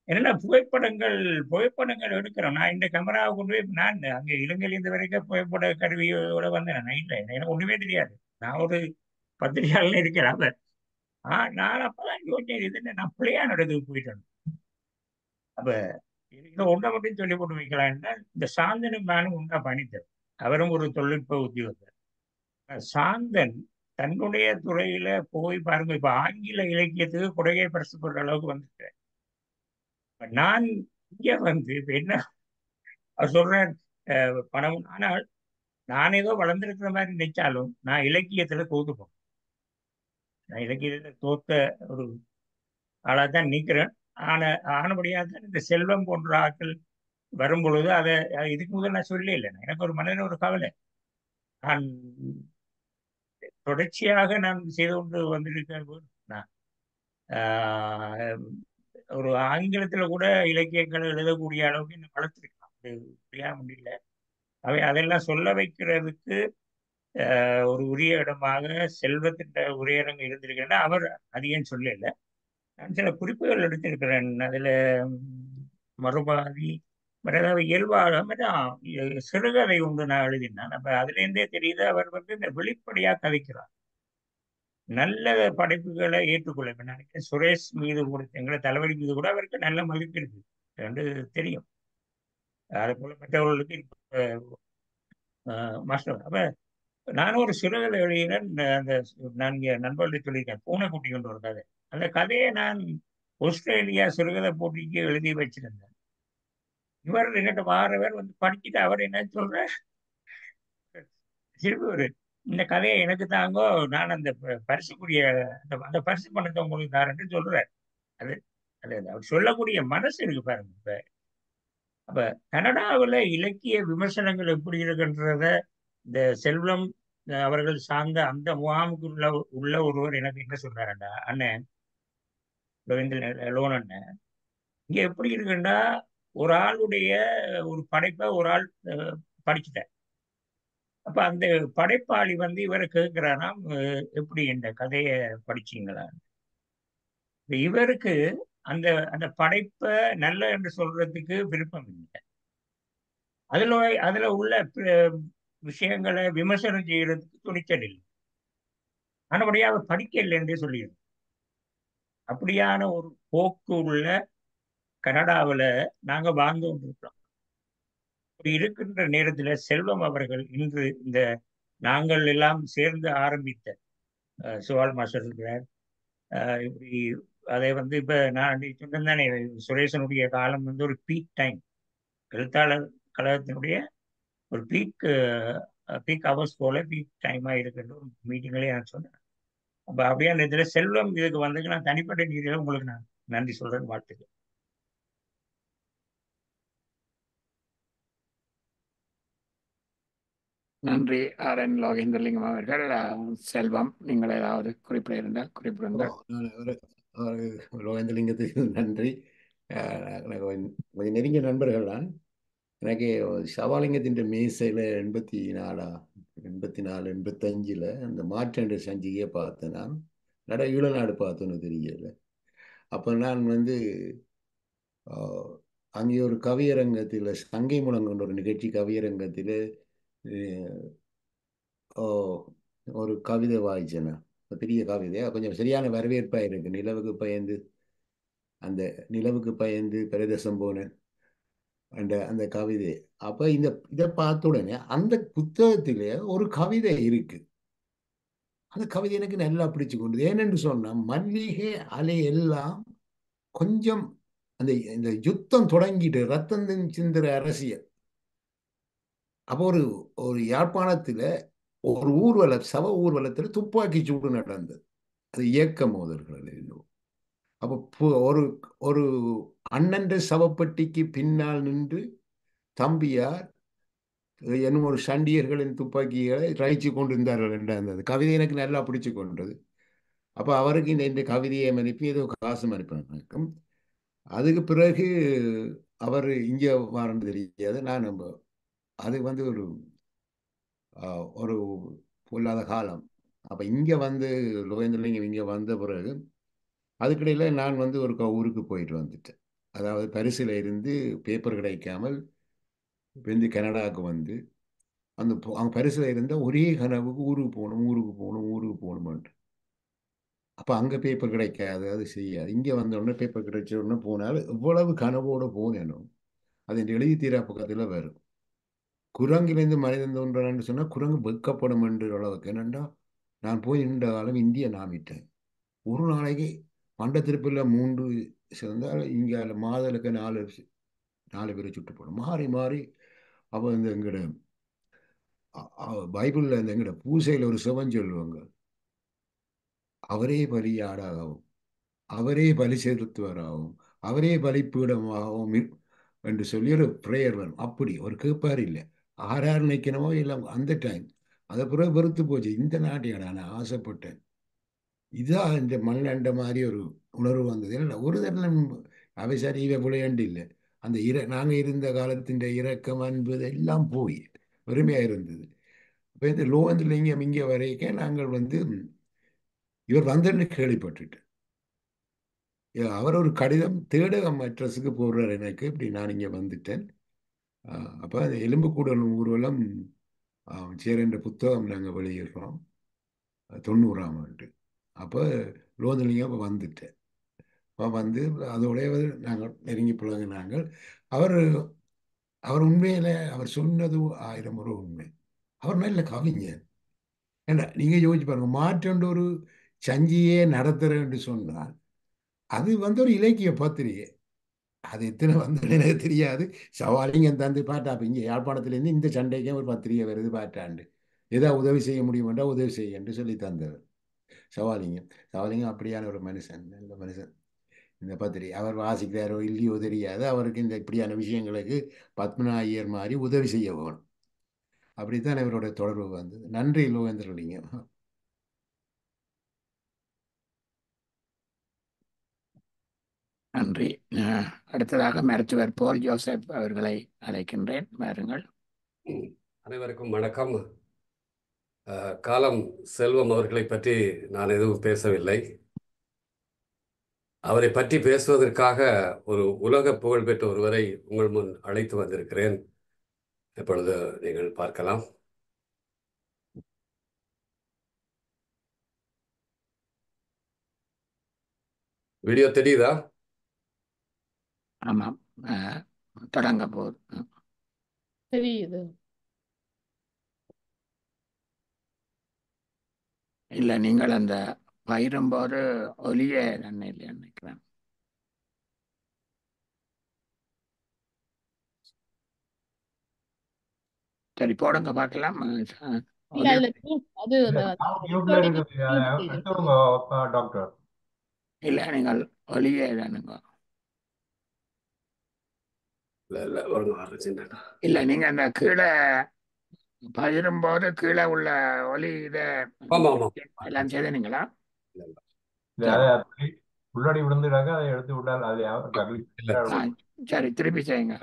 [SPEAKER 5] என்னன்னா புகைப்படங்கள் புகைப்படங்கள் எடுக்கிறோம்? நான் இந்த கேமராவை கொண்டு போய் நான் அங்க இலங்கையில் இந்த வரைக்கும் புகைப்பட கருவியோட வந்தேன். நான் இல்லை எனக்கு ஒண்ணுமே தெரியாது. நான் ஒரு பத்திரிகையாளர் இருக்கிறேன். அவர் ஆ நான் அப்பதான் யோசிச்சேன் இது நான் பிள்ளையான இடத்துக்கு போயிட்டேன். அப்ப இதை ஒன்றை மட்டும் சொல்லி போட்டு என்றால் இந்த சாந்தனும் நானும் ஒன்றா பணித்தர் அவரும் ஒரு தொழில்நுட்ப உத்தியோகத்தர். சாந்தன் தன்னுடைய துறையில போய் பாருங்க இப்ப ஆங்கில இலக்கியத்துக்கு குடகை பரிசு போடுற அளவுக்கு வந்துட்டேன் நான் இங்க வந்து என்ன அவர் சொல்றேன் அஹ், பணம் ஆனால் நான் ஏதோ வளர்ந்திருக்கிற மாதிரி நினைச்சாலும் நான் இலக்கியத்துல தோத்துப்போம். நான் இலக்கியத்துல தோத்த ஒரு ஆளா தான் நிற்கிறேன். ஆன ஆனபடியாக தான் இந்த செல்வம் போன்ற ஆட்கள் வரும் பொழுது அதை இதுக்கு முதல் நான் சொல்லவே இல்லை. எனக்கு ஒரு மனதில் ஒரு கவலை. நான் தொடர்ச்சியாக நான் செய்து கொண்டு வந்திருக்க நான் ஆஹ், ஒரு ஆங்கிலத்துல கூட இலக்கியங்கள் எழுதக்கூடிய அளவுக்கு என்ன வளர்த்துருக்கலாம். அது முடியாம முடியல. அவை அதெல்லாம் சொல்ல வைக்கிறதுக்கு ஆஹ், ஒரு உரிய இடமாக செல்வத்தின் உரையரங்கு இருந்திருக்கிறேன்னா அவர் அதிகம் சொல்லல. நான் சில குறிப்புகள் எடுத்திருக்கிறேன். அதுல மறுபாதி வேற இயல்பாக சிறுகதை ஒன்று நான் எழுதினேன். அப்போ அதுல இருந்தே தெரியுது அவர் வந்து இந்த வெளிப்படையாக கதைக்கிறார். நல்ல படைப்புகளை ஏற்றுக்கொள்ள நினைக்கிறேன் சுரேஷ் மீது கூட எங்களை தலைவலி மீது கூட அவருக்கு நல்ல மதிப்பு இருக்கு. என்று தெரியும். அதே போல மற்றவர்களுக்கு மாஸ்டர் அப்ப நானும் ஒரு சிறுகதை எழுதினேன். அந்த நான் இங்க நண்பர்கள்ட்ட சொல்லியிருக்கேன். பூனைக்குட்டி கொண்டு ஒரு கதை. அந்த கதையை நான் ஆஸ்திரேலியா சிறுகதை போட்டிக்கு எழுதி வச்சிருந்தேன். இவர் என்கிட்ட வாரவர் வந்து படிச்சுட்டு அவர் என்ன சொல்ற சிறுவர் இந்த கதையை எனக்கு தாங்கோ நான் அந்த பரிசுக்குரிய அந்த அந்த பரிசு பணத்தை உங்களுக்கு தாரேன்னு சொல்றாரு. அது அது அவர் சொல்லக்கூடிய மனசு இருக்கு பாருங்க இப்ப. அப்ப கனடாவுல இலக்கிய விமர்சனங்கள் எப்படி இருக்குன்றத இந்த செல்வம் அவர்கள் சார்ந்த அந்த முகாமுக்கு உள்ள உள்ள ஒருவர் எனக்கு என்ன சொல்றாருண்டா அண்ணன் ரவீந்திர லோன் அண்ணன் இங்க எப்படி இருக்குன்னா ஒரு ஆளுடைய ஒரு படைப்பை ஒரு ஆள் படிச்சுட்டேன் அப்ப அந்த படைப்பாளி வந்து இவரை கேட்கிறாராம் எப்படி இந்த கதையை படிச்சீங்களா? இவருக்கு அந்த அந்த படைப்பை நல்ல என்று சொல்றதுக்கு விருப்பம் இல்லை. அதுல அதுல உள்ள விஷயங்களை விமர்சனம் செய்யறதுக்கு துணிச்சல் இல்லை. ஆனபடியாக அவர் படிக்கல என்றே சொல்லிடுது அப்படியான ஒரு போக்கு உள்ள கனடாவில் நாங்கள் வாழ்ந்து கொண்டிருக்கிறோம் இருக்கின்ற நேரத்துல செல்வம் அவர்கள் இன்று இந்த நாங்கள் எல்லாம் சேர்ந்து ஆரம்பித்த சுவால் மாஸ்டர் இருக்கிறார் இப்படி அதை வந்து இப்ப நான் சொன்னேன் தானே சுரேசனுடைய காலம் வந்து ஒரு பீக் டைம் எழுத்தாளர் கழகத்தினுடைய ஒரு பீக் பீக் ஹவர்ஸ் போல பீக் டைமா இருக்கின்ற ஒரு மீட்டிங்களே நான் சொன்னேன். அப்போ அப்படியே அந்த இதில் செல்வம் இதுக்கு வந்ததுக்கு நான் தனிப்பட்ட ரீதியில உங்களுக்கு நான் நன்றி சொல்கிறேன் வாழ்த்துக்கள்.
[SPEAKER 1] நன்றி. ஆர் என் லோகேந்திரலிங்கம் அவர்கள் செல்வம். நீங்கள் ஏதாவது குறிப்பிட இருந்தால் குறிப்பிடுங்கள்
[SPEAKER 2] லோகேந்திரலிங்கத்துக்கு (laughs) நன்றி. எனக்கு கொஞ்சம் நெருங்கிய நண்பர்கள் தான் எனக்கு சவாலிங்கத்தின் மேசையில் எண்பத்தி நாலா எண்பத்தி நாலு எண்பத்தஞ்சில் அந்த மாற்றேண்ட சஞ்சிகையை பார்த்தேன் நான் நட ஈழநாடு பார்த்தோன்னு தெரியல. அப்போ நான் வந்து அங்கே ஒரு கவியரங்கத்தில் சங்கை முழங்குன்ற ஒரு நிகழ்ச்சி கவியரங்கத்தில் ஒரு கவிதை வாய்ச்சேன்? பெரிய கவிதை. கொஞ்சம் சரியான வரவேற்பாக இருக்கு. நிலவுக்கு பயந்து அந்த நிலவுக்கு பயந்து பிரதேசம் போனேன் அந்த அந்த கவிதை. அப்போ இந்த இதை பார்த்த உடனே அந்த புத்தகத்திலே ஒரு கவிதை இருக்கு. அந்த கவிதை எனக்கு நல்லா பிடிச்சு கொண்டது. ஏனென்று சொன்னால் மல்லிகை அலை எல்லாம் கொஞ்சம் அந்த இந்த யுத்தம் தொடங்கிட்டு ரத்தம் சிந்துற அரசியல். அப்போ ஒரு ஒரு யாழ்ப்பாணத்தில் ஒரு ஊர்வலம் சவ ஊர்வலத்தில் துப்பாக்கி சூடு நடந்தது. அது இயக்க மோதல்கள் எல்லாம். அப்போ ஒரு ஒரு அண்ணன் சவப்பெட்டிக்கு பின்னால் நின்று தம்பியார் என்னும் ஒரு சண்டியர்களின் துப்பாக்கிகளை ரயிச்சு கொண்டிருந்தார்கள் என்ற அந்த கவிதை எனக்கு நல்லா பிடிச்சு கொண்டது. அப்போ அவருக்கு இந்த இந்த கவிதையை அனுப்பி ஏதோ காசு அனுப்பினாக்கும் அதுக்கு பிறகு அவர் இங்கே வரன்னு தெரியாது. நான் நம்ம அது வந்து ஒரு ஒரு பொல்லாத காலம். அப்போ இங்கே வந்து லோகேந்திரலிங்கம் இங்கே வந்த பிறகு அதுக்கிடையில் நான் வந்து ஒரு க- ஊருக்கு போயிட்டு வந்துட்டேன். அதாவது பரிசில் இருந்து பேப்பர் கிடைக்காமல் வந்து கனடாவுக்கு வந்து அந்த அவங்க பரிசில் இருந்தால் ஒரே கனவுக்கு ஊருக்கு போகணும் ஊருக்கு போகணும் ஊருக்கு போகணுமான்ட்டு. அப்போ அங்கே பேப்பர் கிடைக்காது அது செய்யாது. இங்கே வந்த உடனே பேப்பர் கிடைச்ச உடனே போனால் எவ்வளவு கனவோடு போனேனோ அது எழுதி தீரா பக்கத்தில் வரும். குரங்கிலிருந்து மனிதன் தோன்றான்னு சொன்னால் குரங்கு வெக்கப்படும் என்ற அளவுக்கு என்னண்டா? நான் போய் நின்ற காலம் இந்திய நாமிட்டேன் ஒரு நாளைக்கு மண்டத்திருப்பில் மூன்று சேர்ந்தால் இங்கே மாதலுக்கு நாலு நாலு பேரை சுட்டு போடும் மாறி மாறி அப்போ இந்த எங்கட பைபிளில் இந்த எங்கட பூசையில் ஒரு சிவன் சொல்லுவாங்க. அவரே பலியாடாகவும் அவரே பலி செலுத்துவராகவும் அவரே பலிப்பீடமாகவும் என்று சொல்லி ஒரு ப்ரேயர் வரும். அப்படி ஒரு கேட்பார் இல்லை. ஆறாறு நிற்கணுமோ இல்லை அந்த டைம் அதை பிறகு வெறுத்து போச்சு. இந்த நாட்டையாடா நான் ஆசைப்பட்டேன். இதுதான் இந்த மண்ணண்ட மாதிரி ஒரு உணர்வு வந்தது. இல்லை ஒரு தரம் அவை சரி இவை விளையாண்டு இல்லை. அந்த இர நாங்கள் இருந்த காலத்தின் இரக்கம் அன்பு எல்லாம் போய் வெறுமையாக இருந்தது. இப்போ இந்த லோகந்திலிங்கம் இங்கே வரைக்கும் நாங்கள் வந்து இவர் வந்தன்னு கேள்விப்பட்டுட்டேன். அவர் ஒரு கடிதம் தேடகம் அட்ரஸுக்கு போடுறார் எனக்கு. இப்படி நான் இங்கே வந்துட்டேன். அப்போ அந்த எலும்புக்கூடல் ஊர்வலம் சேரன்ற புத்தகம் நாங்கள் வெளியிடுறோம். தொண்ணூறாம் ஆண்டு. அப்போ லோகந்திலிங்கம் அப்போ வந்துட்டேன் அப்போ வந்து அதோடைய நாங்கள் நெருங்கி பழகினாங்கள் அவர் அவர் உண்மையில் அவர் சொன்னது ஆயிரம் முறை உண்மை. அவர் நல்ல கவிஞர். ஏண்டா நீங்கள் யோசிச்சு பாருங்க மாற்றண்டு ஒரு சஞ்சியே நடத்துகிறேன்னு சொன்னால் அது வந்து ஒரு இலக்கிய பத்திரிகை. அது எத்தனை வந்து எனக்கு தெரியாது. சவாலிங்க தந்து பாட்டா அப்போ இங்கே யாழ்ப்பாணத்துலேருந்து இந்த சண்டைக்கே ஒரு பத்திரிகை வருது பாட்டாண்டு ஏதோ உதவி செய்ய முடியுமென்றா உதவி செய்யன்னு சொல்லி தந்தவர். சவாலிங்கம் சவாலிங்கம் அப்படியான ஒரு மனுஷன் நல்ல மனுஷன். இந்த பத்திரிகை அவர் வாசிக்கிறாரோ இல்லையோ தெரியாது. அவருக்கு இந்த இப்படியான விஷயங்களுக்கு பத்மனா ஐயர் மாதிரி உதவி செய்ய போகணும் அப்படித்தான் இவரோட தொடர்பு வந்தது. நன்றி லோகேந்திரலிங்கம்
[SPEAKER 1] நன்றி. அடுத்ததாக மருத்துவர் போல் ஜோசப் அவர்களை அழைக்கின்றேன். வாருங்கள்.
[SPEAKER 6] அனைவருக்கும் வணக்கம். காலம் செல்வம் அவர்களை பற்றி நான் எதுவும் பேசவில்லை. அவரை பற்றி பேசுவதற்காக ஒரு உலக புகழ்பெற்ற ஒருவரை உங்கள் முன் அழைத்து வந்திருக்கிறேன். இப்பொழுது நீங்கள் பார்க்கலாம். வீடியோ தெரியுதா?
[SPEAKER 1] ஆமாம் அஹ், தொடங்க போகுது.
[SPEAKER 7] தெரியுது.
[SPEAKER 1] இல்லை நீங்கள் அந்த பயிரும்போது ஒலியே நன்மை இல்லை நினைக்கிறேன் சரி போடுங்க பார்க்கலாம்.
[SPEAKER 7] இல்ல
[SPEAKER 1] ஒலி
[SPEAKER 7] இல்ல mute. அது
[SPEAKER 8] இல்ல
[SPEAKER 7] அந்த
[SPEAKER 8] sound mute ல
[SPEAKER 7] recording
[SPEAKER 8] இருக்குது
[SPEAKER 7] mute
[SPEAKER 8] அஹ்
[SPEAKER 7] செய்து.
[SPEAKER 8] சொல்லுங்க அஹ் டாக்டர்
[SPEAKER 1] இல்லை நீங்கள் ஒலியே தானுங்க
[SPEAKER 6] இல்லை
[SPEAKER 1] நீங்கள் அந்த கீழே பகிரும்போது கீழே உள்ள ஒலி இதை எல்லாம் செய்தீங்களா
[SPEAKER 8] இல்ல அதை அப்படி உள்ளாடி விழுந்துடாக்க அதை எடுத்து விட்டால் அது
[SPEAKER 1] சரி திருப்பி செய்யுங்க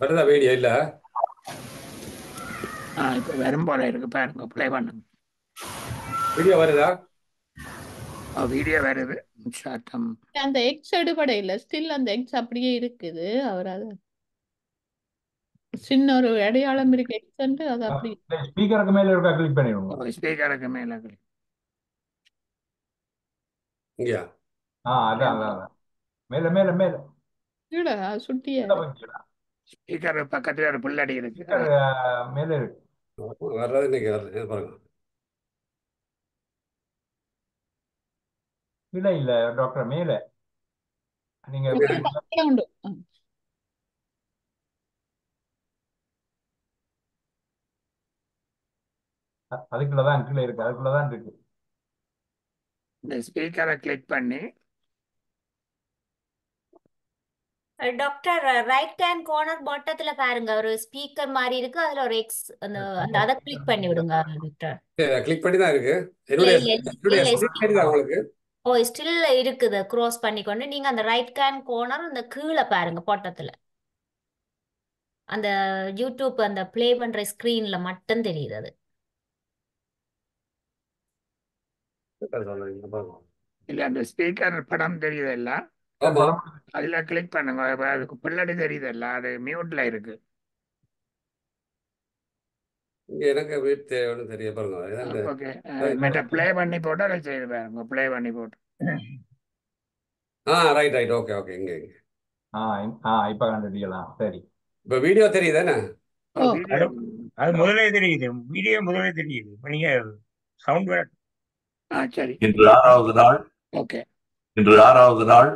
[SPEAKER 6] வருதா வீடியோ இல்லை?
[SPEAKER 1] ஆ இப்போ வரும் போல இருக்கு. பாருங்க ப்ளே பண்ணுங்க.
[SPEAKER 6] வீடியோ வருதா?
[SPEAKER 1] வீடியோ வருது. சத்தம்
[SPEAKER 7] அந்த எக்ஸ் எடுபட இல்ல. ஸ்டில் அந்த எக்ஸ் அப்படியே இருக்குது. அவர் அது சின்ன ஒரு அடையாளம் இருக்கு. எக்ஸ் அது அப்படி
[SPEAKER 8] ஸ்பீக்கருக்கு மேல இருக்கா கிளிக் பண்ணிடுங்க.
[SPEAKER 1] ஸ்பீக்கருக்கு மேலே
[SPEAKER 6] இங்கேயா?
[SPEAKER 8] ஆ அதான் அதான் மேல மேல மேல.
[SPEAKER 7] கீழே சுட்டிய.
[SPEAKER 1] ஸ்பீக்கர் பக்கத்துல ஒரு புல்லடி இருக்கு.
[SPEAKER 8] மேல இருக்கு
[SPEAKER 6] வர்றது இன்னைக்கு வருது பாருங்க.
[SPEAKER 8] கீழே இல்ல டாக்டர் மேல. நீங்க. அதுக்குள்ளதான் கீழே இருக்கு அதுக்குள்ளதான் இருக்கு.
[SPEAKER 1] இந்த ஸ்பீக்கரை கிளிக் பண்ணி
[SPEAKER 9] டாக்டர் ரைட் ஹேண்ட் கார்னர் பாட்டத்துல பாருங்க. ஒரு ஸ்பீக்கர் மாதிரி இருக்கு. அதுல ஒரு எக்ஸ் அந்த அந்த அதை கிளிக் பண்ணி விடுங்க டாக்டர்
[SPEAKER 6] கிளிக் பண்ணி தான் இருக்கு. என்னுடைய தெரியுதா
[SPEAKER 9] ஓ ஸ்டில் இருக்குது. க்ரோஸ் பண்ணிக்கொண்டு. நீங்க அந்த ரைட் ஹேண்ட் கார்னர் அந்த கீழே பாருங்க பட்டத்துல. அந்த யூடியூப் அந்த ப்ளே பண்ற ஸ்கிரீன்ல மட்டும் தெரியுது அது.
[SPEAKER 1] இல்ல அந்த ஸ்பீக்கர் படம் தெரியுதல்ல
[SPEAKER 6] ஆமா
[SPEAKER 1] அதுல கிளிக் பண்ணுங்க. அதுக்கு புல்லடி தெரியுதல்ல அது மியூட்ல இருக்கு.
[SPEAKER 6] இங்க எனக்கு வீட்டு தேவைன்னு தெரிய பாருங்க
[SPEAKER 1] ஓகே ப்ளே பண்ணி. போட்டு அதை செய்து பாருங்க. ப்ளே பண்ணி போட்டு.
[SPEAKER 6] ஆ ரைட் ரைட் ஓகே ஓகே இங்க இங்க.
[SPEAKER 8] ஆ ஆ இப்ப கண்டுபிடிக்கலாம். சரி.
[SPEAKER 6] இப்போ வீடியோ தெரியுதானே
[SPEAKER 5] அது முதலே தெரியுது. வீடியோ முதலே தெரியுது. இப்போ நீங்க சவுண்ட் வேற.
[SPEAKER 1] ஆ சரி.
[SPEAKER 10] இன்று ஆறாவது நாள்.
[SPEAKER 1] ஓகே
[SPEAKER 10] இன்று ஆறாவது நாள்.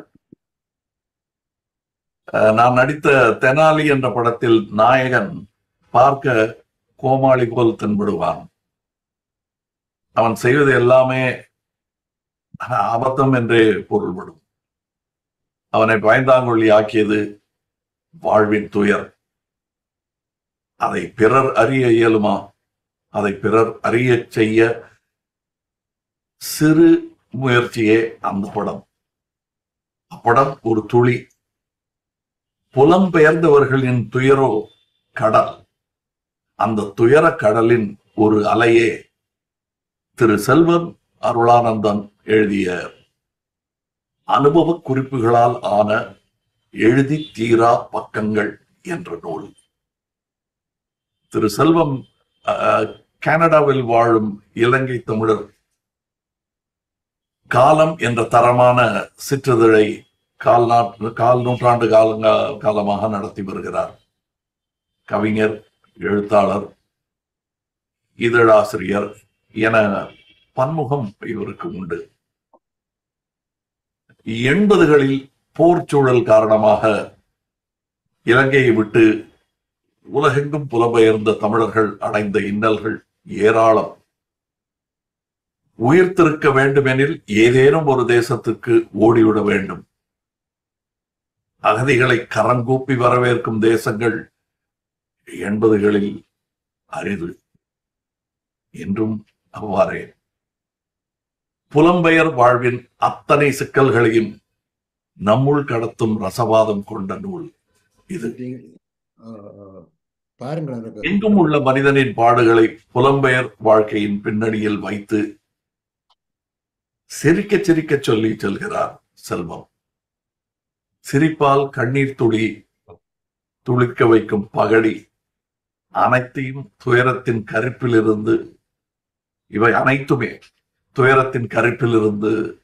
[SPEAKER 10] நான் நடித்த தெனாலி என்ற படத்தில் நாயகன் பார்க்க கோமாளி போல் தென்படுவான். அவன் செய்வது எல்லாமே அபத்தம் என்றே பொருள்படும். அவனை பயந்தாங்கொள்ளி ஆக்கியது வாழ்வின் துயர். அதை பிறர் அறிய இயலுமா? அதை பிறர் அறிய செய்ய சிறு முயற்சியே அந்த படம். அப்படம் ஒரு துளி. புலம்பெயர்ந்தவர்களின் துயரோ கடல். அந்த துயர கடலின் ஒரு அலையே திரு செல்வன் அருளானந்தன் எழுதிய அனுபவ குறிப்புகளால் ஆன எழுதி தீரா பக்கங்கள் என்ற நூல். திரு செல்வம் அஹ், கனடாவில் வாழும் இலங்கை தமிழர். காலம் என்ற தரமான சிற்றிதழை கால் நாட் கால் நூற்றாண்டு காலங்க காலமாக நடத்தி வருகிறார். கவிஞர் எழுத்தாளர் இதழாசிரியர் என பன்முகம் இவருக்கு உண்டு. எண்பதுகளில் போர் சூழல் காரணமாக இலங்கையை விட்டு உலகெங்கும் புலம்பெயர்ந்த தமிழர்கள் அடைந்த இன்னல்கள் ஏராளம். உயிர்த்திருக்க வேண்டுமெனில் ஏதேனும் ஒரு தேசத்துக்கு ஓடிவிட வேண்டும். அகதிகளை கரங்கூப்பி வரவேற்கும் தேசங்கள் எண்பதுகளில் அரிது. என்றும் அவ்வாறே. புலம்பெயர் வாழ்வின் அத்தனை சிக்கல்களையும் நம்முள் கடத்தும் ரசவாதம் கொண்ட நூல் இது. எங்கும் உள்ள மனிதனின் பாடுகளை புலம்பெயர் வாழ்க்கையின் பின்னணியில் வைத்து சிரிக்க சிரிக்க சொல்லி செல்கிறார் செல்வம். சிரிப்பால் கண்ணீர் துளி துளிக்க வைக்கும் பகடி அனைத்தையும் துயரத்தின் கருப்பிலிருந்து இவை அனைத்துமே துயரத்தின் கருப்பிலிருந்து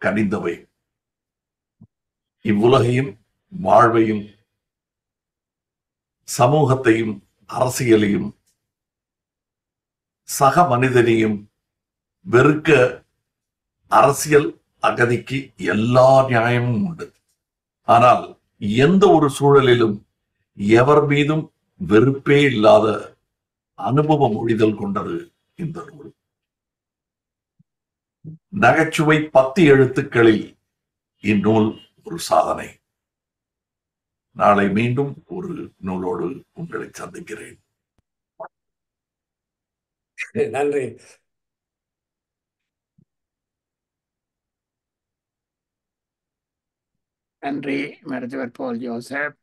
[SPEAKER 10] கனிந்தவை. இவ்வுலகையும் வாழ்வையும் சமூகத்தையும் அரசியலையும் சக மனிதனையும் வெறுக்க அரசியல் அகதிக்கு எல்லா நியாயமும் உண்டு. ஆனால் எந்த ஒரு சூழலிலும் எவர் மீதும் வெறுப்பே இல்லாத அனுபவ மொழிதல் கொண்டது இந்த நூல். நகைச்சுவை பத்து எழுத்துக்களில் இந்நூல் ஒரு சாதனை. நாளை மீண்டும் ஒரு நூலோடு உங்களை சந்திக்கிறேன்.
[SPEAKER 6] நன்றி.
[SPEAKER 1] நன்றி மருத்துவர் போல் ஜோசப்.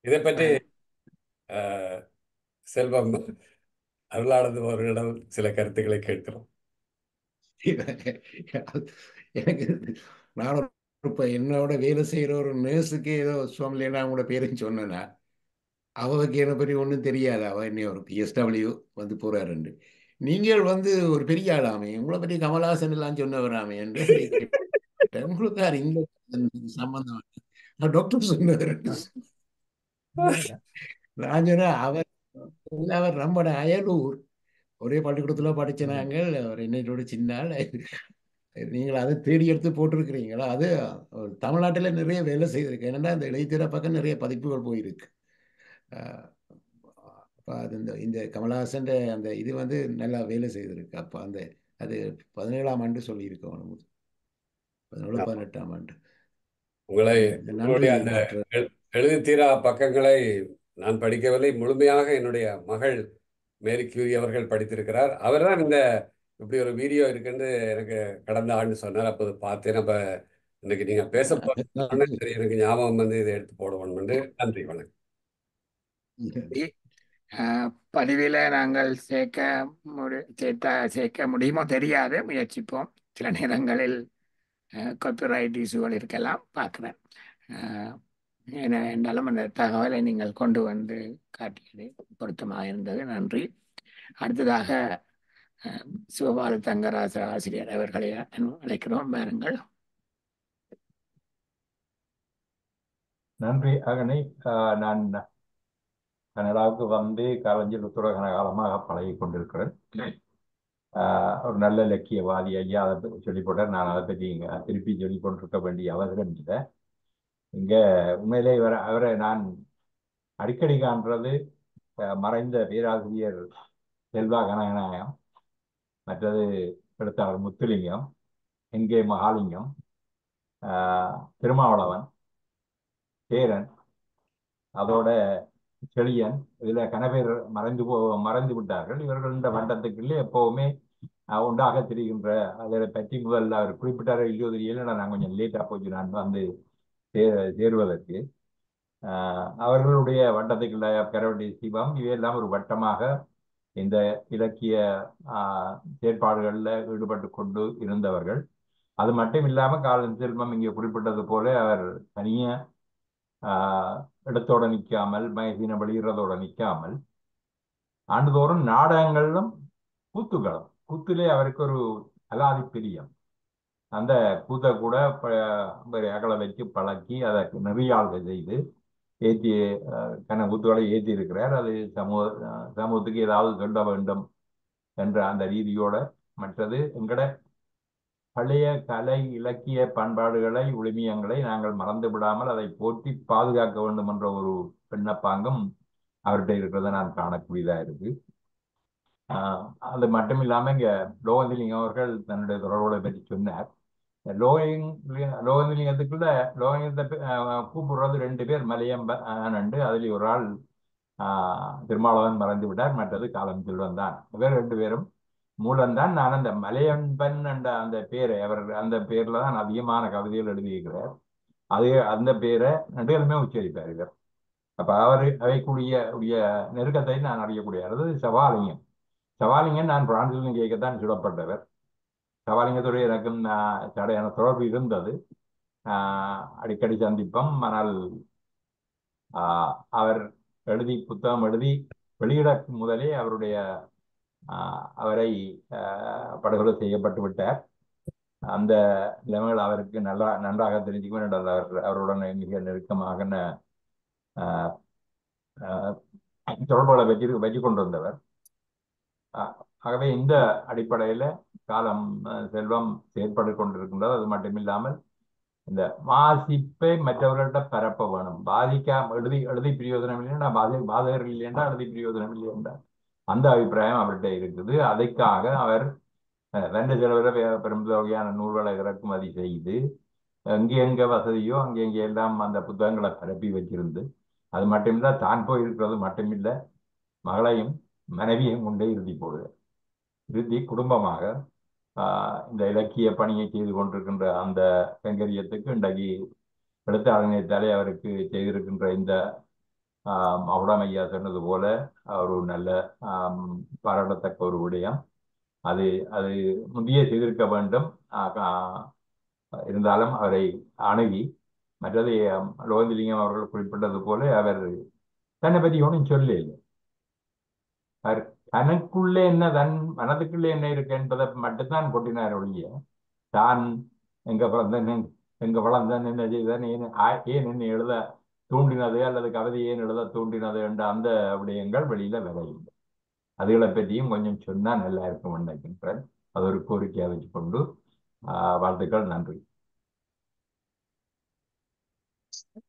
[SPEAKER 6] இதை பற்றி செல்வம் அருளானது அவர்களிடம் சில கருத்துக்களை கேட்கிறோம்.
[SPEAKER 2] எனக்கு நான் ஒரு- இப்ப என்னோட வேலை செய்யற ஒரு நர்ஸுக்கு ஏதோ சோமலினா கூட பேருன்னு சொன்னேன்னா அவளுக்கு என்னை பற்றி ஒன்றும் தெரியாது. அவ என்ன ஒரு பிஎஸ்டபிள்யூ வந்து போறாருண்டு நீங்கள் வந்து ஒரு பெரிய ஆளாமே உங்களை பற்றி கமலஹாசன் எல்லாம் சொன்னவராமே என்று (laughs) கேட்டேன். உங்களுக்கு யார் இந்த சம்பந்தம் நான் டாக்டர் சொன்னவர் நான் சொன்னேன் அவர் அவர் நம்மட அயலூர். ஒரே பள்ளிக்கூடத்துல படிச்ச நாங்கள் அவர் என்னோட சின்னால் நீங்கள் அதை தேடி எடுத்து போட்டிருக்கிறீங்களா? அது தமிழ்நாட்டில் நிறைய வேலை செய்திருக்கு. ஏன்னா இந்த இளையத்திர பக்கம் நிறைய பதிப்புகள் போயிருக்கு. அப்போ அப்ப அது இந்த இந்த கமலஹாசன் அந்த இது வந்து நல்லா வேலை செய்திருக்கு. அப்போ அந்த அது பதினேழாம் ஆண்டு சொல்லியிருக்கோம். பதினேழு பதினெட்டாம் ஆண்டு.
[SPEAKER 6] உங்களை உங்களுடைய அந்த எழுதி தீரா பக்கங்களை நான் படிக்கவில்லை. முழுமையாக என்னுடைய மகள் மேரி கியூரி அவர்கள் படித்திருக்கிறார். அவர்தான் இந்த இப்படி ஒரு வீடியோ இருக்குன்னு எனக்கு கடந்த ஆண்டு சொன்னார். அப்போது பார்த்தேன். அப்ப இன்னைக்கு நீங்க பேச சரி எனக்கு ஞாபகம் வந்து இதை எடுத்து போடுவோம் நன்றி வணக்கம்.
[SPEAKER 1] பதிவில நாங்கள் சேர்க்க முடி சேர்த்தா சேர்க்க முடியுமோ தெரியாது. முயற்சிப்போம். சில நேரங்களில் காப்பிரைட் இஷ்யூகள் இருக்கலாம் பார்க்குறேன். என்ன என்றாலும் அந்த தகவலை நீங்கள் கொண்டு வந்து காட்டியது பொருத்தமாக இருந்தது. நன்றி. அடுத்ததாக அஹ், சிவபால தங்கராச ஆசிரியர் அவர்களை அழைக்கிறோம். பாருங்கள்
[SPEAKER 8] நன்றி அகனை. நான் கனடாவுக்கு வந்து கலைஞர் உத்தரகன காலமாக பழகி கொண்டிருக்கிறேன் ஒரு நல்ல இலக்கியவாதி ஐயா அதை பற்றி சொல்லி போட்டார். நான் அதை பற்றி இங்க திருப்பி சொல்லி கொண்டிருக்க வேண்டிய அவசரம் இல்லை. இங்க உண்மையிலே இவரை அவரை நான் அடிக்கடி காண்றது மறைந்த பேராசிரியர் செல்வா கனகநாயகம் மற்றது எழுத்தாளர் முத்துலிங்கம் எங்கே மகாலிங்கம் ஆஹ் திருமாவளவன் சேரன் அதோட செழியன் இதுல கனபேர் மறைந்து போ மறைந்து விட்டார்கள். இவர்கள் இந்த வட்டத்துக்குள்ளே எப்போவுமே உண்டாக தெரிகின்ற அதை பற்றி முதல்ல அவர் குறிப்பிட்டாரோ இல்லையோ தெரியல. நான் கொஞ்சம் லேட்டா போச்சு. நான் வந்து சே சேருவதற்கு ஆஹ், அவர்களுடைய வட்டத்துக்குள்ள கரவட்டி சிவம் இவையெல்லாம் ஒரு வட்டமாக இந்த இலக்கிய ஆஹ், செயற்பாடுகளில் ஈடுபட்டு கொண்டு இருந்தவர்கள். அது மட்டும் இல்லாம காலன் செல்வம் இங்கே குறிப்பிட்டது போல அவர் தனிய ஆஹ் இடத்தோட நிற்காமல் மயசீன வெளியிடுறதோட நிற்காமல் ஆண்டுதோறும் நாடகங்களிலும் கூத்துக்களும் கூத்திலே அவருக்கு ஒரு அலாதி பிரியம் அந்த கூத்தை கூட அகலை வச்சு பழக்கி அதை நெறியாழ்வு செய்து ஏற்றி கன கூத்துக்களை ஏற்றி இருக்கிறார் அது சமூக சமூகத்துக்கு ஏதாவது சொல்ல வேண்டும் என்ற அந்த ரீதியோட மற்றது எங்கட பழைய கலை இலக்கிய பண்பாடுகளை விழுமியங்களை நாங்கள் மறந்து விடாமல் அதை போற்றி பாதுகாக்க வேண்டும் என்ற ஒரு விண்ணப்பாங்கும் அவர்கிட்ட இருக்கிறத நான் காணக்கூடியதாக இருக்குது அது மட்டும் இல்லாமல் இங்க லோகந்திலிங்கம் அவர்கள் தன்னுடைய தொடர்புகளை பற்றி சொன்னார். லோகிங் லோகந்திலிங்கத்துக்குள்ள லோகலிங்கத்தை கூப்பிடுறது ரெண்டு பேர் மலையம்ப நண்டு. அதில் ஒரு ஆள் ஆஹ் திருமாவளவன் மறந்து விட்டார். மற்றது காலம் செல்வன் தான். இவர் ரெண்டு பேரும் மூலம்தான் நான் அந்த மலையன்பன் என்ற அந்த பேரை அவர் அந்த பேர்ல தான் அதிகமான கவிதைகள் எழுதியிருக்கிறார். அது அந்த பேரை நடுகளுமே உச்சரிப்பார் இவர். அப்ப அவர் அவைக்குரிய உடைய நெருக்கத்தை நான் அறியக்கூடிய அதாவது சவாலிங்கன் நான் பிரான்சிலும் கேட்கத்தான் சுடப்பட்டவர் சவாலிங்கத்துடைய எனக்கும் சடையான தொடர்பு இருந்தது. ஆஹ் அடிக்கடி சந்திப்போம். ஆனால் ஆஹ் அவர் எழுதி புத்தகம் எழுதி வெளியிட முதலே அவருடைய ஆஹ் அவரை ஆஹ் படுகொலை செய்யப்பட்டு விட்டார். அந்த நிலைமைகள் அவருக்கு நல்லா நன்றாக தெரிஞ்சுக்க வேண்டும் அவர் அவருடன் மிக நெருக்கமாக தொடர்புகளை வச்சு வச்சு கொண்டிருந்தவர் ஆகவே இந்த அடிப்படையில காலம் செல்வம் செயற்பட்டு கொண்டிருக்கின்றது. அது மட்டுமில்லாமல் இந்த வாசிப்பை மற்றவர்கள்ட்ட பரப்ப வேணும். பாதிக்காம எழுதி எழுதி பிரயோஜனம் இல்லைன்னா பாதி பாதகர்கள் இல்லையென்றா எழுதி பிரயோஜனம் இல்லையென்றா அந்த அபிப்பிராயம் அவர்கிட்ட இருக்குது. அதுக்காக அவர் அஹ், ரெண்டு செலவில் பெரும்பகுதியான நூல்களை இறக்குமதி செய்து எங்கே எங்கே வசதியோ அங்கே இங்கே எல்லாம் அந்த புத்தகங்களை பரப்பி வச்சிருந்து அது மட்டுமில்ல தான் போயிருக்கிறது மட்டுமில்லை மகளையும் மனைவியையும் கொண்டே இறுதி போடுது இறுதி குடும்பமாக ஆஹ், இந்த இலக்கிய பணியை செய்து கொண்டிருக்கின்ற அந்த கைங்கரியத்துக்கு இன்றைக்கு எழுத்தாளர் அவருக்கு செய்திருக்கின்ற இந்த ஆஹ், ஐயா சொன்னது போல ஒரு நல்ல பாராட்டத்தக்க ஒரு விடயம். அது அது முந்தைய செய்திருக்க வேண்டும். ஆஹ், இருந்தாலும் அவரை அணுகி மற்றது லோகந்திலிங்கம் அவர்கள் குறிப்பிட்டது போல அவர் தன்னை பற்றி ஒன்றும் சொல்லல தனக்குள்ளே என்ன தன் மனதுக்குள்ளே என்ன இருக்கு என்பதை மட்டும்தான் கொட்டினார் ஒழிய தான் எங்க பிறந்தேன் எங்க வளர்ந்தேன் என்ன செய்தேன் ஏன் ஏன் என்ன எழுத தூண்டினது அல்லது கவிதை ஏன் எழுத தூண்டினது என்ற அந்த விடயங்கள் வெளியில வரையில்லை அதுகளை பற்றியும் கொஞ்சம் சொன்னா நல்லா இருக்கும் நினைக்கின்றேன் அது ஒரு கோரிக்கையை வச்சுக்கொண்டு ஆஹ், வாழ்த்துக்கள் நன்றி.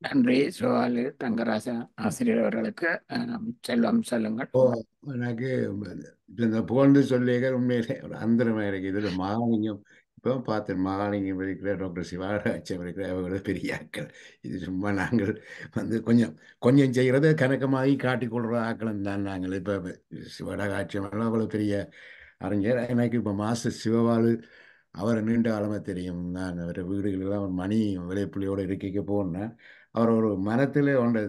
[SPEAKER 1] நன்றி. சுவாலு தங்கராசன் ஆசிரியர் அவர்களுக்கு செல்வம் சொல்லுங்கள்.
[SPEAKER 2] ஓ எனக்கு இந்த புகழ்ந்து சொல்லிகள் உண்மையிலே ஒரு அந்தரமா இருக்கு. இதுல மகாலிங்கம் இப்போ பார்த்தேன் மகாலிங்கம் இருக்கிற டாக்டர் சிவராஜம் இருக்கிற அவர்கள் பெரியாக்கள். இது சும்மா நாங்கள் வந்து கொஞ்சம் கொஞ்சம் செய்கிறத கணக்கமாகி காட்டிக்கொள்கிற ஆக்களும் தான் நாங்கள். இப்போ சிவராஜம் அவ்வளோ பெரிய அறிஞர். எனக்கு இப்போ மாஸ்டர் சிவபாலு அவரை நீண்ட காலமாக தெரியும். நான் அவர் வீடுகளெல்லாம் ஒரு மணி விளைப்புள்ளியோடு இருக்கைக்கு போனேன். அவர் ஒரு மனத்தில் ஒன்று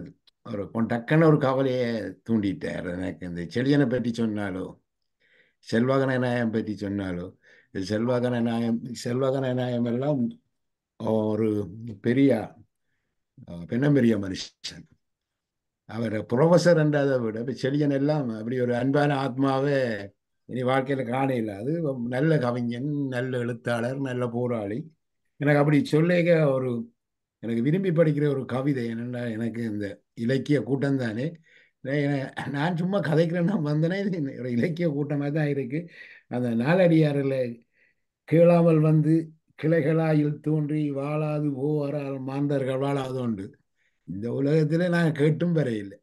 [SPEAKER 2] ஒரு டக்குன்னு ஒரு கவலையை தூண்டிட்டார். எனக்கு இந்த செழியனை பற்றி சொன்னாலோ செல்வகன நாயம் பற்றி சொன்னாலோ இந்த செல்வகன நாயம் செல்வகன நாயம் எல்லாம் ஒரு பெரிய பெண்ணம் பெரிய மனுஷன். அவர் ப்ரொஃபஸர் என்றதை விட செழியன் எல்லாம் அப்படி ஒரு அன்பான ஆத்மாவே இனி வாழ்க்கையில் காண இல்லாது நல்ல கவிஞன் நல்ல எழுத்தாளர் நல்ல போராளி. எனக்கு அப்படி சொல்லிக்க ஒரு எனக்கு விரும்பி படிக்கிற ஒரு கவிதை என்னென்னா எனக்கு இந்த இலக்கிய கூட்டம் தானே. நான் சும்மா கதைக்கிறேன்னா வந்தேனே இது ஒரு இலக்கிய கூட்டமாக தான் இருக்குது அந்த நாலடியாரில் கேளாமல் வந்து கிளைகளாயில் தோன்றி வாழாது போவாரால் மாந்தர்கள் வாழாது உண்டு. இந்த உலகத்தில் நான் கேட்டும் வரையில்லை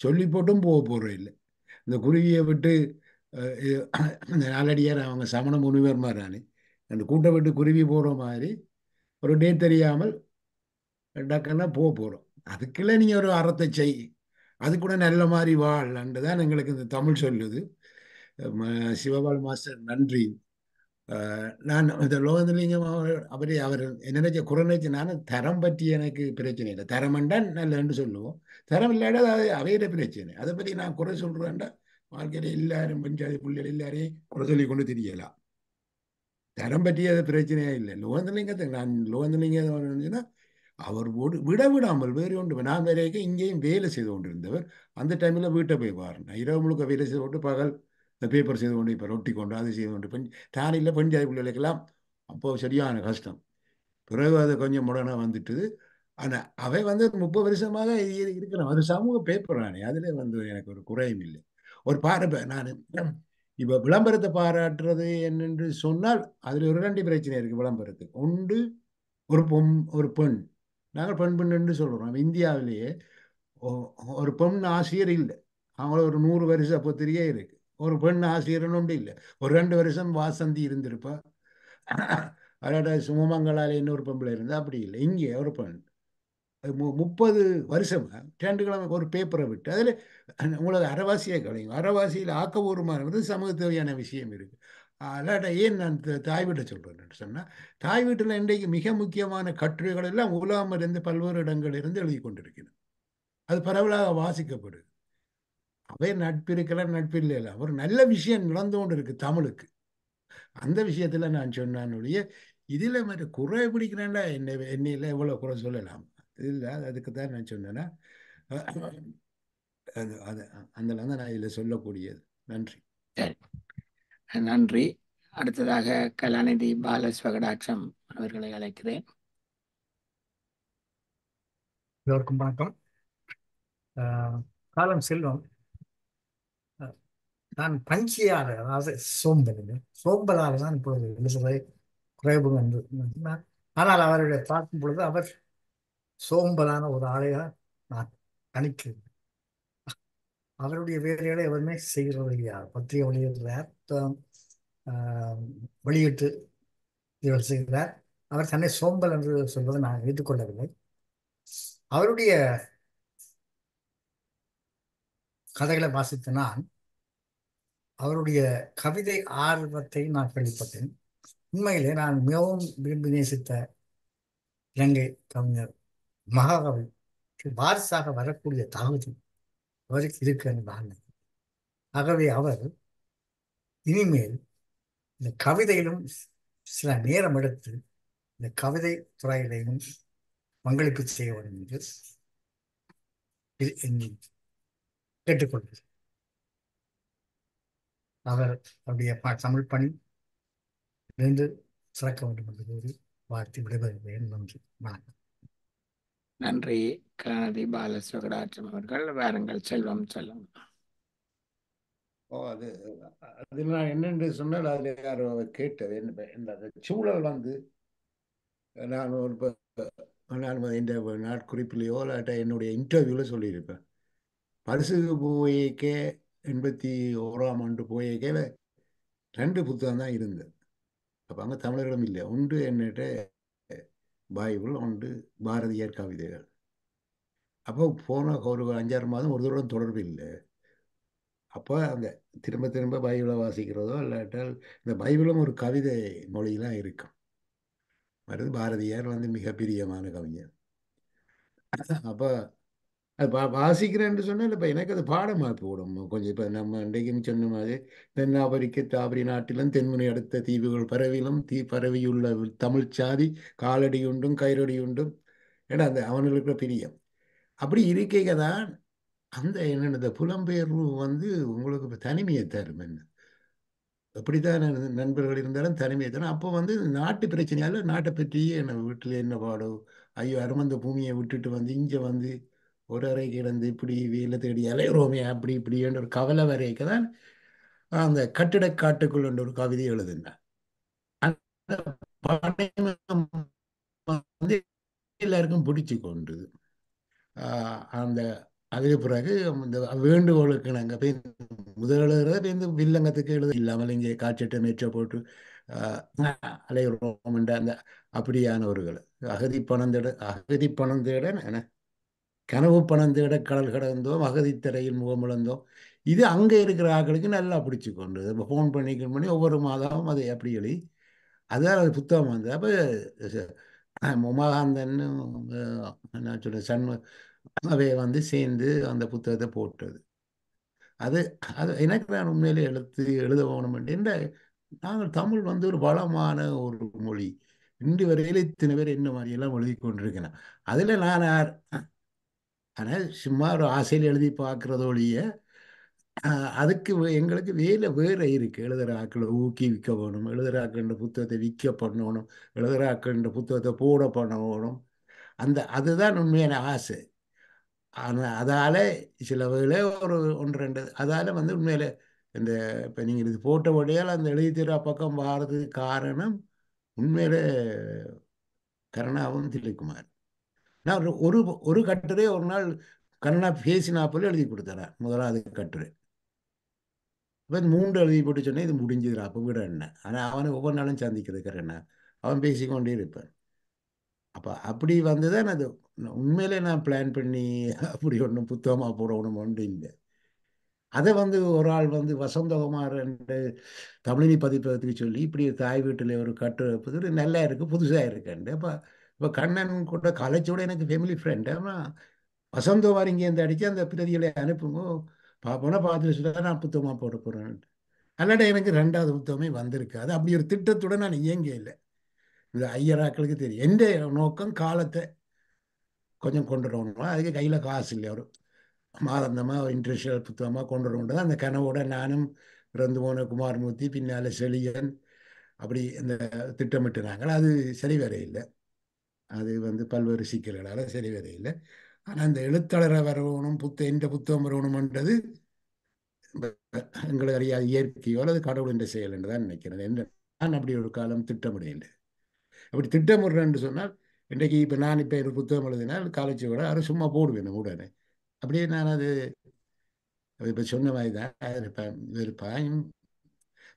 [SPEAKER 2] சொல்லி போட்டும் போக போகிறோம் இல்லை. இந்த குருவியை விட்டு இந்த அந்த நாலடியார் அவங்க சமண முனிவர் மாதிரிதானே அந்த கூட்டை விட்டு குருவி போகிற மாதிரி. ஒரு டே தெரியாமல் டக்குன்னா போக போகிறோம் அதுக்குள்ளே நீங்கள் ஒரு அறத்தை செய். அது கூட நல்ல மாதிரி வாழ்ண்டு தான் எங்களுக்கு இந்த தமிழ் சொல்லுது. சிவபால் மாஸ்டர் நன்றி. நான் இந்த லோகந்திலிங்கம் அவர் அவரே அவர் என்ன குறைநிச்சு நான் தரம் பற்றி எனக்கு பிரச்சனை இல்லை. தரம் என்றால் நல்லன்னு சொல்லுவோம். தரம் இல்லாட்டா அது அவையிட பிரச்சனை. அதை பற்றி நான் குறை சொல்கிறேன்டா வாழ்க்கையில எல்லாரும் பஞ்சாதி பிள்ளைகள் எல்லாரையும் குறை சொல்லி கொண்டு தெரியலாம். தரம் பற்றிய பிரச்சனையே இல்லை. லோகந்திலிங்கத்தை நான் லோகந்திலிங்கம் அவர் விட விட விடாமல் வேறு ஒன்று நான் வரைக்கும் இங்கேயும் வேலை செய்து கொண்டிருந்தவர். அந்த டைமில் வீட்டை போய் பாருங்க. இரவு முழுக்க வேலை செய்து கொண்டு பகல் இந்த பேப்பர் செய்து கொண்டு இப்போ ரொட்டி கொண்டு அது செய்து கொண்டு பெண் தானியில் பெண்ஜாதி பிள்ளைகளுக்கெல்லாம் அப்போ சரியான கஷ்டம். பிறகு அது கொஞ்சம் முடனா வந்துட்டுது. ஆனால் அவை வந்து முப்பது வருஷமாக இருக்கிறான் அது சமூக பேப்பர் நானே அதில் வந்து எனக்கு ஒரு குறையும் இல்லை. ஒரு பாருப்பேன் நான் இப்போ விளம்பரத்தை பாராட்டுறது என்னென்று சொன்னால் அதில் ஒரு ரெண்டு பிரச்சனை இருக்குது விளம்பரத்துக்கு. ஒன்று ஒரு பொம் ஒரு பெண். நாங்கள் பெண் பெண்ணுன்னு சொல்கிறோம் இந்தியாவிலேயே ஒரு பெண் ஆசிரியர் இல்லை. அவங்கள ஒரு நூறு வருஷம் பத்திரிகை இருக்குது ஒரு பெண் ஆசிரியர்னு ஒன்று இல்லை. ஒரு ரெண்டு வருஷம் வாசந்தி இருந்திருப்பா. அதோட சுமமங்களால் இன்னொரு பொம்பளை இருந்தால் அப்படி இல்லை. இங்கே ஒரு பெண். முப்பது வருஷம் ரெண்டு ஒரு பேப்பரை விட்டு அதில் உங்களுக்கு அறவாசியாக கிடைக்கும் அறவாசியில் ஆக்கபூர்வமானது சமூக தேவையான விஷயம் இருக்குது அல்லாட்ட ஏன் நான் த- தாய் வீட்டை சொல்கிறேன்னு சொன்னால் தாய் வீட்டில் இன்றைக்கு மிக முக்கியமான கட்டுரைகள் எல்லாம் உலாமிருந்து பல்வேறு இடங்களிலிருந்து எழுதி கொண்டிருக்கிறது. அது பரவலாக வாசிக்கப்படுது. அவை நட்பு இருக்கலாம் நட்பு இல்லை. ஒரு நல்ல விஷயம் நடந்து கொண்டு இருக்கு தமிழுக்கு. அந்த விஷயத்தில் நான் சொன்னானுடைய இதில் மற்ற மாதிரி குறை பிடிக்கிறேன்டா. என்னை என்னையில் எவ்வளோ குறை சொல்லலாம். இல்லை அதுக்கு தான் நான் சொன்னேன்னா அது அது அந்த தான் நான் இதில் சொல்லக்கூடியது. நன்றி.
[SPEAKER 1] நன்றி. அடுத்ததாக கலாநிதி பாலஸ்வகடாட்சம் அவர்களை அழைக்கிறேன்.
[SPEAKER 11] எல்லோருக்கும் வணக்கம். ஆஹ் காலம் செல்வம். நான் பஞ்சியாளர் அதாவது சோம்பல் சோம்பலால் தான் இப்பொழுது எழுதுவதை குறைவு என்று ஆனால் அவருடைய பார்க்கும் பொழுது அவர் சோம்பலான ஒரு ஆளையா நான் கணிக்கிறேன் அவருடைய வேலைகளை எவருமே செய்கிறது இல்லையா பத்திரிகை வெளியிடுறார் வெளியிட்டு இவர் செய்கிறார். அவர் தன்னை சோம்பல் என்று சொல்வதை நான் ஏற்றுக்கொள்ளவில்லை. அவருடைய கதைகளை வாசித்த நான் அவருடைய கவிதை ஆர்வத்தை நான் கேள்விப்பட்டேன் உண்மையிலே நான் மிகவும் விரும்பி நேசித்த இலங்கை கவிஞர் மகாகவி வாரிசாக வரக்கூடிய தகுதி அவருக்கு இருக்கு என்று ஆகவே அவர் இனிமேல் இந்த கவிதையிலும் சில நேரம் எடுத்து இந்த கவிதை துறையிலையும் பங்களிப்பு செய்ய வேண்டும் என்று கேட்டுக்கொள்கிறது அவர் அவருடைய ப- தமிழ் பணி இருந்து சிறக்க வேண்டும் என்று கூறி வாழ்த்து விடைபெறுகிறேன். நன்றி. வணக்கம்.
[SPEAKER 1] நன்றி. கணதி பாலஸ்வகடாட்சம் அவர்கள் வாருங்கள் செல்வம் செல்வம்.
[SPEAKER 2] ஓ அது அதில் நான் என்னென்று சொன்னால் அதில் யாரோ கேட்டது என்ன என்ன சூழல் வந்து நான் ஒரு நான் இந்த நாட்குறிப்பிலேயோ இல்லாட்ட என்னுடைய இன்டர்வியூவில் சொல்லியிருப்பேன். பரிசுக்கு போயேக்கே எண்பத்தி ஓராம் ஆண்டு போயேக்கே ரெண்டு புத்தகம் தான் இருந்தது. அப்போ அங்கே தமிழர்களும் இல்லை. ஒன்று என்னட்டு பைபிள் உண்டு பாரதியார் கவிதைகள். அப்போ போன ஒரு அஞ்சாறு மாதம் ஒரு தூரம் தொடர்பு இல்லை. அப்போ அந்த திரும்ப திரும்ப பைபிளை வாசிக்கிறதோ இல்லாட்டால் இந்த பைபிளும் ஒரு கவிதை மொழியெலாம் இருக்கும். மறுது பாரதியார் வந்து மிக பிரியமான கவிஞர். அப்போ அது பா வாசிக்கிறேன்னு சொன்னால் இப்போ எனக்கு அது பாடமாக போடும். கொஞ்சம் இப்போ நம்ம இன்றைக்கும் சொன்ன மாதிரி தென்னாப்பிரிக்க தாபரி நாட்டிலும் தென்முனை அடுத்த தீவுகள் பரவிலும் தீ பரவியுள்ள தமிழ் சாதி கயிறொடி உண்டும் ஏன்னா அந்த அவனுக்கு பிரியம். அப்படி இருக்கைக தான் அந்த என்னென்ன இந்த புலம்பெயர்வு வந்து உங்களுக்கு தனிமையை தரும் என்ன? எப்படித்தான் நண்பர்கள் இருந்தாலும் தனிமையை தரும். அப்போ வந்து நாட்டு பிரச்சனையால் நாட்டை பற்றியே என்ன வீட்டில் என்ன பாடோ? ஐயோ அருமந்த பூமியை விட்டுட்டு வந்து இங்கே வந்து ஒரு அறை கிடந்து இப்படி வேலை தேடி அலையிறோமே அப்படி இப்படின்ற ஒரு கவலை வரைக்கு தான் அந்த கட்டிடக் காட்டுக்குள் என்ற ஒரு கவிதை எழுதுனேன் வந்து எல்லாருக்கும் பிடிச்சு கொண்டது. ஆஹ் அந்த அதுக்கு பிறகு இந்த வேண்டுகோளுக்கு நாங்கள் போய் முதல் போய் இந்த வில்லங்கத்துக்கு எழுத இல்லாமல் இங்கே காய்ச்சட்டை மேற்ற போட்டு ஆஹ் அலையுறோம் என்ற அந்த அப்படியானவர்கள் அகதி பணம் தேட அகதி பணம் தேட என்ன? கனவு பணம் விட கடல் கடந்தோம் அகதித்தரையில் முகம் இது அங்கே இருக்கிற ஆக்களுக்கு நல்லா பிடிச்சி கொண்டு இப்போ ஃபோன் பண்ணி பண்ணி ஒவ்வொரு மாதமும் அதை அப்படி எழுதி அதான் அது புத்தகம் வந்து அப்போ உமாகாந்தன் நான் சொல்ல சண்ம அவை வந்து சேர்ந்து அந்த புத்தகத்தை போட்டது. அது அது எனக்கு நான் உண்மையிலே எழுத்து எழுத போகணும் என்ற நாங்கள் தமிழ் வந்து ஒரு வளமான ஒரு மொழி. இன்று வரையில் இத்தனை பேர் என்ன மாதிரி எல்லாம் எழுதி கொண்டிருக்கிறேன் அதில் நான் யார் ஆனால் சும்மா ஒரு ஆசையில் எழுதி பார்க்குறதோடைய அதுக்கு வே- எங்களுக்கு வேலை வேற இருக்குது எழுதுகிற ஆக்களை ஊக்குவிக்க வேணும் எழுதுகிற புத்தகத்தை விற்க பண்ணணும் எழுதுகிற ஆக்கள புத்தகத்தை போட பண்ணணும் அந்த அதுதான் உண்மையான ஆசை. ஆனால் அதால் சில வேலை ஒரு ஒன்று ரெண்டு அதால் வந்து உண்மையில் இந்த இப்போ நீங்கள் இது போட்டபடியால் அந்த எழுதித்திரா பக்கம் வாரதுக்கு காரணம் உண்மையில கருணாவும் திலீப்குமார் நான் ஒரு ஒரு கட்டுரை ஒரு நாள் கண்ணா பேசினா போல எழுதி கொடுத்துறேன் முதலாவது கட்டுரை. இப்போ மூன்று எழுதி போட்டு சொன்னேன் இது முடிஞ்சதுடா அப்போ விட என்ன. ஆனால் அவனை ஒவ்வொரு நாளும் சந்திக்கிறது என்ன? அவன் பேசிக்கொண்டே இருப்பான். அப்போ அப்படி வந்து தான் அது உண்மையிலே நான் பிளான் பண்ணி அப்படி ஒன்றும் புத்தகமாக போடணும் ஒன்று இல்லை. அதை வந்து ஒரு ஆள் வந்து வசந்தகுமார் என்று தமிழினி பதிப்பகத்துக்கு சொல்லி இப்படி தாய் வீட்டில் ஒரு கட்டு வைப்பது நல்லா இருக்குது புதுசாக இருக்குண்டு அப்போ இப்போ கண்ணன் கூட காலேஜோட எனக்கு ஃபேமிலி ஃப்ரெண்டு ஆனால் வசந்தகுமார் இங்கேருந்து அடித்து அந்த பிரதிகளை அனுப்புங்க. பார்ப்போனா பார்த்துட்டு சொல்ல நான் புத்தகமாக போட போகிறேன் அல்லாட எனக்கு ரெண்டாவது புத்தகமே வந்திருக்கு. அது அப்படி ஒரு திட்டத்துடன் நான் இயங்க இல்லை. இந்த ஐயராக்களுக்கு தெரியும். எந்த நோக்கம்? காலத்தை கொஞ்சம் கொண்டு வரணும்? அதுக்கு கையில் காசு இல்லை. ஒரு மாதந்தமாக இன்ட்ரெஸ்டல் புத்தகமாக கொண்டு வரணும் அந்த கனவோட நானும் இறந்து போன குமார்மூர்த்தி பின்னால் செழியன் அப்படி இந்த திட்டமிட்டுனாங்க அது சரி வர இல்லை. அது வந்து பல்வேறு சிக்கல்களால் சரி வரையில்லை ஆனால் அந்த எழுத்தாளரை வரணும் புத்த எந்த புத்தகம் வரணும்ன்றது எங்களை அறியாத இயற்கையோ அல்லது கடவுளின் செயல் என்று தான் நினைக்கிறேன் என்ன நான் அப்படி ஒரு காலம் திட்டமிடையில்லை அப்படி திட்டமிடுறேன்னு சொன்னால் இன்றைக்கு இப்போ நான் இப்போ ஒரு புத்தகம் எழுதினால் காலேஜ் கூட அது சும்மா போடுவேன் உடனே அப்படியே நான் அது இப்போ சொன்ன மாதிரி தான் இருப்பேன் இருப்பேன்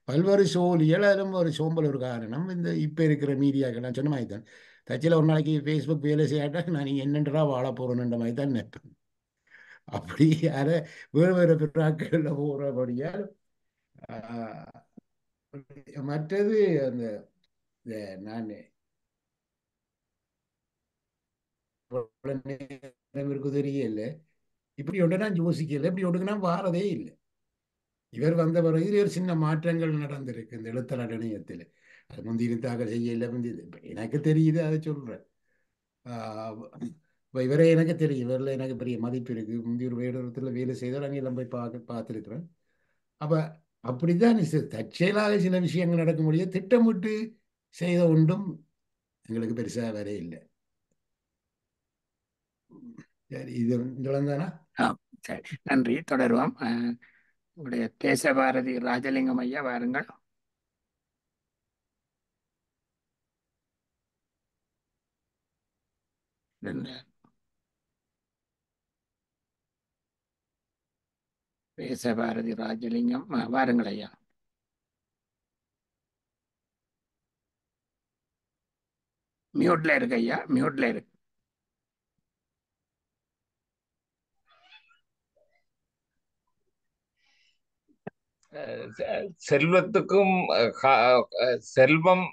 [SPEAKER 2] பல்வேறு சோழியல் அதிலும் ஒரு சோம்பல் ஒரு காரணம். இந்த இப்போ இருக்கிற மீடியாக்கள் நான் சொன்ன மாதிரி தான் தச்சியில் ஒரு நாளைக்கு ஃபேஸ்புக் வேலை செய்யாட்டா நான் என்னென்றா வாழ போகிறேன்ற மாதிரி தான் நினைப்பேன் அப்படி யார வேறு வேறு பிறாக்களில் போகிறபடியால் மற்றது அந்த நான் இருக்கு தெரியல. இப்படி ஒன்று நான் யோசிக்கல இப்படி ஒன்றுக்கு நான் வாரதே இல்லை. இவர் வந்த பிறகு ஒரு சின்ன மாற்றங்கள் நடந்திருக்கு இந்த எழுத்தலாட் இணையத்தில். அது முந்திரி தாக்கல் செய்யல முந்தி எனக்கு தெரியுது அதை சொல்கிறேன் இப்போ இவரே எனக்கு தெரியும். இவரில் எனக்கு பெரிய மதிப்பு இருக்குது முந்தி ஒரு வேடத்தில் வேலை செய்தவர் அங்கே எல்லாம் போய் பார்க்க பார்த்துருக்குறேன். அப்போ அப்படித்தான் தற்செயலாக சில விஷயங்கள் நடக்க முடியும் திட்டமிட்டு செய்த ஒன்றும் எங்களுக்கு பெருசாக வேற இல்லை. சரி இது தானா?
[SPEAKER 1] சரி. நன்றி. தொடருவோம். உங்களுடைய தேசபாரதி ராஜலிங்கம் ஐயா வாருங்கள். தேசபாரதி ராஜலிங்கம் வாருங்கள் ஐயா மியூட்ல இருக்கு ஐயா மியூட்ல இருக்கு
[SPEAKER 12] செல்வத்துக்கும் செல்வம்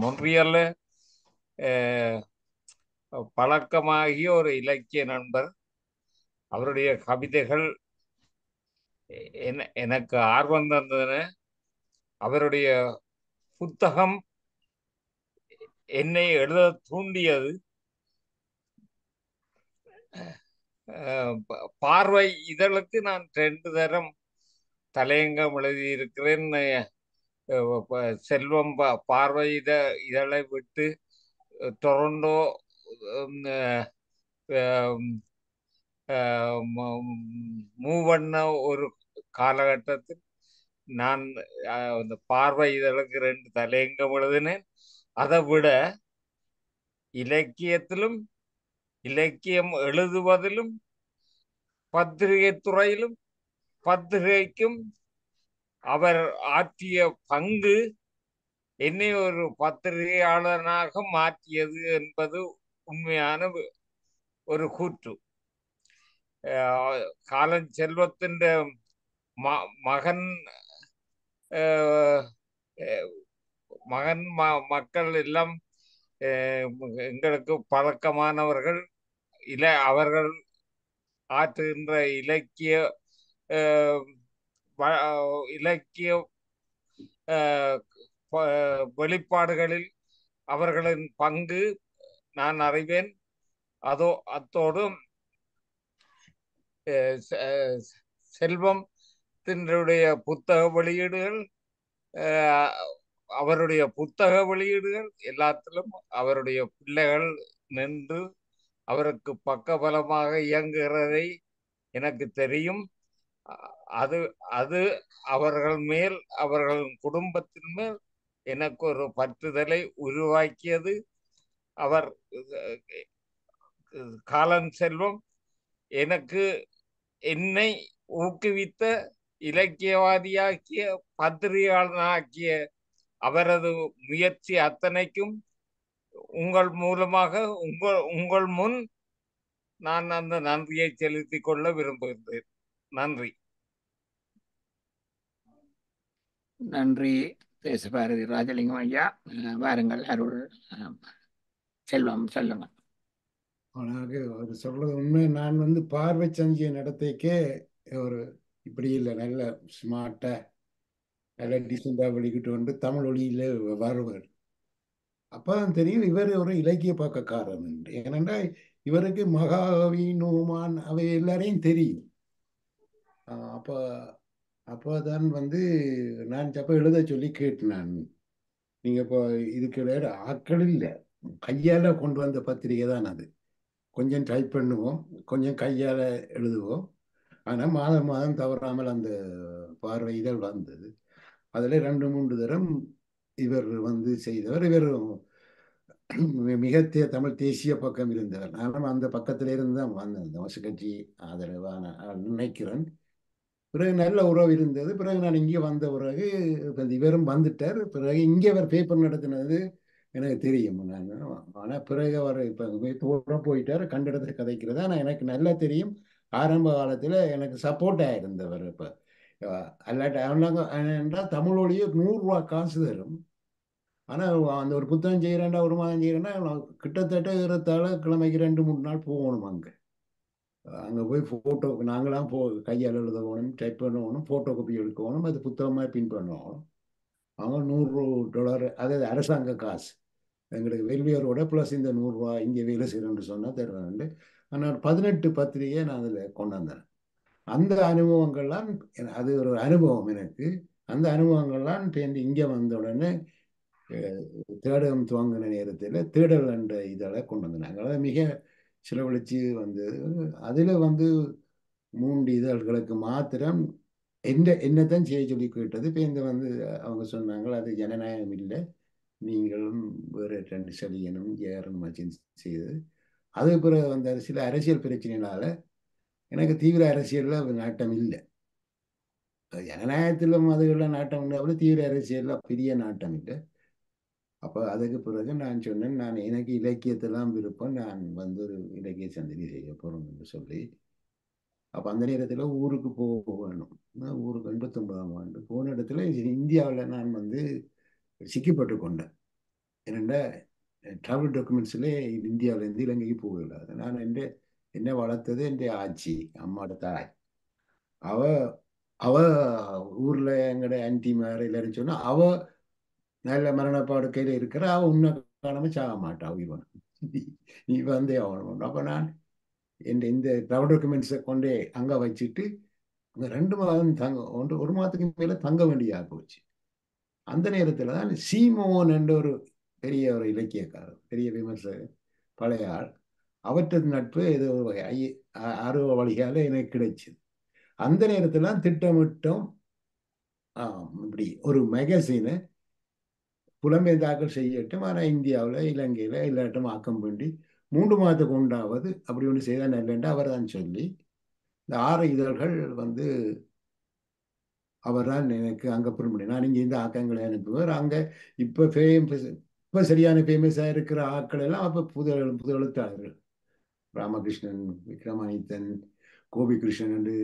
[SPEAKER 12] மொன்றியல்ல பழக்கமாகிய ஒரு இலக்கிய நண்பர். அவருடைய கவிதைகள் எனக்கு ஆர்வம் தந்ததுன்னு அவருடைய புத்தகம் என்னை எழுத தூண்டியது. பார்வை இதழுக்கு நான் ரெண்டு தரம் தலையங்கம் எழுதியிருக்கிறேன். செல்வம் பார்வை இத இதழை விட்டு டொரண்டோ மூவண்ண um, uh, um, um, ஒரு காலகட்டத்தில் நான் அந்த பார்வை இதழுக்கு ரெண்டு தலையங்கம் எழுதினேன். அதை விட இலக்கியத்திலும் இலக்கியம் எழுதுவதிலும் பத்திரிகை துறையிலும் பத்திரிகைக்கும் அவர் ஆற்றிய பங்கு என்னை ஒரு பத்திரிகையாளனாக மாற்றியது என்பது உண்மையான ஒரு கூற்று. காலன் செல்வத்தின் மகன் மகன் ம மக்கள் எல்லாம் எங்களுக்கு பழக்கமானவர்கள் இல அவர்கள் ஆற்றுகின்ற இலக்கிய இலக்கிய வெளிப்பாடுகளில் அவர்களின் பங்கு நான் அறிவேன். அதோ அத்தோடு செல்வம் தின்னுடைய புத்தக வெளியீடுகள் அவருடைய புத்தக வெளியீடுகள் எல்லாத்திலும் அவருடைய பிள்ளைகள் நின்று அவருக்கு பக்கபலமாக இயங்குகிறதை எனக்கு தெரியும். அது அது அவர்கள் மேல் அவர்கள் குடும்பத்தின் மேல் எனக்கு ஒரு பற்றுதலை உருவாக்கியது. அவர் காலன் செல்வம் எனக்கு என்னை ஊக்குவித்த இலக்கியவாதியாக்கிய பத்திரிகையாளனாக்கிய அவரது முயற்சி அத்தனைக்கும் உங்கள் மூலமாக உங்கள் உங்கள் முன் நான் அந்த நன்றியை செலுத்திக் கொள்ள விரும்புகிறேன் நன்றி.
[SPEAKER 1] நன்றி. தேசபாரதி ராஜலிங்கம் ஐயா வாருங்கள் அருள் செல்வம் சொல்லுங்க.
[SPEAKER 2] ஆனால் அவர் சொல்றது உண்மை. நான் வந்து பார்வை சஞ்சிய நடத்தைக்கே ஒரு இப்படி இல்லை நல்ல ஸ்மார்ட்டா நல்ல டீசெண்டாக வெளிக்கிட்டு வந்து தமிழ் ஒளியில வருவார் அப்பதான் தெரியும் இவர் ஒரு இலக்கிய பக்கக்காரன் என்று. இவருக்கு மகாகவி நூமான் அவை எல்லாரையும் தெரியும். அப்போ அப்போதான் வந்து நான் தப்ப எழுத சொல்லி கேட்டேன் நான். நீங்கள் இப்போ இதுக்கு விளையாட ஆட்கள் இல்லை. கையால் கொண்டு வந்த பத்திரிகை தான் அது. கொஞ்சம் டைப் பண்ணுவோம் கொஞ்சம் கையால் எழுதுவோம். ஆனால் மாதம் மாதம் தவறாமல் அந்த பார்வை இதழ் வந்தது. அதில் ரெண்டு மூன்று தரம் இவர் வந்து செய்தவர். இவர் மிக தே தமிழ் தேசிய பக்கம் இருந்தவர். நானும் அந்த பக்கத்தில இருந்து தான் வந்தேன். தோசை கட்சி ஆதரவான நினைக்கிறேன் பிறகு நல்ல உறவு இருந்தது. பிறகு நான் இங்கே வந்த பிறகு இவரும் வந்துட்டார். பிறகு இங்கே அவர் பேப்பர் நடத்தினது எனக்கு தெரியும். நான் ஆனால் பிறகு அவர் இப்போ தூரம் போயிட்டார். கண்ட இடத்துல கதைக்கிறது ஆனால் எனக்கு நல்லா தெரியும். ஆரம்ப காலத்தில் எனக்கு சப்போர்ட்டாக இருந்தவர் இப்போ. அல்லாட்ட என்றால் தமிழோடைய நூறுரூவா காசு தரும். ஆனால் அந்த ஒரு புத்தகம் செய்கிறேன்டா ஒரு மாதம் செய்கிறேன்னா கிட்டத்தட்ட இருபத்தாழ கிழமைக்கு ரெண்டு மூணு நாள் போகணும் அங்கே. அங்கே போய் ஃபோட்டோ நாங்களாம் போ கையால் எழுத போகணும் டைப் பண்ணணும் ஃபோட்டோ காப்பி எடுக்கணும் அது புத்தகமாக பின் பண்ணணும் அவங்க நூறு டாலர் அதாவது அரசாங்க காசு. எங்களுக்கு வெல்வியரோட ப்ளஸ் இந்த நூறுரூவா இங்கே வேலை செய்யணும்னு சொன்னால் தருவாங்க. ஆனால் பதினெட்டு பத்திரிகையை நான் அதில் கொண்டாந்தேன். அந்த அனுபவங்கள்லாம் அது ஒரு அனுபவம் எனக்கு. அந்த அனுபவங்கள்லாம் பேருந்து இங்கே வந்த உடனே தேடகம் துவங்கின நேரத்தில் தேடல் என்ற இதெல்லாம் கொண்டு வந்தாங்க அதாவது மிக செலவழித்து வந்து அதில் வந்து மூன்று இதழ்களுக்கு மாத்திரம் என்ன என்னத்தான் செய்ய சொல்லி கேட்டது இப்போ இந்த வந்து அவங்க சொன்னாங்க அது ஜனநாயகம் இல்லை. நீங்களும் வேறு ரெண்டு சலியனும் ஏறணும் வச்சு செய்து. அது பிறகு வந்த சில அரசியல் பிரச்சனைனால எனக்கு தீவிர அரசியலில் நாட்டம் இல்லை. ஜனநாயகத்திலும் அதுகளில் நாட்டம் இல்லை தீவிர அரசியலில் பெரிய நாட்டம் இல்லை. அப்போ அதுக்கு பிறகு நான் சொன்னேன் நான் எனக்கு இலக்கியத்தெல்லாம் விருப்பம். நான் வந்து ஒரு இலக்கிய சந்தனி செய்ய போகிறோம் என்று சொல்லி. அப்போ அந்த நேரத்தில் ஊருக்கு போக வேணும் ஊருக்கு எண்பத்தொன்பதாம் ஆண்டு போன இடத்துல இந்தியாவில் நான் வந்து சிக்கிப்பட்டு கொண்டேன். என்னென்னா ட்ராவல் டாக்குமெண்ட்ஸில் இந்தியாவிலேருந்து இலங்கைக்கு போகல நான் என் என்னை வளர்த்தது என் ஆச்சி அம்மாவோட தாய். அவ அவ ஊரில் எங்கட ஆன்டி மாதிரி எல்லாரும் சொன்னால் அவள் நல்ல மரணப்பாடுக்கையில் இருக்கிற அவ உன்னை காணாம சாக மாட்டா இவன். நீ வந்தே ஆகணும் அப்போ நான் என் இந்த ட்ராவல் டாக்குமெண்ட்ஸை கொண்டே அங்கே வச்சுட்டு அங்கே ரெண்டு மாதம் தங்க ஒன்று ஒரு மாதத்துக்கு மேலே தங்க வேண்டியதாக போச்சு. அந்த நேரத்தில் தான் சீமோன் என்ற ஒரு பெரிய ஒரு இலக்கியக்காரர் பெரிய விமர்சகர் பழைய ஆள் அவற்றது நட்பு ஏதோ ஒரு வகை ஐ ஆர்வ வழியால் எனக்கு கிடைச்சிது. அந்த நேரத்தில் தான் திட்டமிட்டம் இப்படி ஒரு மேகசீனை புலம்பெயர்ந்தாக்கள் செய்யட்டும். ஆனால் இந்தியாவில் இலங்கையில் எல்லாட்டும் ஆக்கம் பண்ணி மூன்று மாதத்துக்கு உண்டாவது அப்படி ஒன்று செய்தால் நல்லேன்ட்டு அவர் தான் சொல்லி இந்த ஆறு இதழ்கள் வந்து அவர் தான் எனக்கு அங்கே பண்ணி நான் இங்கே இந்த ஆக்கங்களை அனுப்புவார் அங்கே இப்போ ஃபேமஸ் இப்போ சரியான ஃபேமஸாக இருக்கிற ஆட்கள் எல்லாம் அப்போ புது புது எழுத்தாளர்கள். ராமகிருஷ்ணன் விக்ரமாதித்தன் கோபிகிருஷ்ணன் என்று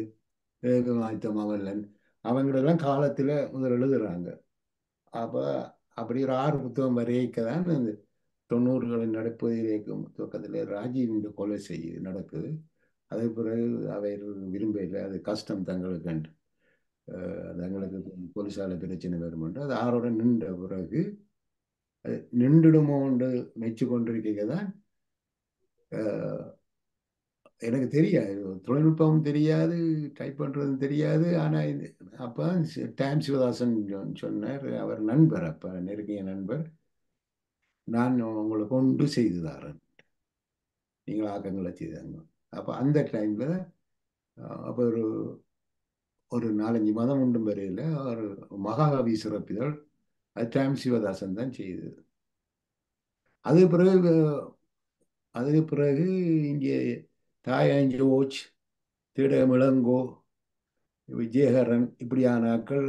[SPEAKER 2] வேகமாதித்த மாவல்லன். அவங்களெல்லாம் காலத்தில் முதல் எழுதுறாங்க. அப்போ அப்படி ஒரு ஆறு புத்தகம் வரைக்க தான் இந்த தொண்ணூறுகளின் நடப்பதிலேக்கும் துவக்கத்தில் ராஜீவ் இந்த கொலை செய்ய நடக்குது. அதே பிறகு அவர் விரும்பல அது கஷ்டம் தங்களுக்கு தங்களுக்கு போலீஸால பிரச்சனை வருமென்று அது ஆறோட நின்ற பிறகு நின்றுடுமோன்று மெச்சு கொண்டிருக்க தான் எனக்கு தெரியாது. தொழில்நுட்பமும் தெரியாது டைப் பண்ணுறதும் தெரியாது. ஆனால் அப்போ டைம் சிவதாசன் சொன்னார். அவர் நண்பர் அப்போ நெருங்கிய நண்பர். நான் உங்களை கொண்டு செய்து தரேன் நீங்கள் ஆக்கங்களை செய்தாங்க. அப்போ அந்த டைமில் அப்போ ஒரு ஒரு நாலஞ்சு மதம் உண்டும் வரையில் ஒரு மகாகவி சிறப்பிதழ் அது டைம் சிவதாசன் தான் செய்தது. அதுக்கு பிறகு அதுக்கு பிறகு இங்கே தாயாஞ்சோச் திடமிளங்கோ விஜயகரன் இப்படியான ஆக்கள்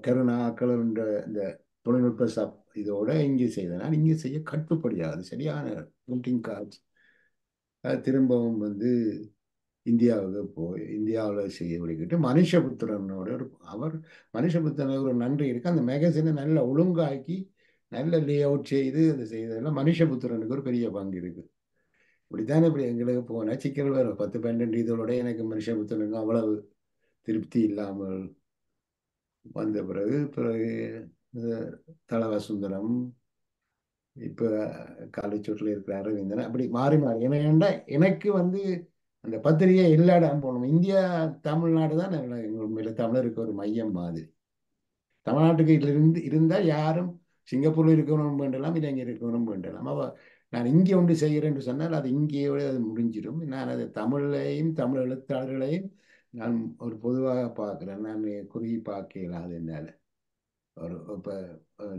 [SPEAKER 2] கருணா ஆக்கள் என்ற இந்த தொழில்நுட்ப சப் இதோட இங்கே செய்தனால் இங்கே செய்ய கட்டுப்படியாது சரியான பிரிண்டிங் கார்ட்ஸ் திரும்பவும் வந்து இந்தியாவுக்கு போய் இந்தியாவில் செய்ய விடுக்கிட்டு மனுஷபுத்திரனோட ஒரு அவர் மனுஷபுத்திரனுக்கு ஒரு நன்றி இருக்குது அந்த மேகசினை நல்ல ஒழுங்காக்கி நல்ல லே அவுட் செய்து அதை செய்ததெல்லாம் மனுஷபுத்திரனுக்கு ஒரு பெரிய பங்கு இருக்குது இப்படித்தானே இப்படி எங்களுக்கு போனால் சிக்கல் வரும் பத்து பன்னெண்டு இதோட எனக்கு மனுஷபுத்திரனுக்கு அவ்வளவு திருப்தி இல்லாமல் வந்த பிறகு பிறகு தலவசுந்தரம் இப்ப இப்போ காலைச்சோட்டில் இருக்கிற அரவிந்தன் அப்படி மாறி மாறி. ஏன்னா எனக்கு வந்து அந்த பத்திரிகை எல்லா போகணும். இந்தியா தமிழ்நாடு தான் எங்கள் தமிழருக்கு ஒரு மையம் மாதிரி. தமிழ்நாட்டுக்கு இருந்து இருந்தால் யாரும் சிங்கப்பூரில் இருக்கணும் வேண்டலாம் இல்லை இங்கே இருக்கணும் வேண்டலாம் அவள் நான் இங்கே ஒன்று செய்கிறேன்னு சொன்னால் அது இங்கேயோட அது முடிஞ்சிடும். நான் அது தமிழையும் தமிழ் எழுத்தாளர்களையும் நான் ஒரு பொதுவாக பார்க்குறேன். நான் குறுகி பார்க்கல அது என்னால். ஒரு இப்போ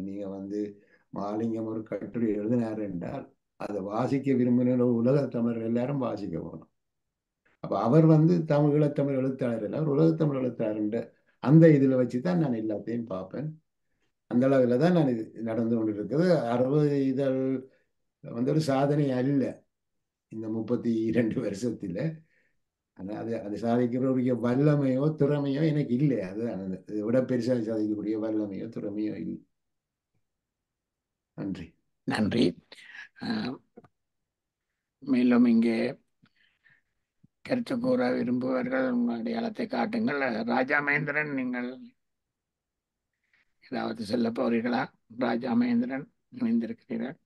[SPEAKER 2] நீங்கள் வந்து மாலிங்கம் ஒரு கட்டுரை எழுதினார் என்றால் அதை வாசிக்க விரும்பின உலக தமிழர் எல்லாரும் வாசிக்க போகணும். அப்போ அவர் வந்து தமிழ் ஈழத்தமிழ் எழுத்தாளர் இல்லை அவர் உலகத்தமிழ் எழுத்தாளர்ன்ற அந்த இதில் வச்சு தான் நான் எல்லாத்தையும் பார்ப்பேன். அந்த அளவில் தான் நான் இது நடந்து கொண்டு இருக்குது அறுபது இதழ் வந்து ஒரு சாதனை அல்ல. இந்த முப்பத்தி இரண்டு வருஷத்தில். ஆனால் அது அது சாதிக்கிறவருடைய வல்லமையோ திறமையோ எனக்கு இல்லை. அது அதை விட பெருசாக சாதிக்கக்கூடிய வல்லமையோ திறமையோ இல்லை. நன்றி.
[SPEAKER 1] நன்றி. மேலும் இங்கே கருத்து கூற விரும்புவார்கள். உங்களுடைய அடையாளத்தை காட்டுங்கள். ராஜா மகேந்திரன் நீங்கள் ஏதாவது சொல்ல போறீர்களா? ராஜா மகேந்திரன் இணைந்திருக்கிறீர்கள்.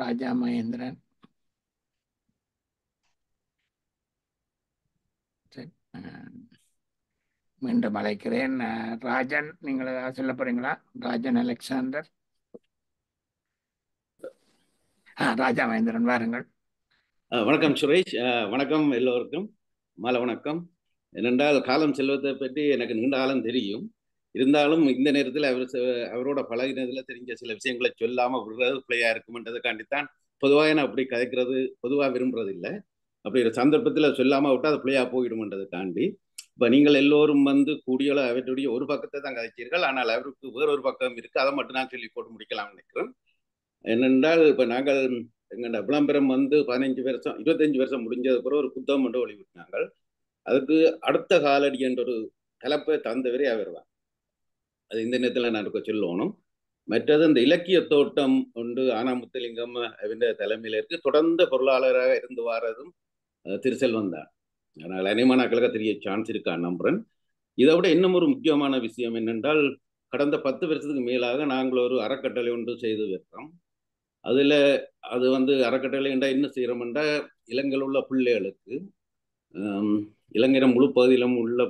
[SPEAKER 1] ராஜா மகேந்திரன் மீண்டும் அழைக்கிறேன். ராஜன் நீங்கள் ஏதாவது சொல்ல போறீங்களா? ராஜன் அலெக்சாண்டர். ராஜா மகேந்திரன் வாருங்கள்.
[SPEAKER 13] வணக்கம் சுரேஷ். வணக்கம் எல்லோருக்கும். மாலை வணக்கம். ஏனென்றால் காலம் செல்வத்தை பற்றி எனக்கு நீண்ட காலம் தெரியும். இருந்தாலும் இந்த நேரத்தில் அவர் அவரோட பழகினதில் தெரிஞ்ச சில விஷயங்களை சொல்லாமல் விடுறது பிள்ளையா இருக்குமென்றதுக்காண்டித்தான் பொதுவாக நான் அப்படி கதைக்கிறது பொதுவாக விரும்புறது இல்லை அப்படி ஒரு சந்தர்ப்பத்தில் சொல்லாமல் விட்டால் அது பிள்ளையா போயிடுமென்றதுக்காண்டி இப்போ நீங்கள் எல்லோரும் வந்து கூடியோல அவற்றுடைய ஒரு பக்கத்தை தான் கதைச்சீர்கள் ஆனால் அவருக்கு வேறொரு பக்கம் இருக்குது அதை மட்டும் நான் சொல்லி போட்டு முடிக்கலாம்னு நினைக்கிறேன். என்னென்றால் இப்போ நாங்கள் எங்களோட விளம்பரம் வந்து பதினஞ்சு வருஷம் இருபத்தஞ்சு வருஷம் முடிஞ்சது பிறகு ஒரு புத்தகம் மட்டும் வெளியிட்டாங்க அதுக்கு அடுத்த காலடி என்ற ஒரு கலப்பை தந்தவரே அவர் தான். அது இந்த நேரத்தில் நான் சொல்லணும். மற்றது இந்த இலக்கிய தோட்டம் ஒன்று ஆனாமுத்தலிங்கம் அவருடைய தலைமையில் இருக்கு. தொடர்ந்து பொருளாளராக இருந்து வாரதும் திருச்செல்வன் தான். அதனால் அனைமானாக்களுக்கு தெரிய சான்ஸ் இருக்கா நம்புறேன். இதை விட இன்னும் ஒரு முக்கியமான விஷயம் என்னென்றால் கடந்த பத்து வருஷத்துக்கு மேலாக நாங்கள் ஒரு அறக்கட்டளை ஒன்று செய்து வருகிறோம் அதில் அது வந்து அறக்கட்டளை என்றால் என்ன செய்கிறோம்ன்றா இலங்கையில் உள்ள பிள்ளைகளுக்கு இலங்கையில முழு பகுதியிலும் உள்ள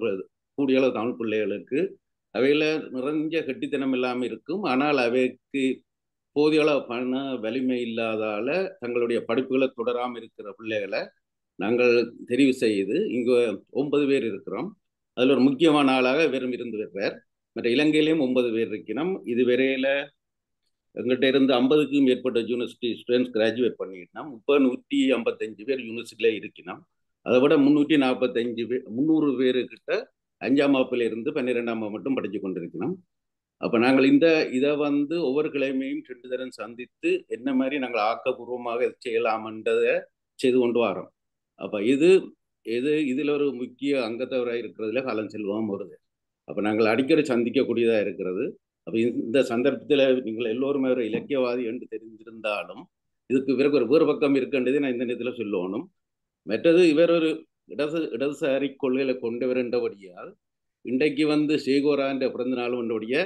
[SPEAKER 13] கூடிய அளவு தமிழ் பிள்ளைகளுக்கு அவையில் நிறைஞ்ச கெட்டித்தனம் இல்லாமல் இருக்கும். ஆனால் அவைக்கு போதிய அளவு பண வலிமை இல்லாதால தங்களுடைய படிப்புகளை தொடராமல் இருக்கிற பிள்ளைகளை நாங்கள் தெரிவு செய்து இங்கே ஒன்பது பேர் இருக்கிறோம். அதில் ஒரு முக்கியமான ஆளாக வெறும் இருந்து வருவார் மற்ற இலங்கையிலையும் ஒன்பது பேர் இருக்கிறோம் இது வரையில எங்கிட்ட இருந்து ஐம்பதுக்கும் மேற்பட்ட யூனிவர்சிட்டி ஸ்டூடெண்ட்ஸ் கிராஜுவேட் பண்ணிட்டோம் இப்போ நூற்றி ஐம்பத்தஞ்சு பேர் யூனிவர்சிட்டியில் இருக்கணும். அதை விட முந்நூற்றி நாற்பத்தஞ்சு பேர் முந்நூறு பேருக்கிட்ட அஞ்சாம் வகுப்பிலிருந்து பன்னிரெண்டாம் வகுப்பு மட்டும் படித்து கொண்டிருக்கணும் அப்போ நாங்கள் இந்த இதை வந்து ஒவ்வொரு கிழமையும் ரெண்டு தரம் சந்தித்து என்ன மாதிரி நாங்கள் ஆக்கப்பூர்வமாக செய்யலாம்ன்றதை செய்து கொண்டு வரோம். அப்போ இது இது இதில் ஒரு முக்கிய அங்கத்தவராக இருக்கிறதுல காலம் செல்வம் வருது அப்போ நாங்கள் அடிக்கடி சந்திக்கக்கூடியதாக இருக்கிறது. அப்போ இந்த சந்தர்ப்பத்தில் நீங்கள் எல்லோருமே ஒரு இலக்கியவாதி என்று தெரிஞ்சிருந்தாலும் இதுக்கு பிறகு ஒரு வேறு பக்கம் இருக்கின்றதை நான் இந்த நேரத்தில் சொல்லணும். மற்றது இவர் ஒரு இடது இடதுசாரி கொள்கைகளை கொண்டு வருகின்றபடியால் இன்றைக்கு வந்து சேகோரான்ற பிறந்த நாள் ஒன்றுடைய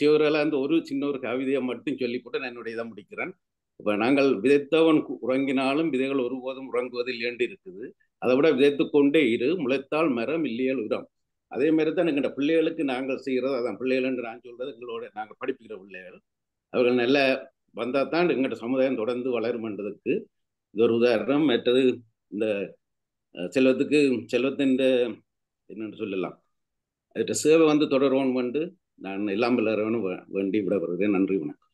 [SPEAKER 13] சிவரால அந்த ஒரு சின்ன ஒரு கவிதையை மட்டும் சொல்லி போட்டு நான் என்னுடைய இதை முடிக்கிறேன். இப்போ நாங்கள் விதைத்தவன் உறங்கினாலும் விதைகள் ஒருபோதும் உறங்குவதில் ஏண்டு இருக்குது. அதை விட விதைத்து கொண்டே இரு முளைத்தால் மரம் இல்லையல் உரம். அதே மாதிரி தான் எங்கள்ட பிள்ளைகளுக்கு நாங்கள் செய்கிறது. அதான் பிள்ளைகள் என்று நான் சொல்றது எங்களோட நாங்கள் படிப்பிக்கிற பிள்ளைகள். அவர்கள் நல்ல வந்தால் தான் எங்கள்ட சமுதாயம் தொடர்ந்து வளருமென்றதுக்கு இது ஒரு உதாரணம். மற்றது இந்த செல்வத்துக்கு செல்வத்தின் என்னென்னு சொல்லலாம். அதுகிட்ட சேவை வந்து தொடரணும் வந்து நான் எல்லாம் எல்லாரும் வேண்டி விட வருகிறேன் நன்றி வணக்கம்.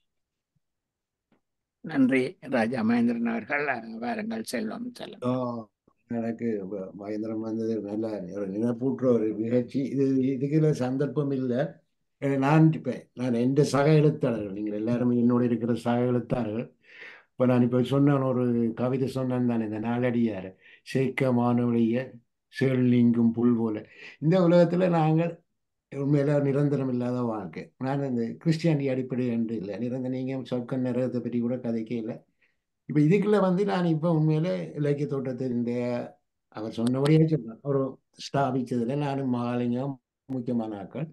[SPEAKER 1] நன்றி ராஜா மகேந்திரன் அவர்கள். வாருங்கள் செல்வம் செல்லம்
[SPEAKER 2] எனக்கு மகேந்திரன் வந்தது நல்ல ஒரு நினைப்பூட்டுற ஒரு நிகழ்ச்சி. இது இதுக்குள்ள சந்தர்ப்பம் இல்லை. நான் இப்போ நான் எந்த சக எழுத்தாளர்கள் நீங்கள் எல்லாரும் என்னோட இருக்கிற சக எழுத்தாளர்கள். இப்போ நான் இப்போ சொன்னேன் ஒரு கவிதை சொன்னேன் தானே இந்த நாளடியார். சேர்க்க செயல் நீங்கும் புல் போல. இந்த உலகத்தில் நாங்கள் உண்மையில நிரந்தரம் இல்லாத வாழ்க்கை. நான் இந்த கிறிஸ்டியானிட்டி அடிப்படை என்று இல்லை. நிரந்தரம் நீங்கள் சொர்க்கம் நிறத்தை பற்றி கூட கதைக்கே இல்லை. இப்போ இதுக்குள்ள வந்து நான் இப்போ உண்மையில இலக்கிய தோட்டத்தின் அவர் சொன்னபடியே சொன்னார் அவர் ஸ்தாபித்ததில் நானும் மகாலிங்கம் முக்கியமான ஆட்கள்.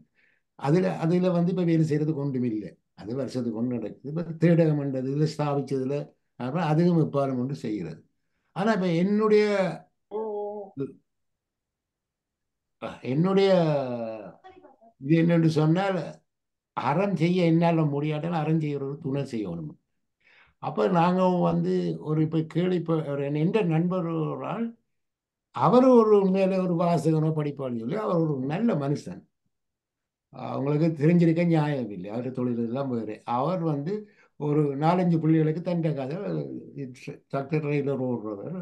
[SPEAKER 2] அதில் அதில் வந்து இப்போ வேலை செய்கிறது ஒன்றும் இல்லை. அது வருஷத்துக்கு ஒன்று நடக்குது. இப்போ தேடகம் என்றது இல்லை ஸ்தாபிச்சதுல அப்புறம் அதுவும் எப்பாலும் ஒன்று செய்கிறது. ஆனா இப்ப என்னுடைய என்னுடைய இது என்னென்று சொன்னால் அறம் செய்ய என்னால் முடியாட்டாலும் அறம் செய்கிற ஒரு துணை செய்யணும். அப்போ நாங்கள் வந்து ஒரு இப்போ கேள்வி இப்போ ஒரு எந்த நண்பர் ஒரு ஆள் அவர் ஒரு உண்மையிலே ஒரு வாசகனோ படிப்பான்னு சொல்லி அவர் ஒரு நல்ல மனுஷன். அவங்களுக்கு தெரிஞ்சிருக்க நியாயம் இல்லை. அவர் தொழில் எல்லாம் வேறு. அவர் வந்து ஒரு நாலஞ்சு பிள்ளைகளுக்கு தண்ட கதை சக்கர ரயிலர் ஓடுறவர்.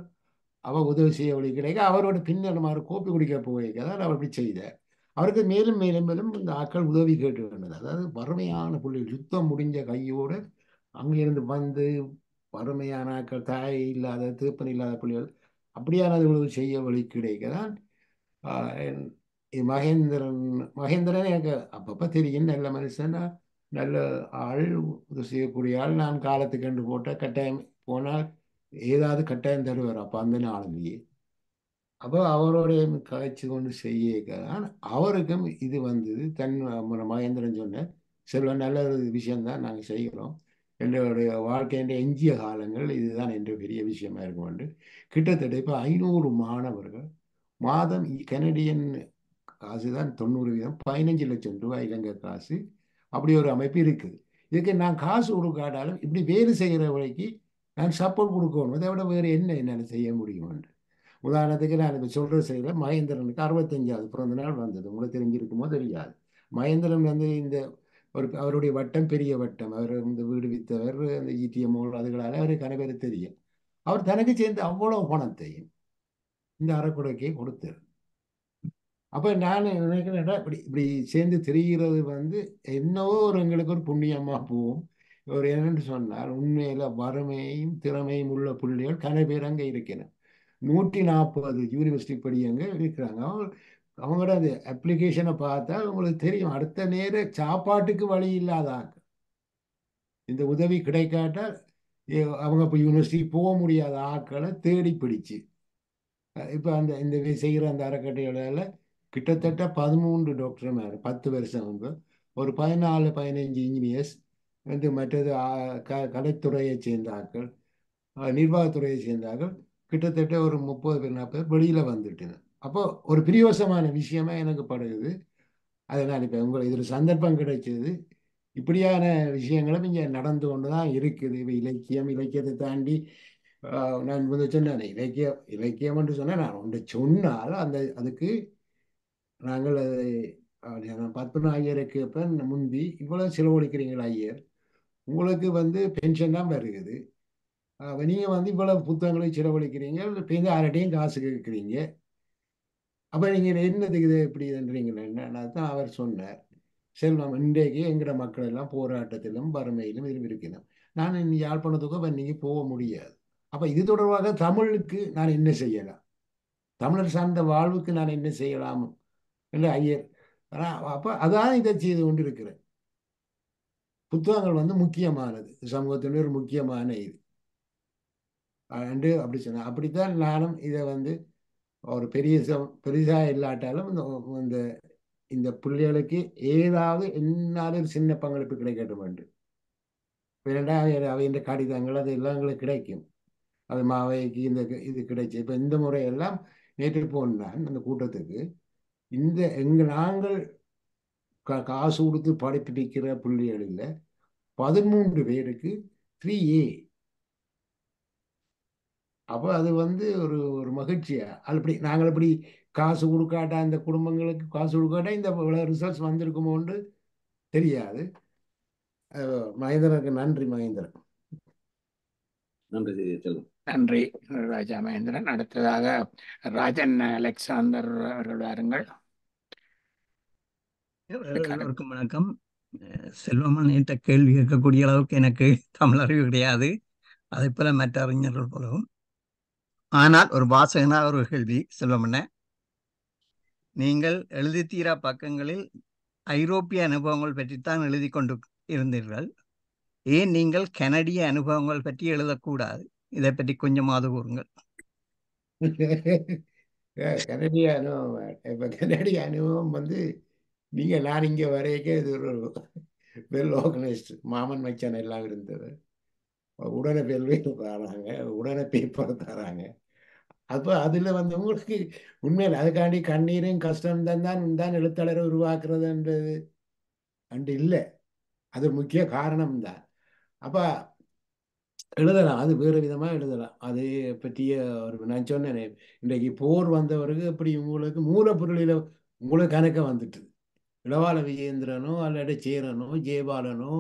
[SPEAKER 2] அவர் உதவி செய்ய வழி கிடைக்க அவரோட பின்னல் மாதிரி கோப்பி குடிக்க போயிருக்க தான் அவர் அப்படி செய்தார். அவருக்கு மேலும் மேலும் மேலும் இந்த ஆட்கள் உதவி கேட்டு வேண்டது அதாவது வறுமையான புள்ளிகள் யுத்தம் முடிஞ்ச கையோடு அங்கிருந்து வந்து வறுமையான ஆட்கள் தாய் இல்லாத திருப்பன் இல்லாத புள்ளிகள் அப்படியான உதவி செய்ய வழி கிடைக்க தான் மகேந்திரன் மகேந்திரன் எனக்கு அப்பப்போ தெரியும். நல்ல மனுஷன்னா நல்ல ஆள் உதவி செய்யக்கூடிய ஆள். நான் காலத்துக்கு கண்டு போட்டால் கட்டாயம் போனால் ஏதாவது கட்டாயம் தருவார். அப்போ அந்த நாளிலேயே. அப்போ அவரோடைய காய்ச்சி கொண்டு செய்ய அவருக்கும் இது வந்தது. தன் மகேந்திரன் சொன்ன செல்வ நல்ல ஒரு விஷயம்தான் நாங்கள் செய்கிறோம். என்னுடைய வாழ்க்கையின் எஞ்சிய காலங்கள் இதுதான் என்ற பெரிய விஷயமா இருக்கும் கிட்டத்தட்ட இப்போ ஐநூறு மாணவர்கள் மாதம் கனடியன் காசு தான் தொண்ணூறு வீதம் பதினஞ்சு லட்சம் ரூபாய் இலங்கை காசு அப்படி ஒரு அமைப்பு இருக்குது. இதுக்கு நான் காசு கொடுக்காட்டாலும் இப்படி வேறு செய்கிற வழிக்கு நான் சப்போர்ட் கொடுக்கணும். அதை விட வேறு என்ன என்னால் செய்ய முடியும்னு உதாரணத்துக்கு நான் இப்போ சொல்கிற செய்கிற மகேந்திரனுக்கு அறுபத்தஞ்சாவது பிறந்த நாள் வந்தது. உங்களுக்கு தெரிஞ்சிருக்குமோ தெரியாது. மகேந்திரன் வந்து இந்த ஒரு அவருடைய வட்டம் பெரிய வட்டம். அவர் இந்த வீடு வித்தவர் அந்த ஈட்டிஎம் அதுகளால் அவருக்கு அனைவரு தெரியும். அவர் தனக்கு சேர்ந்து அவ்வளோ பணத்தையும் இந்த அறக்குறைக்கே கொடுத்தார் அப்போ நான் நினைக்கிறேன்டா இப்படி இப்படி சேர்ந்து தெரிகிறது வந்து என்னவோ ஒரு எங்களுக்கு ஒரு புண்ணியமாக போகும். ஒரு என்னென்னு சொன்னால் உண்மையில் வறுமையும் திறமையும் உள்ள பிள்ளைகள் கன பேர் அங்கே இருக்கிறேன் நூற்றி நாற்பது யூனிவர்சிட்டி படி அங்கே இருக்கிறாங்க. அவங்களோட அது அப்ளிகேஷனை பார்த்தா உங்களுக்கு தெரியும் அடுத்த நேர சாப்பாட்டுக்கு வழி இல்லாதாங்க இந்த உதவி கிடைக்காட்டால் அவங்க இப்போ யூனிவர்சிட்டி போக முடியாத ஆட்களை தேடி பிடிச்சு இப்போ அந்த இந்த செய்கிற அந்த அறக்கட்டைகளால் கிட்டத்தட்ட பதிமூன்று டாக்டர் மேலே பத்து வருஷம் முன்பு. ஒரு பதினாலு பதினஞ்சு இன்ஜினியர்ஸ் வந்து மற்றது க கலைத்துறையை சேர்ந்தார்கள். நிர்வாகத்துறையை சேர்ந்தார்கள். கிட்டத்தட்ட ஒரு முப்பது பேர் நாற்பது வெளியில் வந்துட்டுங்க அப்போ ஒரு பிரியோசமான விஷயமா எனக்கு படுகுது அதனால் இப்போ உங்களுக்கு இதில் சந்தர்ப்பம் கிடைச்சது. இப்படியான விஷயங்களும் இங்கே நடந்து கொண்டு தான் இருக்குது. இப்போ இலக்கியம் இலக்கியத்தை தாண்டி நான் வந்து சொன்னேன் இலக்கியம் இலக்கியம் என்று சொன்னால் நான் ஒன்று சொன்னால் அந்த அதுக்கு நாங்கள் அதை பத்மநாப ஐயருக்கு இப்போ முந்தி இவ்வளோ செலவழிக்கிறீங்களா ஐயர். உங்களுக்கு வந்து பென்ஷன் தான் வருகிறது. நீங்கள் வந்து இவ்வளவு புத்தகங்களை செலவழிக்கிறீங்க இப்போ யார்கிட்டையும் காசு கேட்குறீங்க. அப்போ நீங்கள் என்னதுக்கு இது இப்படின்றீங்களா என்னன்னா தான் அவர் சொன்னார். செல்வம் இன்றைக்கு எங்கட மக்கள் எல்லாம் போராட்டத்திலும் வறுமையிலும் இருக்கணும் நான் யாழ்ப்பாணத்துக்கு நீங்கள் போக முடியாது. அப்போ இது தொடர்பாக தமிழுக்கு நான் என்ன செய்யலாம்? தமிழர் சார்ந்த வாழ்வுக்கு நான் என்ன செய்யலாம்? இல்லை ஐயர்? ஆனால் அப்போ அதான் இதை செய்து கொண்டு இருக்கிறேன் புத்தகங்கள் வந்து முக்கியமானது. சமூகத்தின் ஒரு முக்கியமான இது. அண்டு அப்படி சொன்னேன் அப்படித்தான் நானும் இதை வந்து ஒரு பெரிய பெரிதாக இல்லாட்டாலும் இந்த இந்த இந்த பிள்ளைகளுக்கு ஏதாவது என்னாலும் சின்ன பங்களிப்பு கிடைக்கட்டும் என்று. இரண்டாவது அவையின் கடிதங்கள் அது எல்லாம் எங்களுக்கு கிடைக்கும். அது மாவைக்கு இந்த இது கிடைச்சி. இப்போ இந்த முறையெல்லாம் நேற்று போனான் அந்த கூட்டத்துக்கு இந்த எங்க நாங்கள் காசு கொடுத்து படிப்பிடிக்கிற பிள்ளைகளில் பதிமூன்று பேருக்கு த்ரீ ஏ அப்போ அது வந்து ஒரு ஒரு மகிழ்ச்சியா? அப்படி நாங்கள் இப்படி காசு கொடுக்காட்டா இந்த குடும்பங்களுக்கு காசு கொடுக்காட்டா இந்த இவ்வளோ ரிசல்ட்ஸ் வந்திருக்குமோன்னு தெரியாது. மகேந்திரனுக்கு நன்றி மகேந்திரன்.
[SPEAKER 13] நன்றி செல்வம்.
[SPEAKER 1] நன்றி. ராஜா மகேந்திரன். அடுத்ததாக ராஜன் அலெக்சாந்தர் அவர்கள் வாருங்கள்.
[SPEAKER 14] எல்லோருக்கும் வணக்கம். செல்வமன் என்ற கேள்வி கேட்கக்கூடிய அளவுக்கு எனக்கு தமிழ் அறிவு கிடையாது. அதை போல மற்ற அறிஞர்கள் போலவும். ஆனால் ஒரு வாசகனா ஒரு கேள்வி செல்வமண்ண. நீங்கள் எழுதி தீரா பக்கங்களில் ஐரோப்பிய அனுபவங்கள் பற்றித்தான் எழுதி கொண்டு இருந்தீர்கள். ஏன் நீங்கள் கனடிய அனுபவங்கள் பற்றி எழுதக்கூடாது? இதை பற்றி கொஞ்சமாவது கூறுங்கள். (laughs)
[SPEAKER 2] கனடிய அனுபவம் இப்போ கனடிய அனுபவம் வந்து நீங்கள் நான் இங்கே வரையக்கே இது ஒரு வெல் ஆர்கனைஸ்டு மாமன் மச்சான் எல்லாம் இருந்தது உடனே பெல்வே தராங்க உடனே பேப்பர் தராங்க. அப்போ அதில் வந்து உங்களுக்கு உண்மையில் அதுக்காண்டி கண்ணீரும் கஷ்டம் தான் தான் எழுத்தாளரை உருவாக்குறதுன்றது அண்டு இல்லை. அது முக்கிய காரணம்தான். அப்போ எழுதலாம். அது வேறு விதமாக எழுதலாம். அது பற்றிய ஒரு நான் சொன்னேன் இன்றைக்கு போர் வந்தவருக்கு இப்படி உங்களுக்கு மூலப்பொருளில் உங்களுக்கு கணக்க வந்துட்டு? இளவால விஜயேந்திரனோ அல்லட சேரனோ ஜெயபாலனோ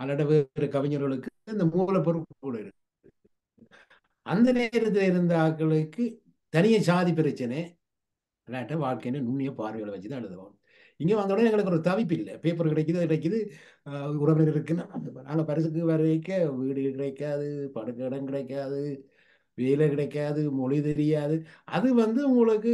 [SPEAKER 2] அல்லட வேறு கவிஞர்களுக்கு இந்த மூலப்பொருள் கூட இருக்கு. அந்த நேரத்தில் இருந்த ஆட்களுக்கு தனிய சாதி பிரச்சனை. இல்லாட்ட வாழ்க்கையில நுண்ணிய பார்வைகளை வச்சு தான் எழுதுவோம். இங்கே வந்த உடனே எங்களுக்கு ஒரு தவிப்பு இல்லை. பேப்பர் கிடைக்குது கிடைக்குது. உறவினர் இருக்குன்னா நாங்கள் பரிசுக்கு வரைக்க வீடு கிடைக்காது படுக்க இடம் கிடைக்காது வேலை கிடைக்காது மொழி தெரியாது. அது வந்து உங்களுக்கு